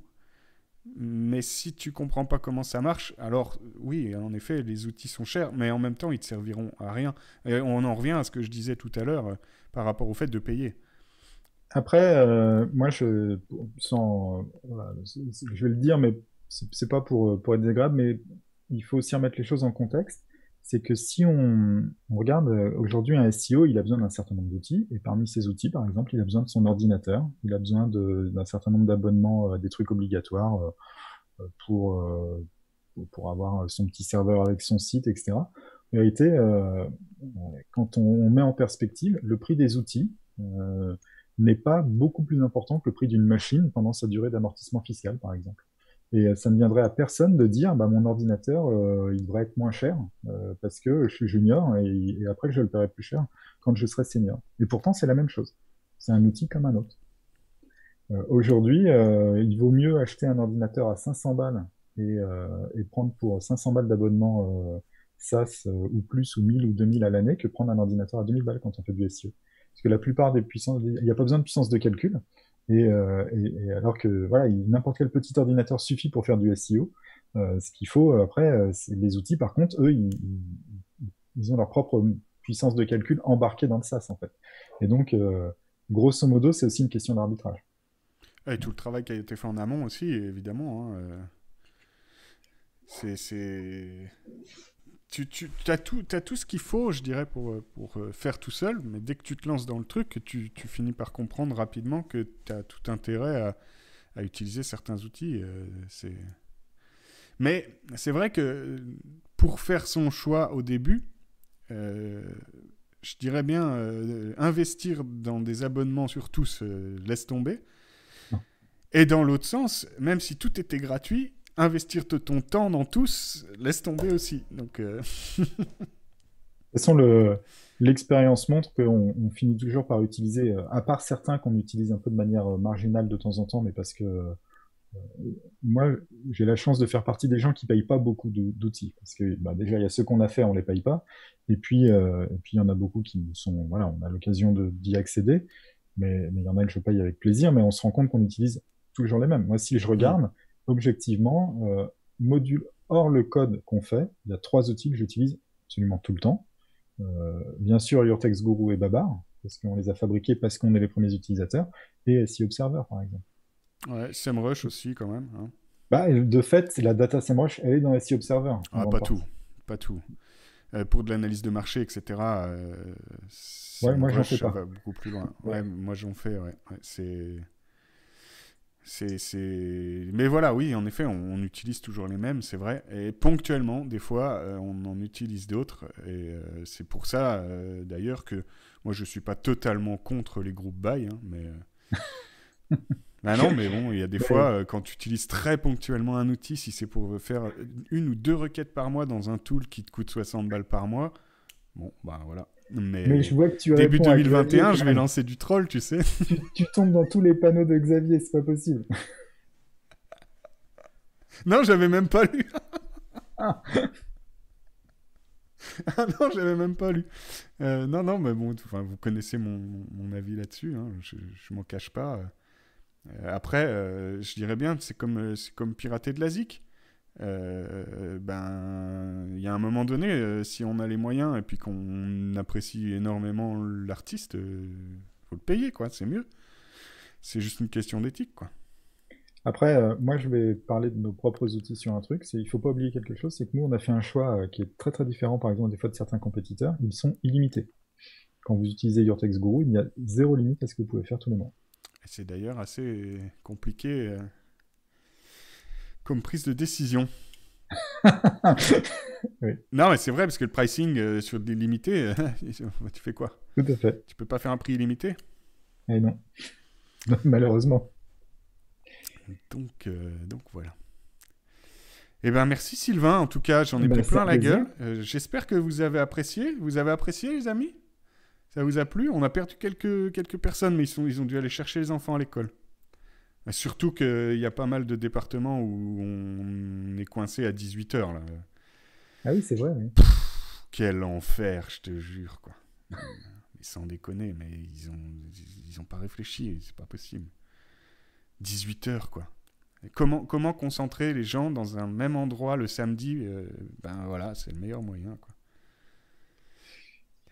Mais si tu comprends pas comment ça marche, alors oui, en effet, les outils sont chers, mais en même temps, ils te serviront à rien. Et on en revient à ce que je disais tout à l'heure euh, par rapport au fait de payer. Après, euh, moi, je, je vais le dire, mais c'est pas pour, pour être désagréable, mais il faut aussi remettre les choses en contexte c'est que si on, regarde euh, aujourd'hui un SEO, il a besoin d'un certain nombre d'outils, et parmi ces outils, par exemple, il a besoin de son ordinateur, il a besoin d'un certain nombre d'abonnements, euh, des trucs obligatoires euh, pour, pour avoir son petit serveur avec son site, etc. En réalité, quand on, met en perspective, le prix des outils n'est pas beaucoup plus important que le prix d'une machine pendant sa durée d'amortissement fiscal, par exemple. Et euh, ça ne viendrait à personne de dire, bah, mon ordinateur, euh, il devrait être moins cher euh, parce que je suis junior et, après je le paierai plus cher quand je serai senior. Et pourtant, c'est la même chose. C'est un outil comme un autre. Aujourd'hui, il vaut mieux acheter un ordinateur à 500 balles et, et prendre pour 500 balles d'abonnement SaaS ou plus ou 1000 ou 2000 à l'année que prendre un ordinateur à 2000 balles quand on fait du SEO. Parce que la plupart des puissances, il n'y a pas besoin de puissance de calcul. Euh, et, alors que voilà, n'importe quel petit ordinateur suffit pour faire du SEO. Euh, ce qu'il faut euh, après, c'est les outils. Par contre, eux, ils, ont leur propre puissance de calcul embarquée dans le SaaS en fait. Et donc, grosso modo, c'est aussi une question d'arbitrage. Et tout le travail qui a été fait en amont aussi, évidemment. Hein, c'est tu, tu as, tout, as tout ce qu'il faut, je dirais, pour, pour euh, faire tout seul, mais dès que tu te lances dans le truc, tu, tu finis par comprendre rapidement que tu as tout intérêt à, à, utiliser certains outils. Euh, c'est... Mais c'est vrai que pour faire son choix au début, euh, je dirais bien investir dans des abonnements sur tous, laisse tomber. Et dans l'autre sens, même si tout était gratuit, investir ton temps dans tous, laisse tomber aussi. Donc, euh... de toute façon, le, l'expérience montre qu'on on finit toujours par utiliser, euh, à part certains qu'on utilise un peu de manière euh, marginale de temps en temps, mais parce que euh, moi, j'ai la chance de faire partie des gens qui payent pas beaucoup d'outils. Parce que bah, déjà, il y a ceux qu'on a fait, on les paye pas. Et puis, il y en a beaucoup qui sont, voilà, on a l'occasion d'y accéder. Mais, mais il y en a que je paye avec plaisir, mais on se rend compte qu'on utilise toujours les mêmes. Moi, si je regarde, objectivement, euh, module hors le code qu'on fait, il y a trois outils que j'utilise absolument tout le temps. Euh, bien sûr, Text Guru et Babar, parce qu'on les a fabriqués parce qu'on est les premiers utilisateurs, et SEO Observer, par exemple. Ouais, SEMrush aussi, quand même. Hein. Bah, de fait, la data SEMrush, elle est dans SEO Observer. Ah, pas tout, pas tout. Euh, pour de l'analyse de marché, etc. ouais, moi j'en fais pas. beaucoup plus loin. Ouais, moi j'en fais. Ouais. c'est c'est, Mais voilà, oui, en effet, on, utilise toujours les mêmes, c'est vrai. Et ponctuellement, des fois, euh, on en utilise d'autres. Et euh, c'est pour ça, euh, d'ailleurs, que moi, je ne suis pas totalement contre les groupes buy, hein, mais... bah non, mais bon, il y a des fois, quand tu utilises très ponctuellement un outil, si c'est pour faire une ou deux requêtes par mois dans un tool qui te coûte 60 balles par mois, bon, bah voilà. Mais, je vois que tu début 2021, je vais lancer du troll, tu sais. tu, tombes dans tous les panneaux de Xavier, c'est pas possible. non, j'avais même pas lu. ah. non, j'avais même pas lu. Euh, non, non, mais bon, vous connaissez mon, mon avis là-dessus. Hein, je, je m'en cache pas. Euh, après, euh, je dirais bien, c'est comme, c'est comme pirater de la zik. Euh, ben, il y a un moment donné, euh, si on a les moyens et puis qu'on apprécie énormément l'artiste, euh, faut le payer, quoi. C'est mieux. C'est juste une question d'éthique, quoi. Après, moi, je vais parler de nos propres outils sur un truc. C'est, il faut pas oublier quelque chose, c'est que nous, on a fait un choix qui est très très différent, par exemple, des fois de certains compétiteurs. Ils sont illimités. Quand vous utilisez Your Text Guru, il y a zéro limite à ce que vous pouvez faire tous les mois. C'est d'ailleurs assez compliqué comme prise de décision. Non, mais c'est vrai, parce que le pricing euh, sur des limités, tu fais quoi? Tout à fait. Tu peux pas faire un prix illimité? Eh non. Malheureusement. Donc, euh, donc voilà. Eh ben merci Sylvain, en tout cas, j'en ai eh ben, pris plein la gueule. Euh, j'espère que vous avez apprécié. Vous avez apprécié, les amis? Ça vous a plu? On a perdu quelques, quelques personnes, mais ils, sont, ils ont dû aller chercher les enfants à l'école. Surtout qu'il y a pas mal de départements où on est coincé à 18h. Là. Ah oui, c'est vrai. quel enfer, je te jure. quoi. sans déconner, mais ils ont, ils ont pas réfléchi, c'est pas possible. 18 heures, quoi. comment, comment concentrer les gens dans un même endroit le samedi euh, Ben voilà, c'est le meilleur moyen, quoi.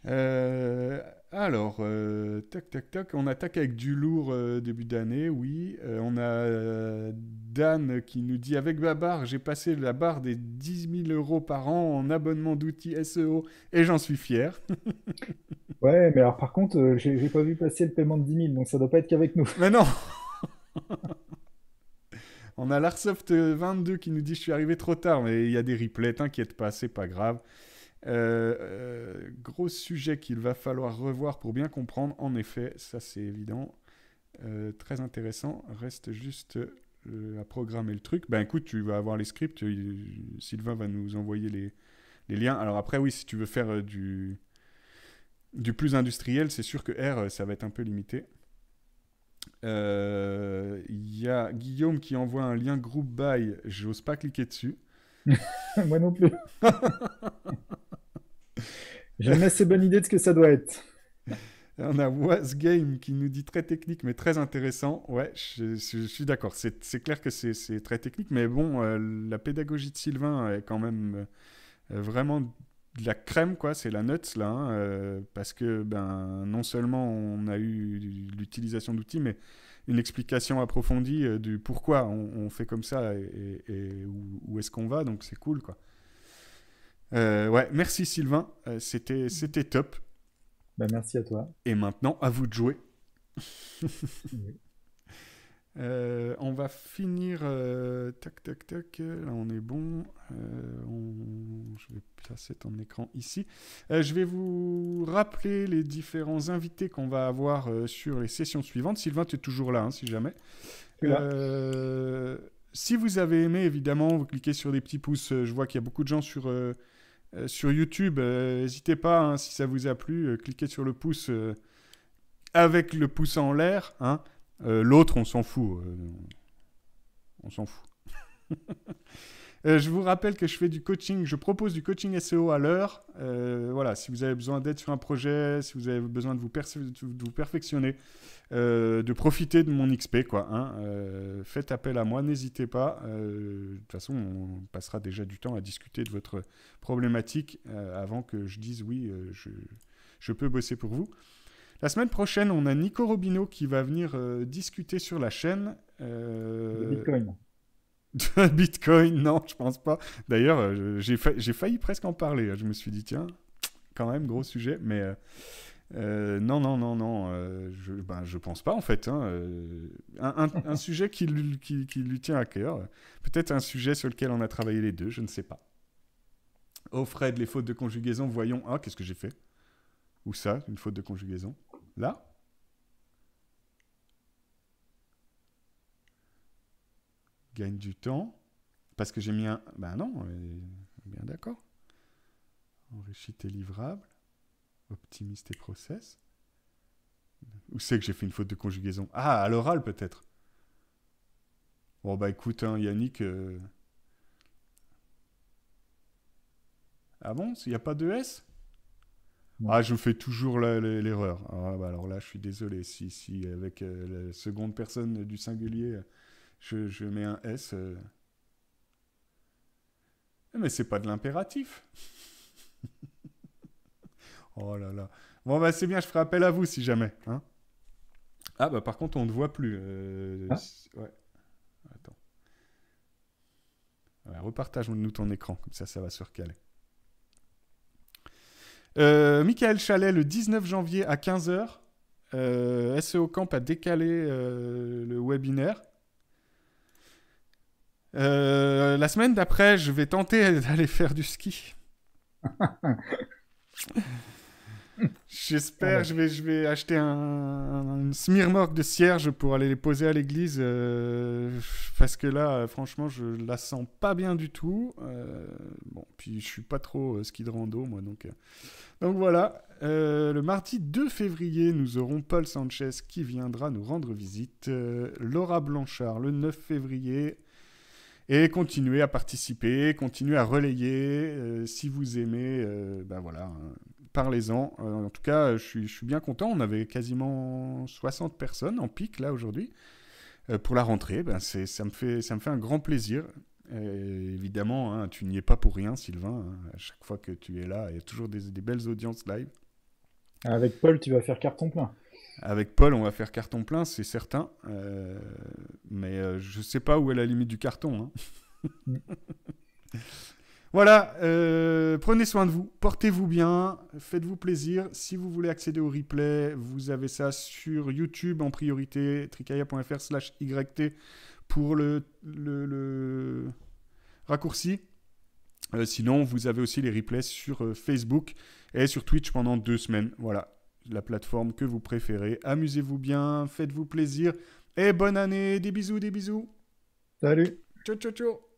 Euh, alors, euh, tac, tac, tac. On attaque avec du lourd euh, début d'année, oui. on a Dan qui nous dit Avec Babar, j'ai passé la barre des 10 000 euros par an en abonnement d'outils SEO et j'en suis fier. ouais, mais alors par contre, j'ai pas vu passer le paiement de 10 000, donc ça doit pas être qu'avec nous. Mais non On a l'Arsoft22 qui nous dit Je suis arrivé trop tard, mais il y a des replays, t'inquiète pas, c'est pas grave. Euh, euh, gros sujet qu'il va falloir revoir pour bien comprendre. En effet, ça c'est évident. Euh, très intéressant. Reste juste à programmer le truc. Ben écoute, tu vas avoir les scripts. Sylvain va nous envoyer les, les liens. Alors après, oui, si tu veux faire du, du plus industriel, c'est sûr que R, ça va être un peu limité. Il y a Guillaume qui envoie un lien group by. J'ose pas cliquer dessus. Moi non plus. J'ai une assez bonne idée de ce que ça doit être. On a Was Game qui nous dit très technique mais très intéressant. Ouais, je, suis d'accord. C'est clair que c'est très technique, mais bon, euh, la pédagogie de Sylvain est quand même euh, vraiment de la crème, quoi. C'est la nuts là, hein, euh, parce que ben non seulement on a eu l'utilisation d'outils, mais une explication approfondie du pourquoi on, fait comme ça et, où, où est-ce qu'on va. Donc c'est cool, quoi. Euh, ouais, merci Sylvain, euh, c'était c'était top. Bah, merci à toi. Et maintenant, à vous de jouer. Euh, on va finir. tac, tac, tac. Là, on est bon. Je vais placer ton écran ici. je vais vous rappeler les différents invités qu'on va avoir sur les sessions suivantes. Sylvain, tu es toujours là, hein, si jamais. si vous avez aimé, évidemment, vous cliquez sur des petits pouces. Je vois qu'il y a beaucoup de gens sur euh, sur YouTube, euh, n'hésitez pas, hein, si ça vous a plu, euh, cliquez sur le pouce avec le pouce en l'air. Hein. L'autre, on s'en fout. on s'en fout. je vous rappelle que je fais du coaching, je propose du coaching SEO à l'heure. voilà, si vous avez besoin d'aide sur un projet, si vous avez besoin de vous, perfectionner, de profiter de mon XP, quoi. Hein, faites appel à moi, n'hésitez pas. de toute façon, on passera déjà du temps à discuter de votre problématique euh, avant que je dise oui, euh, je, peux bosser pour vous. La semaine prochaine, on a Nico Robino qui va venir euh, discuter sur la chaîne. Bitcoin, non, je pense pas. D'ailleurs, j'ai failli presque en parler. Je me suis dit, tiens, quand même, gros sujet, mais non, non, non, non, je, ben, je pense pas en fait. Hein, un, sujet qui, lui tient à cœur, peut-être un sujet sur lequel on a travaillé les deux, je ne sais pas. Au Fred, les fautes de conjugaison, voyons. Ah, qu'est-ce que j'ai fait? Où ça, une faute de conjugaison? Là? Gagne du temps. Parce que j'ai mis un. Ben non, bien d'accord. Enrichis tes livrables. Optimise tes process. Où c'est que j'ai fait une faute de conjugaison? Ah, à l'oral peut-être. Bon, bah écoute, hein, Yannick. Euh, Ah bon S'il n'y a pas de S? Ah, je fais toujours l'erreur. Ah, bah alors là, je suis désolé. Si, si avec euh, la seconde personne du singulier, je, mets un S. Euh... Mais c'est pas de l'impératif. oh là là. Bon, bah c'est bien, je ferai appel à vous si jamais. Hein ah, bah par contre, on ne voit plus. Euh, ah. Ouais. Attends. repartage-nous ton écran, comme ça, ça va se recaler. Euh, Michael Chalet, le 19 janvier à 15h. Euh, SEO Camp a décalé le webinaire. La semaine d'après, je vais tenter d'aller faire du ski. J'espère, je vais, je vais acheter un, un, smirmorque de cierge pour aller les poser à l'église. parce que là, franchement, je la sens pas bien du tout. bon, puis je suis pas trop ski de rando, moi, donc donc voilà, euh, le mardi 2 février, nous aurons Paul Sanchez qui viendra nous rendre visite, euh, Laura Blanchard le 9 février, et continuez à participer, continuez à relayer, euh, si vous aimez, ben voilà, hein. parlez-en. en tout cas, je suis, bien content. On avait quasiment 60 personnes en pic là aujourd'hui. pour la rentrée, ben ça, me fait, ça me fait un grand plaisir. évidemment, hein, tu n'y es pas pour rien, Sylvain. Hein. À chaque fois que tu es là, il y a toujours des belles audiences live. Avec Paul, tu vas faire carton plein. Avec Paul, on va faire carton plein, c'est certain. Euh, mais euh, je ne sais pas où est la limite du carton. Hein. voilà, euh, prenez soin de vous, portez-vous bien, faites-vous plaisir. Si vous voulez accéder au replay, vous avez ça sur YouTube en priorité, tricaya.fr slash YT pour le, le, raccourci. sinon, vous avez aussi les replays sur Facebook et sur Twitch pendant deux semaines. Voilà, la plateforme que vous préférez. Amusez-vous bien, faites-vous plaisir et bonne année. Des bisous, des bisous. Salut. Ciao, ciao, ciao.